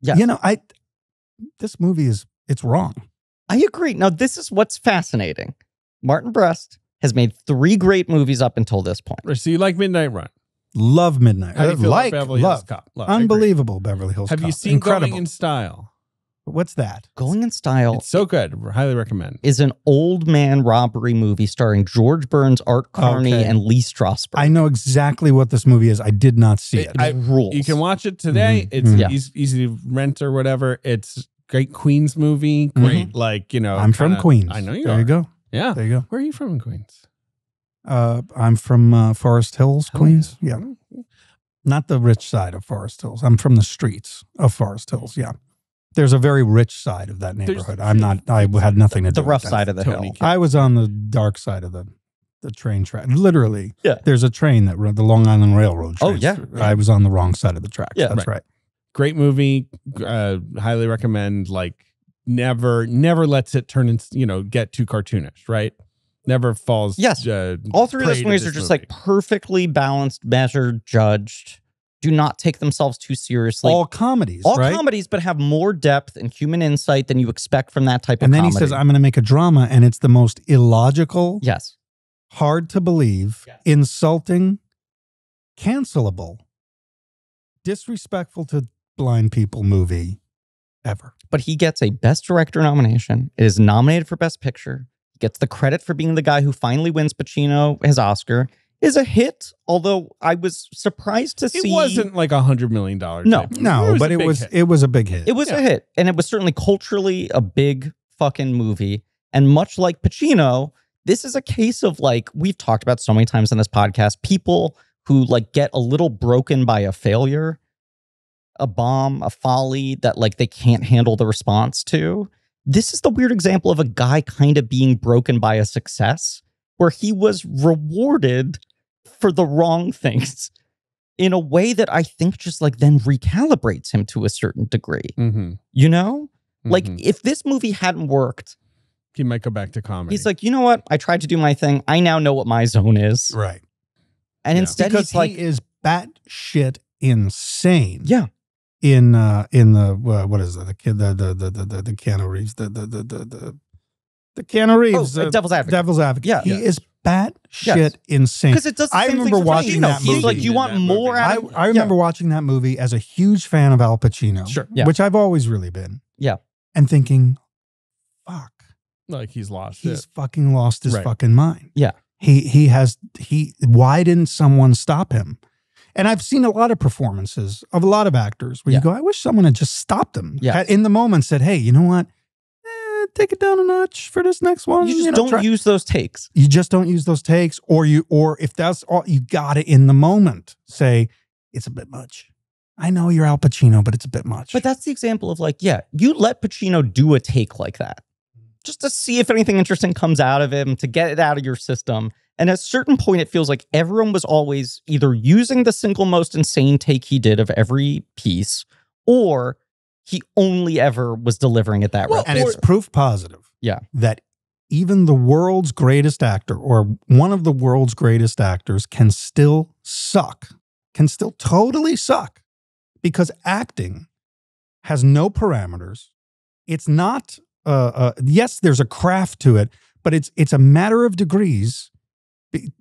Yeah.
You know, I this movie is it's wrong.
I agree. Now, this is what's fascinating. Martin Brest has made three great movies up until this point.
So you like Midnight Run?
Love Midnight.
How do you feel
like
about Beverly Hills. Cop? Love,
Unbelievable Beverly Hills
Have you seen
Incredible.
Going in Style?
What's that?
Going in Style
It's so good. Highly recommend.
is an old man robbery movie starring George Burns, Art Carney,
Okay.
and Lee Strasberg.
I know exactly what this movie is. I did not see
It-
it.
I-
rules.
You can watch it today.
Mhm.
It's
Mhm.
Yeah.
easy, easy to rent or whatever. It's great Queens movie. Great, like you know.
I'm from
kinda-
Queens.
I know you
There
are.
you go.
Yeah.
There you go.
Where are you from in Queens?
Uh, I'm from uh, Forest Hills,
Oh,
Queens. Yeah, not the rich side of Forest Hills. I'm from the streets of Forest Hills. Yeah, there's a very rich side of that neighborhood. I'm not. I had nothing to do.
the
with
rough
that.
side of the
Tony
hill.
Kidd.
I was on the dark side of the the train track. Literally,
Yeah.
There's a train that run the Long Island Railroad.
Oh, yeah.
through. I was on the wrong side of the tracks.
Yeah.
that's right.
Great movie. Uh, highly recommend. Like never, never lets it turn into you know get too cartoonish. Right. Never falls.
Yes.
Uh,
All three of
prey
those movies are just
movie.
like perfectly balanced, measured, judged. Do not take themselves too seriously.
All comedies,
All
right?
comedies, but have more depth and human insight than you expect from that type
and
of And
then
comedy.
he says, "I'm going to make a drama," and it's the most illogical,
yes.
hard to believe,
Yes.
insulting, cancelable, disrespectful to blind people movie ever.
But he gets a Best Director nomination. It is nominated for Best Picture. He gets the credit for being the guy who finally wins Pacino his Oscar. Is a hit, although I was surprised to see It
wasn't like a hundred million dollars.
No.
No, but
a
it was
hit.
it was a big hit.
It was
Yeah.
a hit, and it was certainly culturally a big fucking movie. And much like Pacino, this is a case of like we've talked about so many times on this podcast, people who like get a little broken by a failure, a bomb, a folly that like they can't handle the response to. This is the weird example of a guy kind of being broken by a success where he was rewarded for the wrong things in a way that I think just like then recalibrates him to a certain degree.
Mhm.
You know? Like
Mhm.
if this movie hadn't worked,
he might go back to comedy.
he's like, you know what? I tried to do my thing. I now know what my zone is.
right
And
Yeah.
instead
because
he's like,
he is batshit insane.
yeah,
in uh in the uh, what is it the kid the the the the the, the Keanu Reeves the the the the the, the Keanu Reeves
oh,
uh,
devil's advocate.
Devil's Advocate.
Yeah.
he
Yes.
is bat shit
Yes.
insane.
Because it does the
I
same
remember
thing
watching
Pacino.
that
He's
movie.
like, you want more out
I,
of
I remember watching that movie as a huge fan of Al Pacino,
sure.
Yeah.
which I've always really been.
Yeah.
and thinking, fuck,
Like he's lost
he's
it.
fucking lost his
Right.
fucking mind.
Yeah.
he he has he. Why didn't someone stop him? And I've seen a lot of performances of a lot of actors where
Yeah.
you go, I wish someone had just stopped them
Yeah.
In the moment said, hey, you know what? Eh, take it down a notch for this next one.
You just
know,
don't
try-
use those takes.
you just don't use those takes, or you, or if that's all, you got it in the moment. Say it's a bit much. I know you're Al Pacino, but it's a bit much.
But that's the example of like, yeah, you let Pacino do a take like that just to see if anything interesting comes out of him, to get it out of your system. And at a certain point, it feels like everyone was always either using the single most insane take he did of every piece, or he only ever was delivering it that
Well,
way.
and
or-
it's proof positive.
Yeah.
That even the world's greatest actor, or one of the world's greatest actors, can still suck, can still totally suck, because acting has no parameters. It's not. Uh, uh, yes, there's a craft to it, but it's it's a matter of degrees,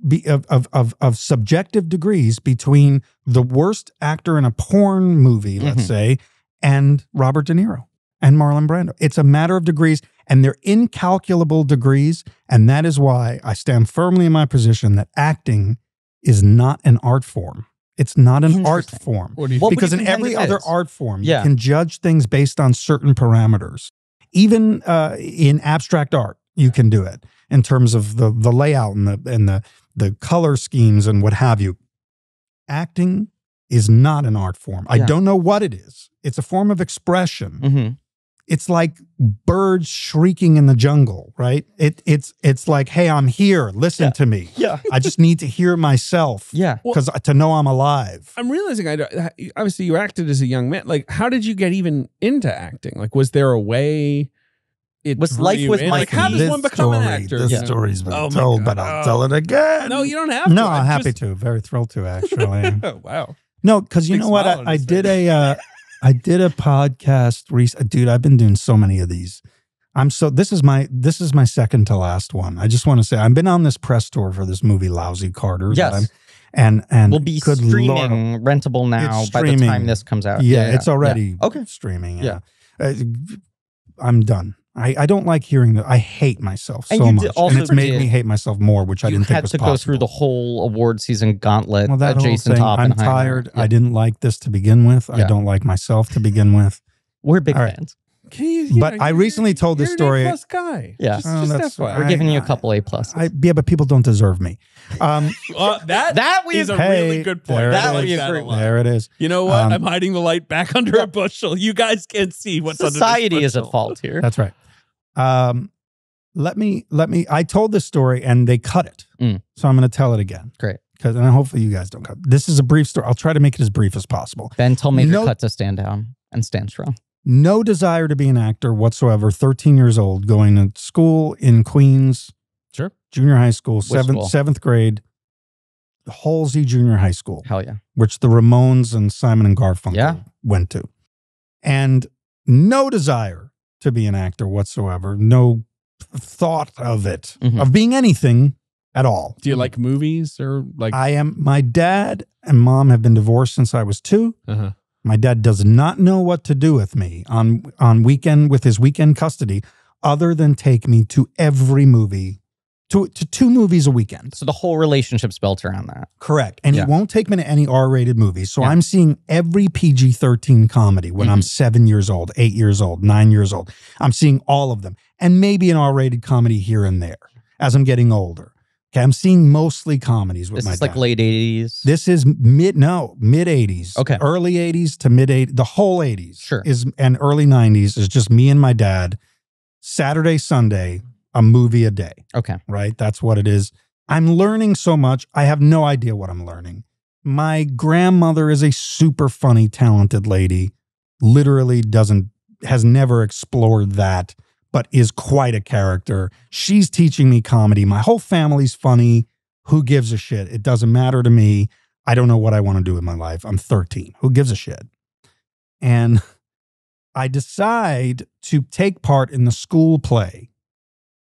be, of, of of of subjective degrees between the worst actor in a porn movie, let's
Mhm.
say, and Robert De Niro and Marlon Brando. It's a matter of degrees, and they're incalculable degrees, and that is why I stand firmly in my position that acting is not an art form. It's not an art form
What do you
Well,
think?
because in every other
is?
art form,
Yeah.
you can judge things based on certain parameters. Even uh, in abstract art, you can do it in terms of the the layout and the and the the color schemes and what have you. Acting is not an art form. I
Yeah.
don't know what it is. It's a form of expression.
hmm
It's like birds shrieking in the jungle, right? It it's it's like, hey, I'm here. Listen
Yeah.
to me.
Yeah.
I just need to hear myself
Yeah.
because to know I'm alive.
I'm realizing I don't, obviously you acted as a young man. Like, how did you get even into acting? Like, was there a way? It
Was life with
in?
Mike
Like, how does one become an
story-
actor?
This
you know?
story's been
Oh
told,
God.
but I'll
Oh.
tell it again.
No, you don't have to.
No,
I
I'm happy
just-
to. Very thrilled to, actually.
Oh, wow.
no, because you
Big
know what? I, I did
face.
a, uh, I did a podcast. Rec- Dude, I've been doing so many of these. I'm so. This is my. This is my second to last one. I just want to say I've been on this press tour for this movie, Lousy Carter. that
Yes.
I'm- and and
Will be
good
streaming,
Lord,
rentable now
It's
by the time
streaming.
this comes out.
yeah, it's already
Yeah. Okay.
streaming. Yeah, Uh, I'm done. I, I don't like hearing that. I hate myself
And
so
you
much,
did- also
and it's made
did-
me hate myself more, which I
You
didn't think was possible.
had to go through the whole award season gauntlet.
Well, that whole thing, I'm tired.
Yeah.
I didn't like this to begin with. I don't like myself to begin with.
We're big
All right.
fans.
Can you,
But
yeah,
I recently told this
you're an
story-
A-plus guy.
Yeah.
Just,
Oh,
just
that's-
FYI.
We're
I-
giving you a couple A plus.
I, yeah, but people don't deserve me. Um,
Uh, that
That we
is a
Hey,
really good point.
there
I
it
like
is.
that
there it is.
You know what?
Um,
I'm hiding the light back under a bushel. You guys can't see what's under
Society is at fault here.
That's right. Um, let me let me. I told this story and they cut it,
Mm.
so I'm going to tell it again.
Great.
Because and hopefully you guys don't cut. This is a brief story. I'll try to make it as brief as possible.
Ben told Major
No-
Cut to stand down and stand strong.
No desire to be an actor whatsoever. 13 years old, going to school in Queens,
Sure.
junior high school,
Which
seventh
school?
seventh grade, Halsey Junior High School.
Hell yeah.
which the Ramones and Simon and Garfunkel
Yeah.
went to. And no desire to be an actor whatsoever, no thought of it,
Mhm.
of being anything at all.
Do you like movies or like?
I am, my dad and mom have been divorced since I was two.
uh-huh.
My dad does not know what to do with me on, on weekend, with his weekend custody, other than take me to every movie, to, to two movies a weekend.
So the whole relationship's built around that.
Correct. And
Yeah.
he won't take me to any R rated movies. So
Yeah.
I'm seeing every PG 13 comedy when I'm
Mhm.
seven years old, eight years old, nine years old. I'm seeing all of them and maybe an R rated comedy here and there as I'm getting older. Okay. I'm seeing mostly comedies with
This
my
is like late 80s.
This is mid, no, mid 80s.
Okay.
Early 80s to mid 80s. The whole 80s.
Sure.
Is, and early 90s is just me and my dad, Saturday, Sunday, a movie a day
okay.
right? That's what it is. I'm learning so much. I have no idea what I'm learning. My grandmother is a super funny, talented lady. Literally doesn't, has never explored that, but is quite a character. She's teaching me comedy. My whole family's funny. Who gives a shit? It doesn't matter to me. I don't know what I want to do with my life. I'm 13. Who gives a shit? And I decide to take part in the school play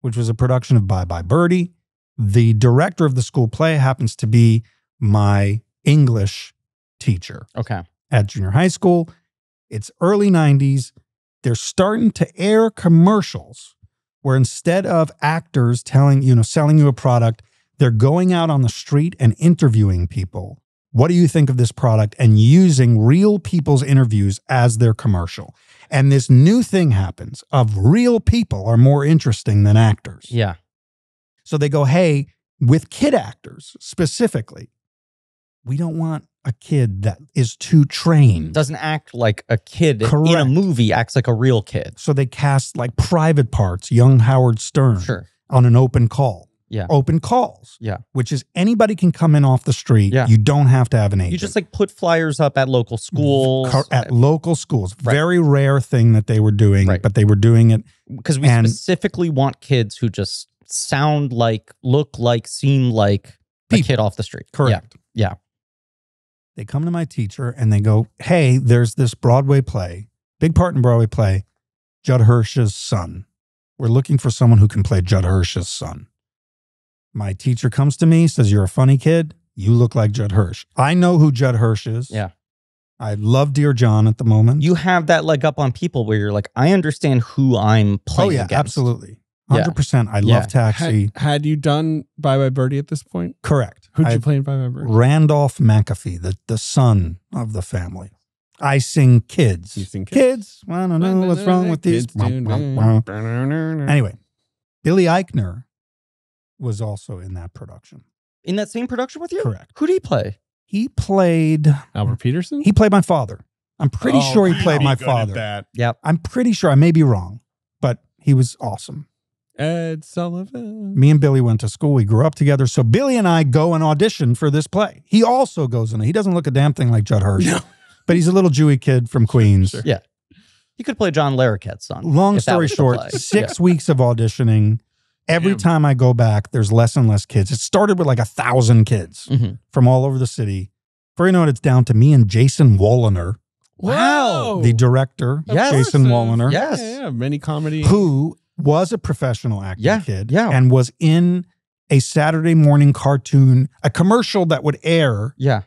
which was a production of Bye Bye Birdie. The director of the school play happens to be my English teacher
Okay.
at junior high school. It's early 90s. They're starting to air commercials where instead of actors telling, you know, selling you a product, they're going out on the street and interviewing people. What do you think of this product? And using real people's interviews as their commercial. And this new thing happens of real people are more interesting than actors.
Yeah.
So they go, hey, with kid actors specifically, we don't want a kid that is too trained.
Doesn't act like a kid in a movie, acts like a real kid.
So they cast like private parts, young Howard Stern
Sure.
on an open call.
Yeah.
Open calls.
Yeah.
Which is anybody can come in off the street.
Yeah.
You don't have to have an agent.
You just like put flyers up at local schools.
At local schools.
Right.
Very rare thing that they were doing,
Right.
but they were doing it.
because we
And-
specifically want kids who just sound like, look like, seem like a kid off the street.
Correct.
Yeah.
They come to my teacher and they go, Hey, there's this Broadway play. big part in Broadway play, Judd Hirsch's son. We're looking for someone who can play Judd Hirsch's son. My teacher comes to me, says, You're a funny kid. You look like Judd Hirsch. I know who Judd Hirsch is.
Yeah.
I love Dear John at the moment.
You have that leg up on people where you're like, I understand who I'm playing.
oh,
playing
yeah,
against.
absolutely. 100%. I
Yeah.
love Taxi.
Had, had you done Bye Bye Birdie at this point?
Correct.
Who'd
I-
you play in Bye Bye Birdie?
Randolph MacAfee, the, the son of the family. I sing kids.
You sing
kids. kids? I don't know what's wrong with these. Anyway,
Anyway,
Billy Eichner was also in that production.
In that same production with you?
Correct.
Who did he play?
He played.
Albert Peterson.
He played my father. I'm pretty
Oh,
sure he
really
played my
good at
father.
That.
Yep.
I'm pretty sure. I may be wrong, but he was awesome.
Ed Sullivan.
Me and Billy went to school. We grew up together. So Billy and I go and audition for this play. He also goes in. He doesn't look a damn thing like Judd Hirsch,
No.
but he's a little Jewy kid from Queens.
Sure.
He could play John Larroquette's son.
Long story short,
play.
six weeks of auditioning. Every
Damn.
time I go back, there's less and less kids. It started with like a thousand kids
Yeah. Mhm.
from all over the city. For you know it, it's down to me and Jason Woliner,
Wow.
the director,
Yes.
Jason
Of
Woliner, Yes.
Yeah, yeah, many comedy.
who was a professional acting
Yeah,
kid
yeah.
and was in a Saturday morning cartoon, a commercial that would air,
Yeah.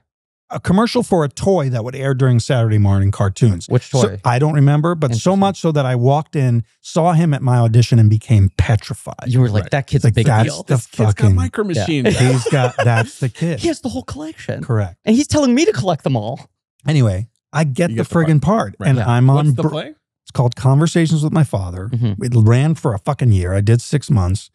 A commercial for a toy that would air during Saturday morning cartoons.
Which
So-
toy?
I don't remember, but so much so that I walked in, saw him at my audition, and became petrified.
you were like,
Right.
that kid's
Like,
a big
that's
deal.
the
This kid's got
fucking-
micro machine.
He's got that's the kid.
he has the whole collection.
Correct.
And he's telling me to collect them all.
Anyway, I get
You
the
get the
friggin' part,
Right.
and
Yeah.
I'm on.
What's the
br-
play?
It's called Conversations with My Father.
Mhm.
It ran for a fucking year. I did six months.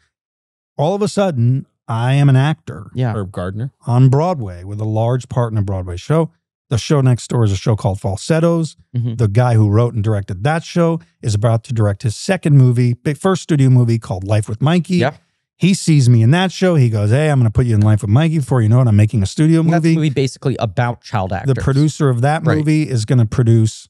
All of a sudden, I am an actor
Yeah.
Herb Gardner.
on Broadway with a large part in a Broadway show. The show next door is a show called Falsettos.
Mhm.
The guy who wrote and directed that show is about to direct his second movie, big first studio movie called Life with Mikey.
Yeah.
He sees me in that show. He goes, Hey, I'm going to put you in Life with Mikey. Before you know it, I'm making a studio
And That's
movie.
movie basically about child actors.
The producer of that
Right.
movie is going to produce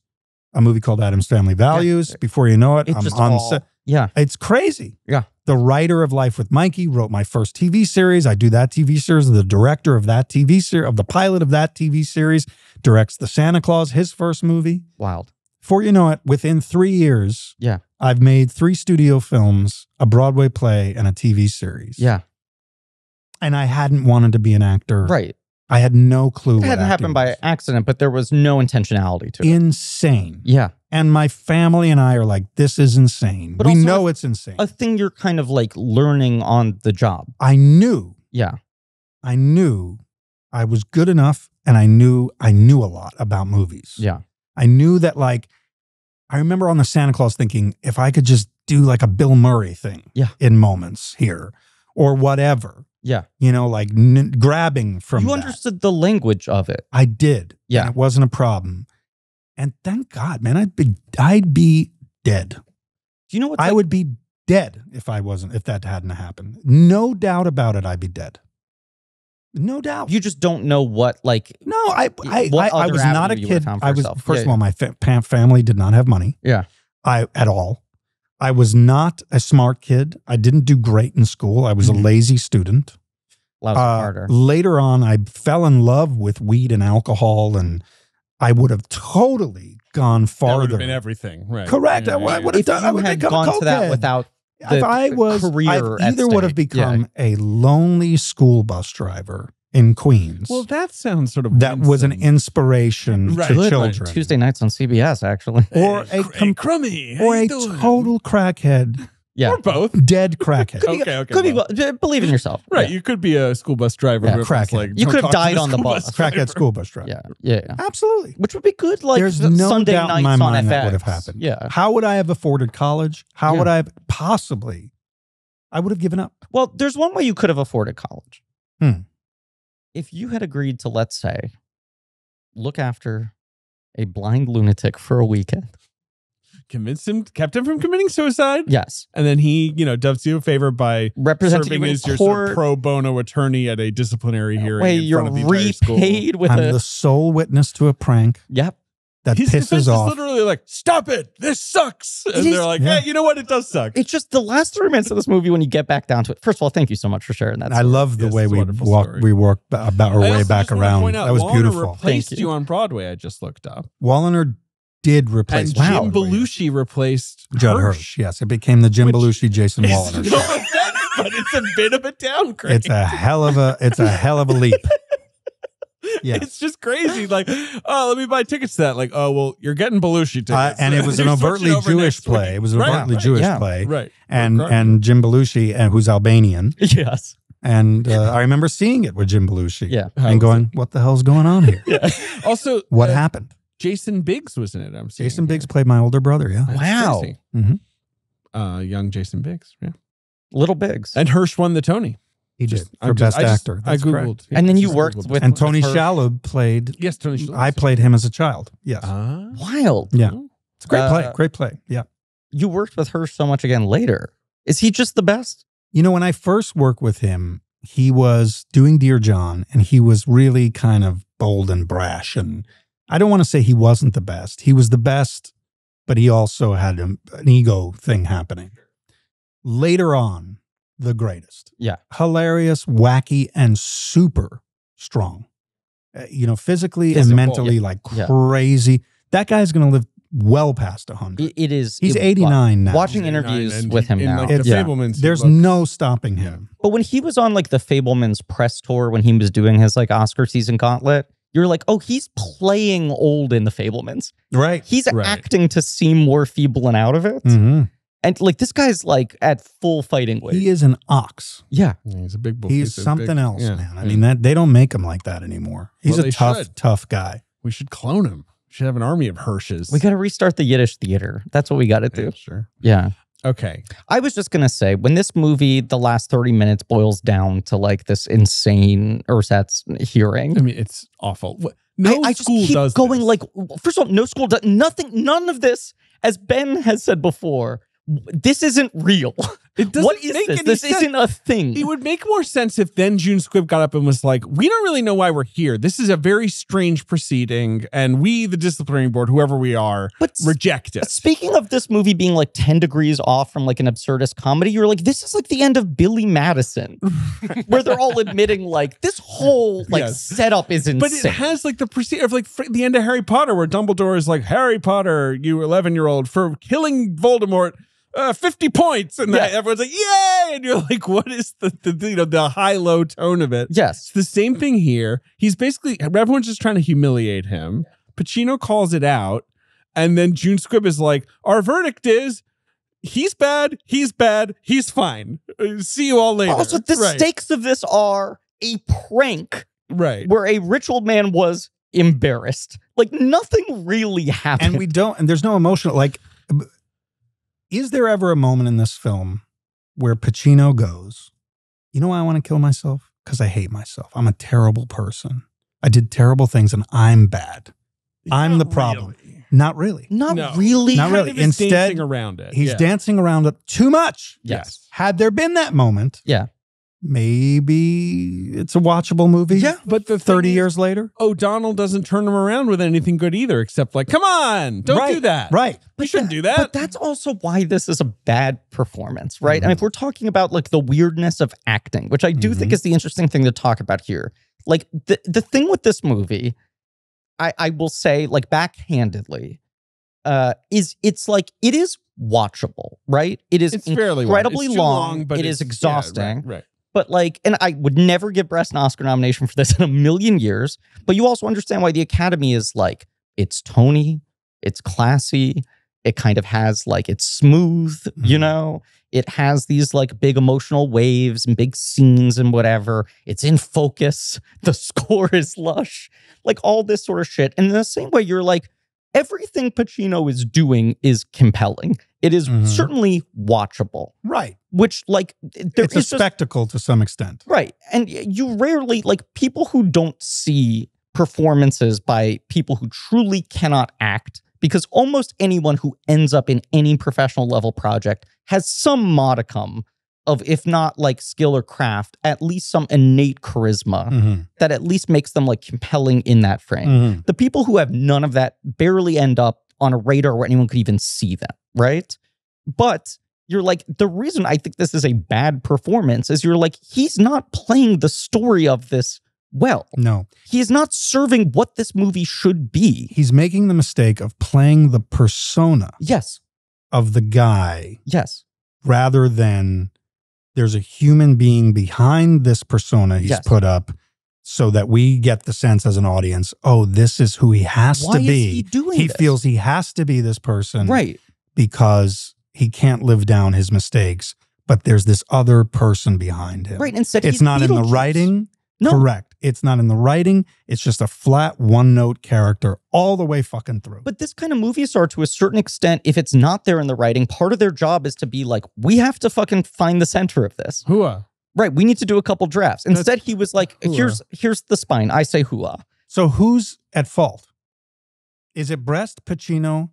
a movie called Addams Family Values. Before you know it,
It's
I'm on
all-
set.
Yeah.
It's crazy.
Yeah.
The writer of Life with Mikey wrote my first TV series. I do that TV series. The director of that TV series, of the pilot of that TV series, directs the Santa Claus, his first movie.
Wild.
Before you know it, within three years,
Yeah.
I've made three studio films, a Broadway play, and a TV series.
Yeah.
And I hadn't wanted to be an actor.
Right.
I had no clue.
It hadn't happened by accident, but there was no intentionality to it.
Insane.
yeah.
And my family and I are like, this is insane.
But
we know
a-
it's insane.
A thing you're kind of like learning on the job.
I knew,
Yeah.
I knew I was good enough and I knew I knew a lot about movies.
Yeah.
I knew that like I remember on the Santa Claus thinking if I could just do like a Bill Murray thing
Yeah.
in moments here or whatever,
Yeah.
you know, like n- grabbing from
you
that.
understood the language of it.
I did.
Yeah.
And it wasn't a problem. And thank God, man, I'd be I'd be dead.
Do you know what?
I would be dead if I wasn't if that hadn't happened. No doubt about it, I'd be dead. No doubt.
You just don't know what like.
no, I I, I, I was not a
avenue you would've
kid. I was
yourself.
first
Yeah,
of all, my fa- family did not have money.
Yeah.
I at all. I was not a smart kid. I didn't do great in school. I was
Mhm.
a lazy student.
Lousy
Uh,
harder.
later on, I fell in love with weed and alcohol, and I would have totally gone
That would
farther.
have been everything. Right.
Correct. I would- I would have
If
done- I
you
would
had
become
gone to that
cokehead.
without
if
the
I was
career
I
at
either would have
stake. Yeah.
become a lonely school bus driver in Queens.
Well, that sounds sort of
that was an inspiration
Right.
to
Good, right.
children,
Tuesday nights on CBS, actually.
or
Hey,
a com-
crummy,
or a
doing?
total crackhead,
Yeah.
or both.
dead crackhead.
Could be,
Okay, okay,
could be
well.
well, believe in yourself.
Right,
Yeah.
you could be a school bus driver.
Yeah,
crackhead.
like,
You could have died on the
school
bus.
crackhead
driver.
school bus driver.
Yeah. Yeah. yeah.
Absolutely.
Which would be good, like
There's no
Sunday
doubt
nights
in my mind
FX.
that would have happened.
Yeah.
How would I have afforded college? How
Yeah.
would I have possibly? I would have given up.
Well, there's one way you could have afforded college.
Hmm.
If you had agreed to, let's say, look after a blind lunatic for a weekend.
Convinced him, kept him from committing suicide.
Yes.
And then he, you know, does you a favor by
Representing
serving as your sort of pro bono attorney at a disciplinary hearing
way you're
front of the
repaid with
I'm
a.
the sole witness to a prank
yep.
that
His defense
pisses
is
off.
literally like, "Stop it! This sucks." And
is-
they're like,
Yeah.
"Hey, you know what? It does suck."
It's just the last three minutes of this movie when you get back down to it. First of all, thank you so much for sharing that.
I love the
Yes,
way we
wonderful
walk.
story.
We work about our
I
way back around.
point out,
That was
Woliner
beautiful.
Replaced
Thank you.
you on Broadway. I just looked up.
Woliner did replace
and
Wow.
Jim Belushi replaced
Judd
Hirsch.
Hirsch. Yes, it became the Jim
Which
Belushi, Jason
It's
Woliner.
no offense, but it's a bit of a downgrade.
It's a hell of a it's a hell of a leap. Yeah.
It's just crazy. Like, oh, let me buy tickets to that. Like, oh, well, you're getting Belushi tickets.
Uh, and it was an overtly Jewish
week.
play. It was an
Right,
overtly
right,
Jewish
yeah.
play.
Right.
And
Regardless.
and Jim Belushi, and who's Albanian,
yes.
and uh, I remember seeing it with Jim Belushi.
Yeah.
And going, "What the hell's going on here? yeah.
Also,
What
uh,
happened?"
Jason Biggs was in it. I'm seeing
Jason
here.
Biggs played my older brother. Yeah,
That's
Wow.
crazy.
Mhm.
Uh, young Jason Biggs. Yeah.
Little Biggs.
And Hirsch won the Tony.
he did
Just-
for
I'm
best
just-
actor.
I
That's correct.
googled. Yeah,
And then you worked
Googled
with-
And Tony
Hirsch.
Shalhoub played.
Yes, Tony. Shalhoub.
I played him as a child. Yes,
Ah.
Wild.
yeah, it's a great
Uh,
play. Great play. Yeah.
You worked with Hirsch so much again later. Is he just the best?
You know, when I first worked with him, he was doing Dear John, and he was really kind of bold and brash. And I don't want to say he wasn't the best. He was the best, but he also had an, an ego thing happening. Later on, the greatest.
Yeah.
Hilarious, wacky, and super strong. Uh, you know, physically
Physical.
and mentally, like
Yeah.
crazy. That guy's going to live well past 100.
It, it is.
He's
it-
89 now.
Watching interviews
And
with him
in,
now.
Like the
It's- yeah.
Fabelmans,
There's
looks-
no stopping him.
But when he was on like the Fabelmans press tour when he was doing his like Oscar season gauntlet, you're like, oh, he's playing old in the Fabelmans.
Right.
He's
Right.
acting to seem more feeble and out of it.
Mhm.
And like this guy's like at full fighting weight.
He is an ox.
yeah.
Yeah, he's a big bull.
He's
a
something
big-
else,
yeah,
man. I
yeah.
mean, that they don't make him like that anymore. He's
Well,
a tough,
should.
tough guy.
we should clone him. We should have an army of Hirsches.
We got to restart the Yiddish theater. That's what we got to
Yeah,
do.
sure.
Yeah.
Okay.
I was just going to say when this movie, the last 30 minutes boils down to like this insane ersatz hearing.
I mean, it's awful. What- No
I, I just keep
does
going
this.
like first of all no school does nothing none of this as ben has said before this isn't real
It doesn't
what is
make
this
any
this
sense.
isn't a thing
It would make more sense if then June Squibb got up and was like, "We don't really know why we're here. This is a very strange proceeding, and we, the disciplinary board, whoever we are,
but
reject it."
speaking of this movie being like 10 degrees off from like an absurdist comedy you're like this is like the end of billy madison where they're all admitting like this whole like
Yes.
setup is insane
But it has like the procedure of like the end of Harry Potter, where Dumbledore is like, "Harry Potter, you eleven year old, for killing Voldemort." Uh, 50 points and
Yeah.
everyone's like yay and you're like what is the, the you know the high low tone of it
yes
It's the same thing here. He's basically everyone's just trying to humiliate him. Pacino calls it out, and then June Squibb is like, "Our verdict is he's bad, he's bad, he's fine. See you all later."
also the
right,
stakes of this are a prank
right.
where a rich old man was embarrassed like nothing really happened
And we don't, and there's no emotional, like, b- is there ever a moment in this film where Pacino goes, you know why I want to kill myself? Because I hate myself. I'm a terrible person. I did terrible things and I'm bad. I'm the problem.
really.
Not really.
not
No.
really
Not
Kind
really.
of is
Instead,
dancing around it.
He's
yeah.
dancing around it too much.
yes
Had there been that moment,
Yeah.
Maybe it's a watchable movie.
Yeah, but the
30
thing is,
years later.
O'Donnell doesn't turn him around with anything good either, except like, "Come on, don't
right,
do that.
Right.
You shouldn't do that."
But that's also why this is a bad performance, right? I mean, if we're talking about like the weirdness of acting, which I do think
Mhm.
is the interesting thing to talk about here, like the the thing with this movie, I I will say like backhandedly, uh, is it's like it is watchable, right? It is
it's fairly long.
incredibly
It's too
long,
but
it is
it's- yeah,
exhausting.
right, right.
But like, and I would never give Brest an Oscar nomination for this in a million years. But you also understand why the Academy is like, it's Tony, it's classy, it kind of has like, it's smooth, you
Mhm.
know? It has these like big emotional waves and big scenes and whatever. It's in focus. The score is lush, like all this sort of shit. And in the same way, you're like, everything Pacino is doing is compelling. It is
Mhm.
certainly watchable,
Right.
which like there
it's a
is just
spectacle to some extent.
Right. And you rarely, like, people who don't see performances by people who truly cannot act, because almost anyone who ends up in any professional level project has some modicum of, if not like skill or craft, at least some innate charisma
Mhm.
that at least makes them like compelling in that frame.
Mhm.
The people who have none of that barely end up on a radar where anyone could even see them, right? But you're like, the reason I think this is a bad performance is you're like, he's not playing the story of this well.
No,
He is not serving what this movie should be.
he's making the mistake of playing the persona
Yes,
of the guy
yes,
rather than there's a human being behind this persona he's
Yes.
put up so that we get the sense as an audience oh this is who he has
Why
to
is
be
he doing
he
this?
feels he has to be this person
right.
because he can't live down his mistakes but there's this other person behind him
Right. Instead,
it's
he's
not in the writing
No.
correct it's not in the writing it's just a flat one note character all the way fucking through
But this kind of movies are to a certain extent, if it's not there in the writing, part of their job is to be like, we have to fucking find the center of this.
Hooah.
Right. We need to do a couple drafts. Instead, he was like,
Hooah.
here's here's the spine. I say hooah.
so who's at fault is it Brest pacino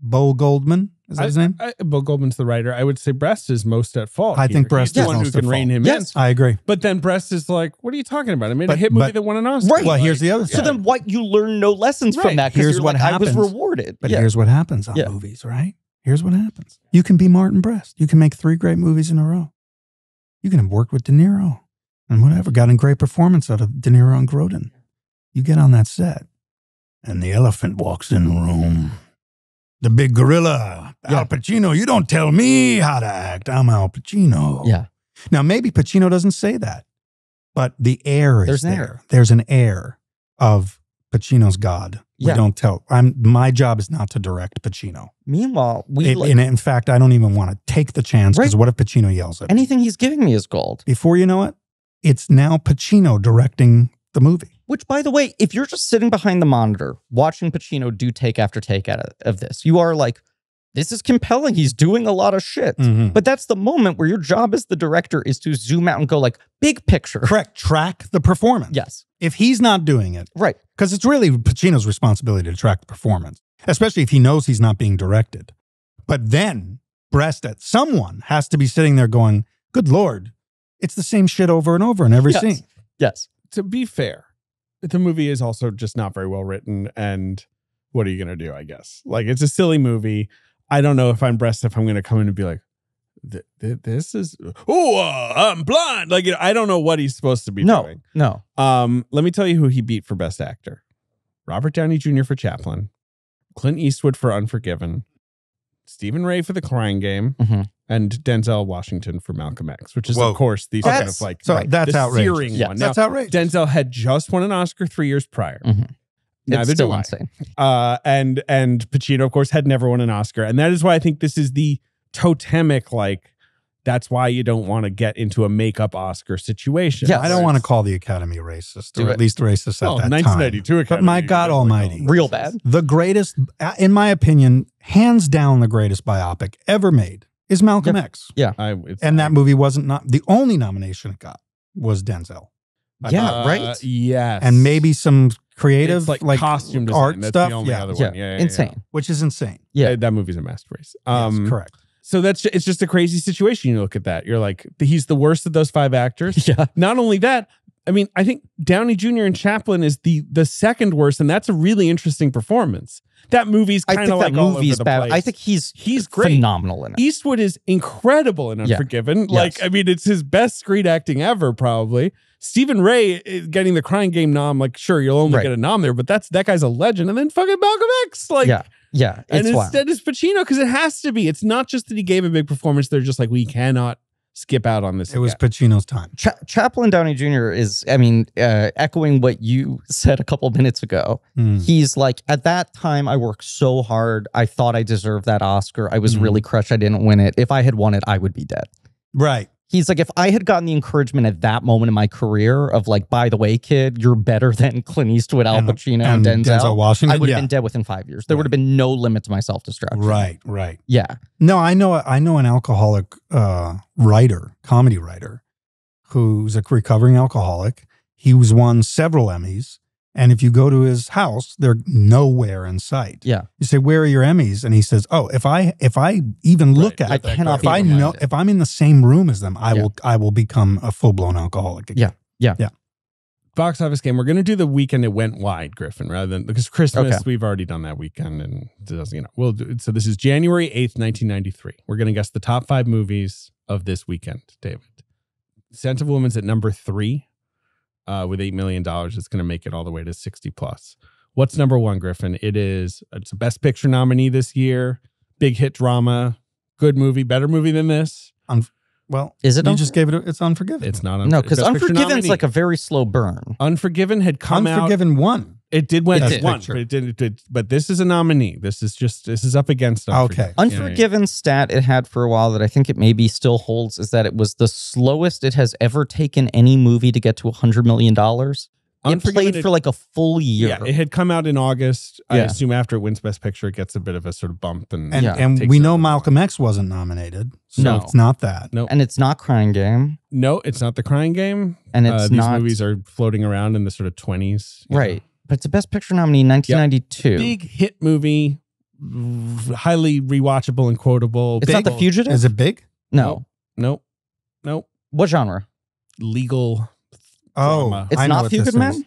bo goldman is that his name
I, Bill Goldman's the writer. I would say Brest is most at fault.
I
here.
think Brest
He's the one who
most at
can rein
fault.
him
Yes.
in.
I agree.
But then Brest is like, "What are you talking about? I made a
But-
hit movie
but-
that won an Oscar."
Right.
Well,
Like,
here's the other
So
thing.
then what you learn no lessons
Right.
from that?
Here's what
like, I was
happens.
rewarded.
But
Yeah.
here's what happens on
Yeah.
movies, right? Here's what happens. You can be Martin Brest. You can make three great movies in a row. You can have worked with De Niro and whatever, got a great performance out of De Niro and Grodin. You get on that set, and the elephant walks in the room. The big gorilla,
Yeah.
Al Pacino. You don't tell me how to act. I'm Al Pacino.
Yeah.
Now, maybe Pacino doesn't say that, but the air is
There's an
there.
air.
There's an air of Pacino's God. We don't tell. I'm my job is not to direct Pacino.
Meanwhile, we
It-
like,
and in fact, I don't even want to take the chance because
Right.
what if Pacino yells at me?
anything he's giving me is gold.
Before you know it, it's now Pacino directing the movie.
Which, by the way, if you're just sitting behind the monitor watching Pacino do take after take out of, of this, you are like, this is compelling. He's doing a lot of shit.
Mm.
But that's the moment where your job as the director is to zoom out and go like, big picture.
Correct. Track the performance.
Yes.
If he's not doing it,
Right.
because it's really Pacino's responsibility to track the performance, especially if he knows he's not being directed. But then, Brest at someone has to be sitting there going, "Good lord, it's the same shit over and over in every
Yes.
scene."
Yes.
to be fair, the movie is also just not very well written. And what are you going to do? I guess like it's a silly movie. I don't know if I'm Brest if I'm going to come in and be like, "Th- th- this is oh uh, I'm blind. Like you know, I don't know what he's supposed to be
No.
doing.
No.
Um, let me tell you who he beat for best actor: Robert Downey Jr. for Chaplin, Clint Eastwood for Unforgiven, Stephen Rea for The Crying Game,
Mhm.
and Denzel Washington for Malcolm X, which is
Whoa.
of course the kind
That's-
of like
So
Right.
that's
the
outrageous.
searing
Yes.
one. Now,
That's outrageous.
Denzel had just won an Oscar three years prior.
Mhm.
Neither
it's
do
still
I.
insane.
Uh, and and Pacino, of course, had never won an Oscar, and that is why I think this is the totemic like. That's why you don't want to get into a makeup Oscar situation.
Yes.
I don't want to call the Academy racist,
Do
or
it.
at least racist at
Well,
that
1992
time.
Academy.
But my God Almighty.
Real bad.
the greatest, uh, in my opinion, hands down, the greatest biopic ever made is Malcolm
Yep.
X.
I, it's,
And that movie wasn't not the only nomination it got was Denzel,
Yeah,
uh,
right?
Yes,
and maybe some creative
It's like,
like,
costume design.
art
That's
stuff.
The only
yeah,
other one. Yeah, yeah, yeah.
insane.
which is insane.
Yeah.
That movie's a masterpiece. Um,
yes, correct.
So that's it's just a crazy situation. You look at that. You're like, he's the worst of those five actors.
Yeah.
Not only that, I mean, I think Downey Jr. and Chaplin is the the second worst, and that's a really interesting performance. That movie's
I
kind
think
of
that
like all
movie's
over the
bad.
place.
I think he's
he's great.
phenomenal in it.
Eastwood is incredible in
Yeah.
Unforgiven. Like,
Yes.
I mean, it's his best screen acting ever, probably. Stephen Rea eh, getting the Crying Game nom, like, sure, you'll only
Right.
get a nom there, but that's that guy's a legend. And then fucking Malcolm X, like,
yeah. Yeah.
and
It's wild.
instead it's Pacino because it has to be. It's not just that he gave a big performance. They're just like, we cannot skip out on this.
It was. Pacino's time.
Cha- Chaplin Downey Jr. is, I mean, uh, echoing what you said a couple minutes ago.
Mm.
He's like, at that time, I worked so hard. I thought I deserved that Oscar. I was
Mhm.
really crushed. I didn't win it. If I had won it, I would be dead.
Right.
He's like, if I had gotten the encouragement at that moment in my career of like, by the way, kid, you're better than Clint Eastwood, Al
And-
Pacino, and, Denzel,
Washington.
I would have
yeah.
been dead within five years. There would have been no limit to my self destruction.
Right, right.
Yeah.
No, I know. I know an alcoholic uh, writer, comedy writer, who's a recovering alcoholic. He was won several Emmys, and if you go to his house, they're nowhere in sight.
Yeah.
You say, "Where are your Emmys?" And he says, "Oh, if I if I even look
Right.
at
I
it,
cannot
if
be
I
reminded.
know if I'm in the same room as them, I
Yeah.
will I will become a full blown alcoholic." Again. Yeah. Yeah. Yeah.
Box office game. We're going to do the weekend it went wide, Griffin, rather than because Christmas
Okay.
we've already done that weekend, and it does you know we'll do. So this is January eighth, nineteen ninety three. We're going to guess the top five movies of this weekend, David. Scent of Woman's at number three. Uh, with eight million dollars. It's going to make it all the way to sixty plus. What's number one, Griffin? It is it's a Best Picture nominee this year. Big hit drama, good movie, better movie than this.
Well,
Is it
you
Unfor-
just gave it. A, it's Unforgiven.
It's not. Unforgiven.
No, because
Best Picture
Unforgiven's
nominee.
like a very slow burn.
Unforgiven had come out.
Unforgiven one.
It did win
It
it
did.
one, but it did, it did. But this is a nominee. This is just this is up against.
Okay.
Unforgiven. Yeah, yeah.
Stat it had for a while that I think it maybe still holds is that it was the slowest it has ever taken any movie to get to $100 million. It played for like a full year.
Yeah, it had come out in August. I assume after it wins Best Picture, it gets a bit of a sort of bump and
And
Yeah.
and we know. Malcolm X wasn't nominated, so
No.
it's not that.
no,
and it's not Crying Game.
no, it's not the Crying Game.
And
Uh,
it's
these
not.
movies are floating around in the sort of twenties,
right. But it's a Best Picture nominee in 1992.
Big hit movie, highly rewatchable and quotable.
it's not The Fugitive?
Is it big?
no.
Nope, nope.
What genre?
Legal.
Oh,
Drama.
It's
I know
not
what
Few
this
Good Men?
is.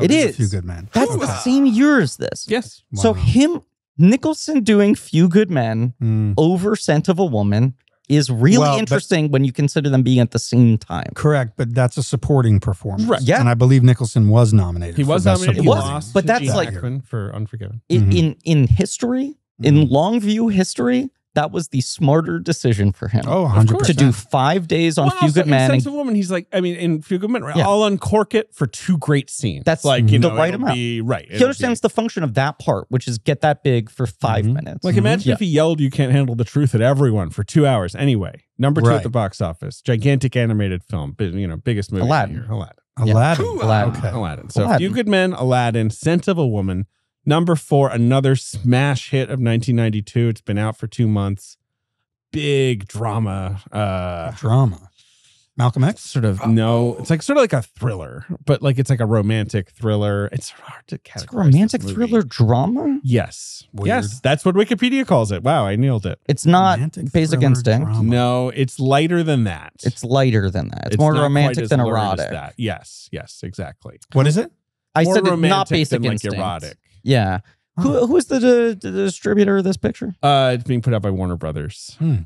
It
is a
is.
Few Good Men.
That's the same year as this.
Yes.
So
Wow.
him, Nicholson doing Few Good Men
Mm,
over Scent of a Woman is really
Well, but-
interesting when you consider them being at the same time.
correct, but that's a supporting performance.
Right.
Yeah.
and I believe Nicholson was nominated.
He was
Best
nominated. He
It was,
Supporting.
lost
but that's
Gene
like-
Hackman for Unforgiven.
In
Mhm.
in, in history, in
Mhm.
Longview history, that was the smarter decision for him.
Oh,
course.
100
to do five days on
Well,
Few
also
Good
in
Men.
Sense
And,
of Woman, he's like, I mean, in Few Good Men, right?
Yeah.
I'll uncork it for two great scenes.
That's
like you
the
know,
right amount.
Be, right.
he understands
be-
the function of that part, which is get that big for 5
Mhm.
minutes.
Like, imagine
Yeah.
if he yelled, "You can't handle the truth" at everyone for two hours. Anyway, number two
Right.
at the box office, gigantic animated film, but you know, biggest movie
Aladdin.
Here. Aladdin.
Aladdin.
Aladdin.
Okay.
Aladdin. So,
Aladdin.
Few Good Men, Aladdin, Scent of a Woman. Number four, another smash hit of 1992. It's been out for two months. Big drama. Uh,
Drama. Malcolm X.
sort of no it's like sort of like a thriller but like it's like a romantic thriller it's hard to categorize
It's like a romantic thriller drama.
yes
Weird.
yes that's what wikipedia calls it wow i nailed it
It's not
Romantic
Basic Instinct.
drama.
no it's lighter than that
It's lighter than that. It's, more romantic than erotic.
that. yes yes exactly
What is it?
I
More
said it, not Basic
than,
Instinct.
like erotic
Yeah. Who, who's the, the, the distributor of this picture?
uh it's being put out by warner brothers
Hmm.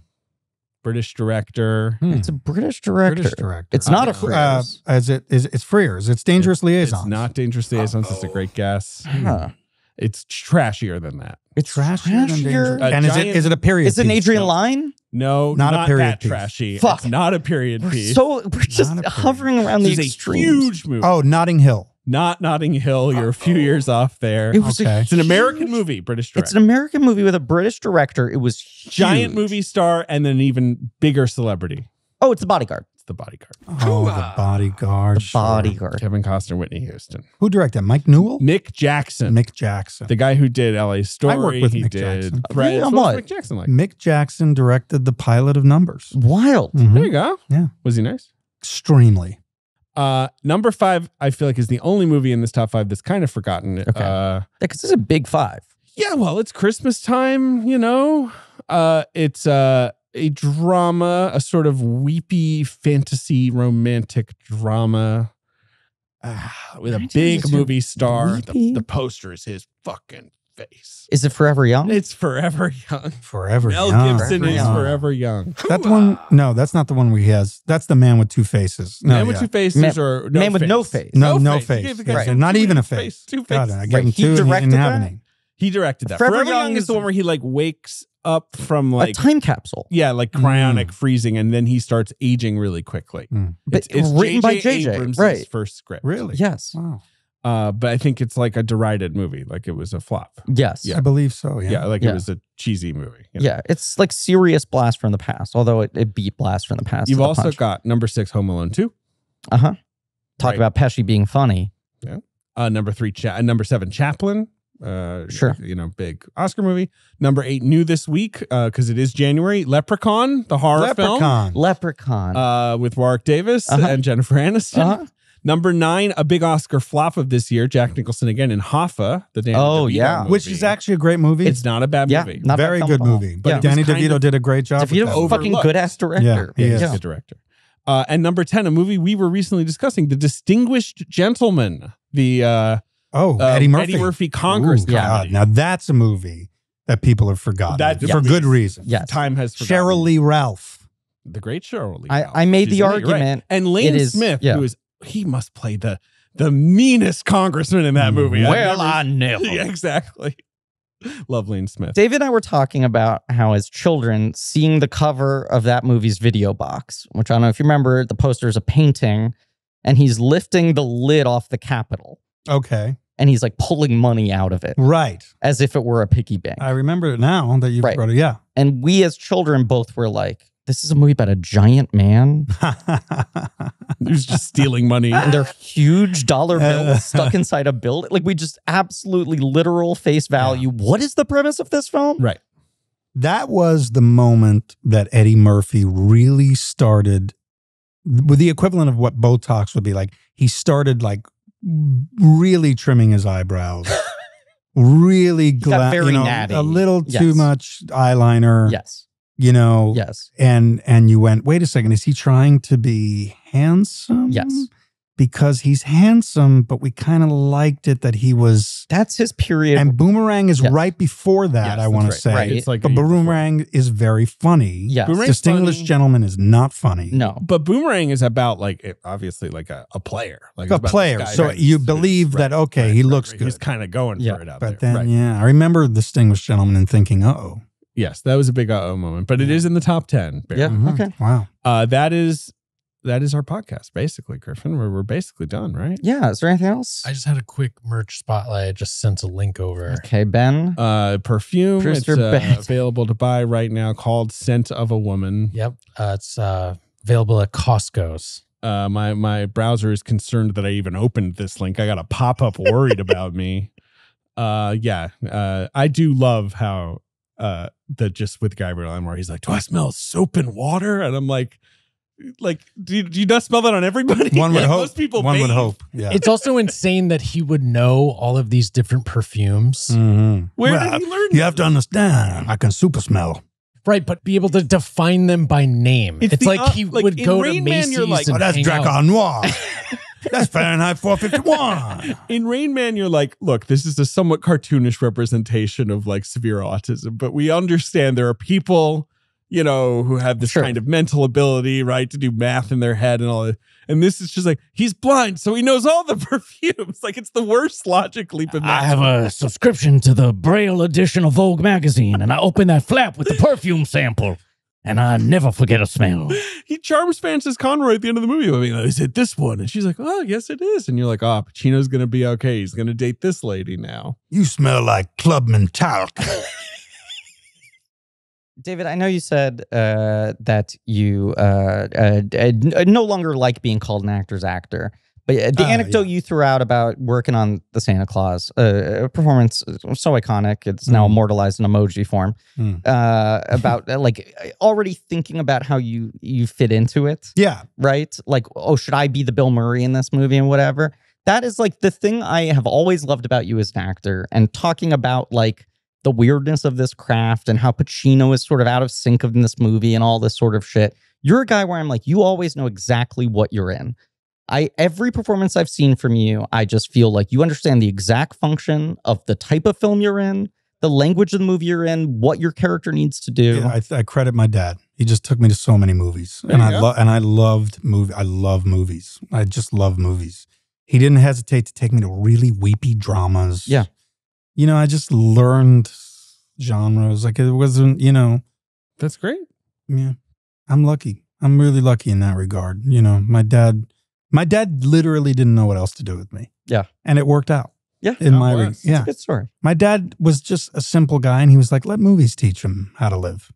british director
Hmm.
It's a British director.
British director.
It's not a Frears.
Uh, is it? Is it's Frears? It's Dangerous Liaisons.
it's not dangerous liaisons it's a great guess
Huh.
it's trashier than that
It's
trashier than Dangerous.
A
and is it?
giant-
Is it a period?
It's an
piece?
Adrian Lyne.
no
Not
not,
a period
that
piece.
trashy
Fuck.
it's not a period
We're
piece
so we're just hovering around the
This is a
extremes.
huge movie.
Oh, Notting Hill.
Not Notting Hill. You're a few years off there.
It was a
Okay.
It's an American movie, British
It's an American movie with a British director. It was huge.
Giant movie star and then an even bigger celebrity.
Oh, it's the bodyguard.
It's The Bodyguard.
Oh, the bodyguard.
The
sure.
bodyguard.
Kevin Costner, Whitney Houston.
Who directed? Mike Newell.
Mick Jackson.
Mick Jackson.
the guy who did LA Story.
I worked with
he
Mick
did
Jackson.
Threads.
Really? On
What was? Mick Jackson like?
Mick Jackson directed the pilot of Numbers.
Wild.
Mhm.
There you go.
Yeah.
Was he nice?
Extremely.
Uh, number five, I feel like is the only movie in this top five that's kind of forgotten.
Okay.
Uh,
Because it's a big five.
Yeah, well, it's Christmas time, you know. Uh it's uh a drama, a sort of weepy fantasy romantic drama ah, with a big movie star. The, the poster is his fucking face.
Is it Forever Young?
It's forever young.
Forever
Mel
Young.
Gibson
Forever
is
Young.
forever young.
That one? No, that's not the one where he has. That's the man with two faces. No,
Man with two faces
Man-
or no
Man with no face.
No, no
You
face.
gave the
Right. Not even a
face.
face.
Two
God,
faces.
I gave
Right,
him
he
two and he
directed
didn't have
that?
any.
He directed that.
Forever
Forever,
Young
Young is
is-
the one where he like wakes up from like a
time capsule.
Yeah, like
Mm.
cryonic freezing, and then he starts aging really quickly.
Mm.
But
It's, it's
written by
J.J.
JJ,
Abrams'
right.
first script.
Really?
Yes.
Wow.
Uh, but I think it's like a derided movie. Like it was a flop.
Yes.
Yeah.
I believe so. Yeah.
Yeah, like
Yeah.
it was a cheesy movie. you know?
Yeah. It's like serious blast from the past, although it, it beat blast from the past.
You've also got number six, Home Alone 2.
uh huh. Talk
Right.
about Pesci being funny.
Uh, number three, Cha- uh, number seven, Chaplin. Uh,
Sure.
You know, big Oscar movie. Number eight, new this week because it is January. Leprechaun, the horror film.
Leprechaun.
Leprechaun.
Uh, with Warwick Davis
Uh-huh.
and Jennifer Aniston.
Uh-huh.
Number nine, a big Oscar flop of this year, Jack Nicholson again in Hoffa, the Danny
Oh,
DeVito
yeah.
movie.
Which is actually a great movie.
it's not a bad
yeah.
movie.
Not bad
very
film
good
at all.
movie. But
Yeah.
it was
Danny
kind
DeVito
of-
did a great job. with
DeVito's
that
a fucking
Overlooked.
good ass director.
he is.
He's a director. Uh, and number 10, a movie we were recently discussing, The Distinguished Gentleman, the uh,
Oh,
uh,
Eddie Murphy.
Eddie Murphy Congress
Ooh, God.
comedy.
Now that's a movie that people have forgotten
That-
for
yeah.
good reason.
Yes.
Time has forgotten.
Cheryl Lee Ralph.
the great Cheryl Lee.
I-
Ralph.
I made
She's
the
in it, you're right.
argument
And Lane
it is-
Smith,
yeah.
who is he must play the the meanest congressman in that movie. I've
Well,
never-
I never.
yeah, exactly. Love Lane Smith.
David and I were talking about how, as children, seeing the cover of that movie's video box, which I don't know if you remember, the poster is a painting, and he's lifting the lid off the Capitol,
Okay.
and he's like pulling money out of it
Right.
as if it were a piggy bank.
I remember it now that you
Right.
brought it. Yeah.
and we, as children, both were like, "This is a movie about a giant man."
Who's just stealing money.
and they're huge dollar bills stuck inside a building. Like we just absolutely literal face value. What is the premise of this film?
Right.
that was the moment that Eddie Murphy really started with the equivalent of what Botox would be like. He started like really trimming his eyebrows, really
got
gla-
very
you know,
natty.
a little too much eyeliner.
Yes.
You know,
Yes.
and and you went, wait a second, is he trying to be handsome?
Yes.
Because he's handsome, but we kind of liked it that he was.
That's his period.
And Boomerang is
Yes.
right before that.
Yes,
I want
right.
to say,
Right.
It's like
but
a year before.
Boomerang is very funny.
yes.
Boomerang's
Distinguished
funny.
Gentleman is not funny.
No.
But Boomerang is about like eh, obviously like a, a player, like
a
about
player. So you believe
right,
that okay,
right,
he looks
right.
good.
He's kind of going
Yeah.
for it out
but
there.
then,
right.
yeah, I remember Distinguished Gentleman and thinking, oh,
Yes, that was a big uh oh moment, but it is in the top ten. Barry.
Yeah.
mhm,
Okay.
wow.
Uh, that is that is our podcast, basically, Griffin. We're we're basically done, right?
Yeah. Is there anything else?
I just had a quick merch spotlight. I just sent a link over.
okay, Ben.
Uh, perfume.
Producer
it's uh,
Ben.
available to buy right now, called "Scent of a Woman."
Yep. Uh, it's uh, available at Costco's.
Uh, my my browser is concerned that I even opened this link. I got a pop up worried about me. Uh, yeah. Uh, I do love how uh that just with Guy Gabrielle Anwar, he's like, "Do I smell soap and water?" And I'm like, like, do you, do you not smell that on everybody?
One would
Like,
hope.
Most people
One would hope. Yeah.
It's also insane that he would know all of these different perfumes.
Mhm.
Where
Well,
did he learn?
You have to understand. I can super smell.
Right, but be able to define them by name.
It's
It's,
the,
like
uh,
he
like,
would go
Rain
to
Man,
Macy's
you're like,
and
Oh, that's
hang
Noir. that's Fahrenheit 451.
in Rain Man, you're like, look, this is a somewhat cartoonish representation of like severe autism, but we understand there are people, you know, who have this
Sure.
kind of mental ability, right, to do math in their head and all that. And this is just like he's blind, so he knows all the perfumes. Like it's the worst logic leap of
I have a subscription to the Braille edition of Vogue magazine, and I open that flap with the perfume sample, and I never forget a smell.
he charms Frances Conroy at the end of the movie. I mean, is it this one? And she's like, oh, yes, it is. And you're like, oh, Pacino's gonna be okay. He's gonna date this lady now.
You smell like Clubman talc.
David, I know you said uh, that you uh, uh, uh, no longer like being called an actor's actor, but uh, the
Ah,
anecdote you threw out about working on the Santa Claus uh, performance was so iconic. It's now
Mm.
immortalized in emoji form.
Mm.
Uh, about uh, like already thinking about how you you fit into it,
Yeah.
right? Like, oh, should I be the Bill Murray in this movie and whatever? That is like the thing I have always loved about you as an actor, and talking about like the weirdness of this craft and how Pacino is sort of out of sync in this movie and all this sort of shit. You're a guy where I'm like, you always know exactly what you're in. I every performance I've seen from you, I just feel like you understand the exact function of the type of film you're in, the language of the movie you're in, what your character needs to do.
Yeah, I, I credit my dad. He just took me to so many movies,
There
and I
go.
love and I loved movie. I love movies. I just love movies. He didn't hesitate to take me to really weepy dramas.
Yeah.
you know, I just learned genres. Like it wasn't, you know,
That's great.
yeah. I'm lucky. I'm really lucky in that regard. You know, my dad, my dad literally didn't know what else to do with me.
Yeah.
and it worked out.
Yeah.
in
God
my re-
bless.
yeah.
Good story.
My dad was just a simple guy, and he was like, "Let movies teach him how to live."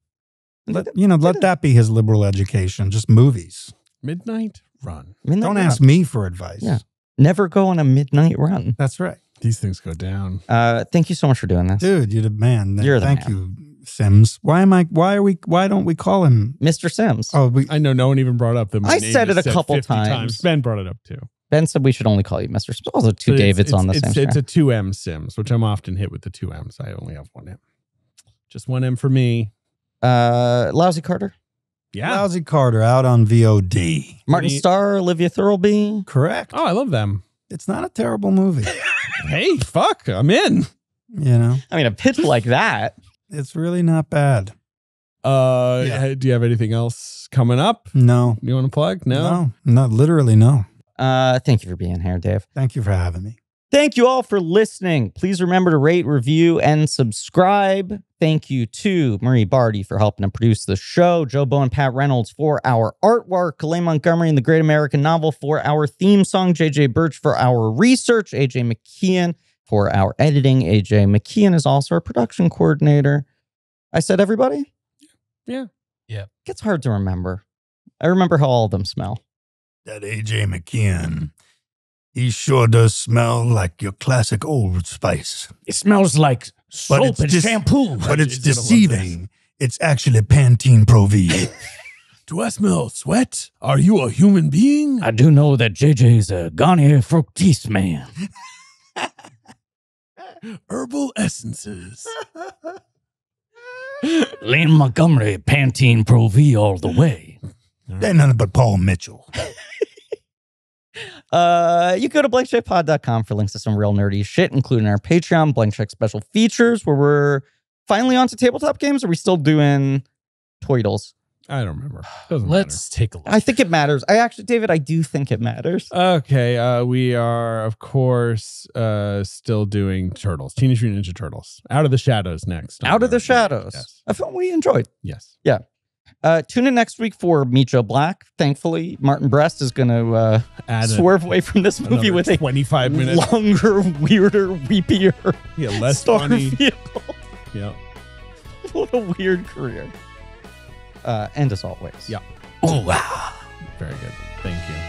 Let, you know, let that be his liberal education. Just movies.
Midnight Run.
Midnight
Don't
Run.
ask me for advice.
Yeah. Never go on a midnight run.
That's right,
These things go down.
Uh, thank you so much for doing this.
dude. You're the man.
You're the
Thank
man.
you, Sims. Why am I? Why are we? Why don't we call him?
Mr. Simms.
Oh, we.
I know no one even brought up that my
I said it a couple
50
times.
Ben brought it up too.
Ben said we should only call you Mr. Simms. Also, two
But it's-
Davids on the
it's,
same
it's, it's a two M Simms, which I'm often hit with the two M's. I only have one M. Just one M for me.
uh, Lousy Carter,
Yeah.
Lousy Carter out on VOD.
Martin
Any-
Starr, Olivia Thirlby.
Correct.
Oh, I love them.
It's not a terrible movie.
Hey, fuck, I'm in.
you know,
I mean, a pitch like that.
It's really not bad.
Uh,
Yeah.
do you have anything else coming up?
No.
You want to plug? No.
No. Not literally. No.
Uh, thank you for being here, Dave.
Thank you for having me.
Thank you all for listening. Please remember to rate, review, and subscribe. Thank you to Marie Bardi for helping to produce the show, Joe Bow and Pat Reynolds for our artwork, Calais Montgomery and the Great American Novel for our theme song, JJ Birch for our research, AJ McKeon for our editing. AJ McKeon is also our production coordinator. I said everybody?
Yeah.
Yeah.
Gets hard to remember. I remember how all of them smell.
That AJ McKeon, he sure does smell like your classic Old Spice.
It smells like soap
it's
and
just-
shampoo.
But it's
He's
deceiving. It's actually Pantene Pro V.
Do I smell sweat? Are you a human being?
I do know that JJ is a Garnier Fructis man.
Herbal essences.
Lane Montgomery, Pantene Pro V all the way.
Ain't nothing but Paul Mitchell.
Uh, you go to blankcheckpod.com for links to some real nerdy shit, including our Patreon, Blank Check special features, where we're finally onto tabletop games. Are we still doing Toidles?
I don't remember. Doesn't
Let's take a look.
I think it matters. I actually, David, I do think it matters.
Okay. Uh, we are, of course, uh, still doing Turtles. Teenage Mutant Ninja Turtles. Out of the Shadows next.
Out of the Shadows,
Yes.
a film we enjoyed.
Yes. Yeah.
Uh, tune in next week for Meet Joe Black. Thankfully, Martin Brest is going to uh,
Add a-
swerve away from this movie
another
with a
25 minutes.
longer, weirder, weepier
Yeah, less
star
funny.
vehicle.
Yeah.
what a weird career. Uh, and as always,
Yeah.
Oh, wow.
Very good. Thank you.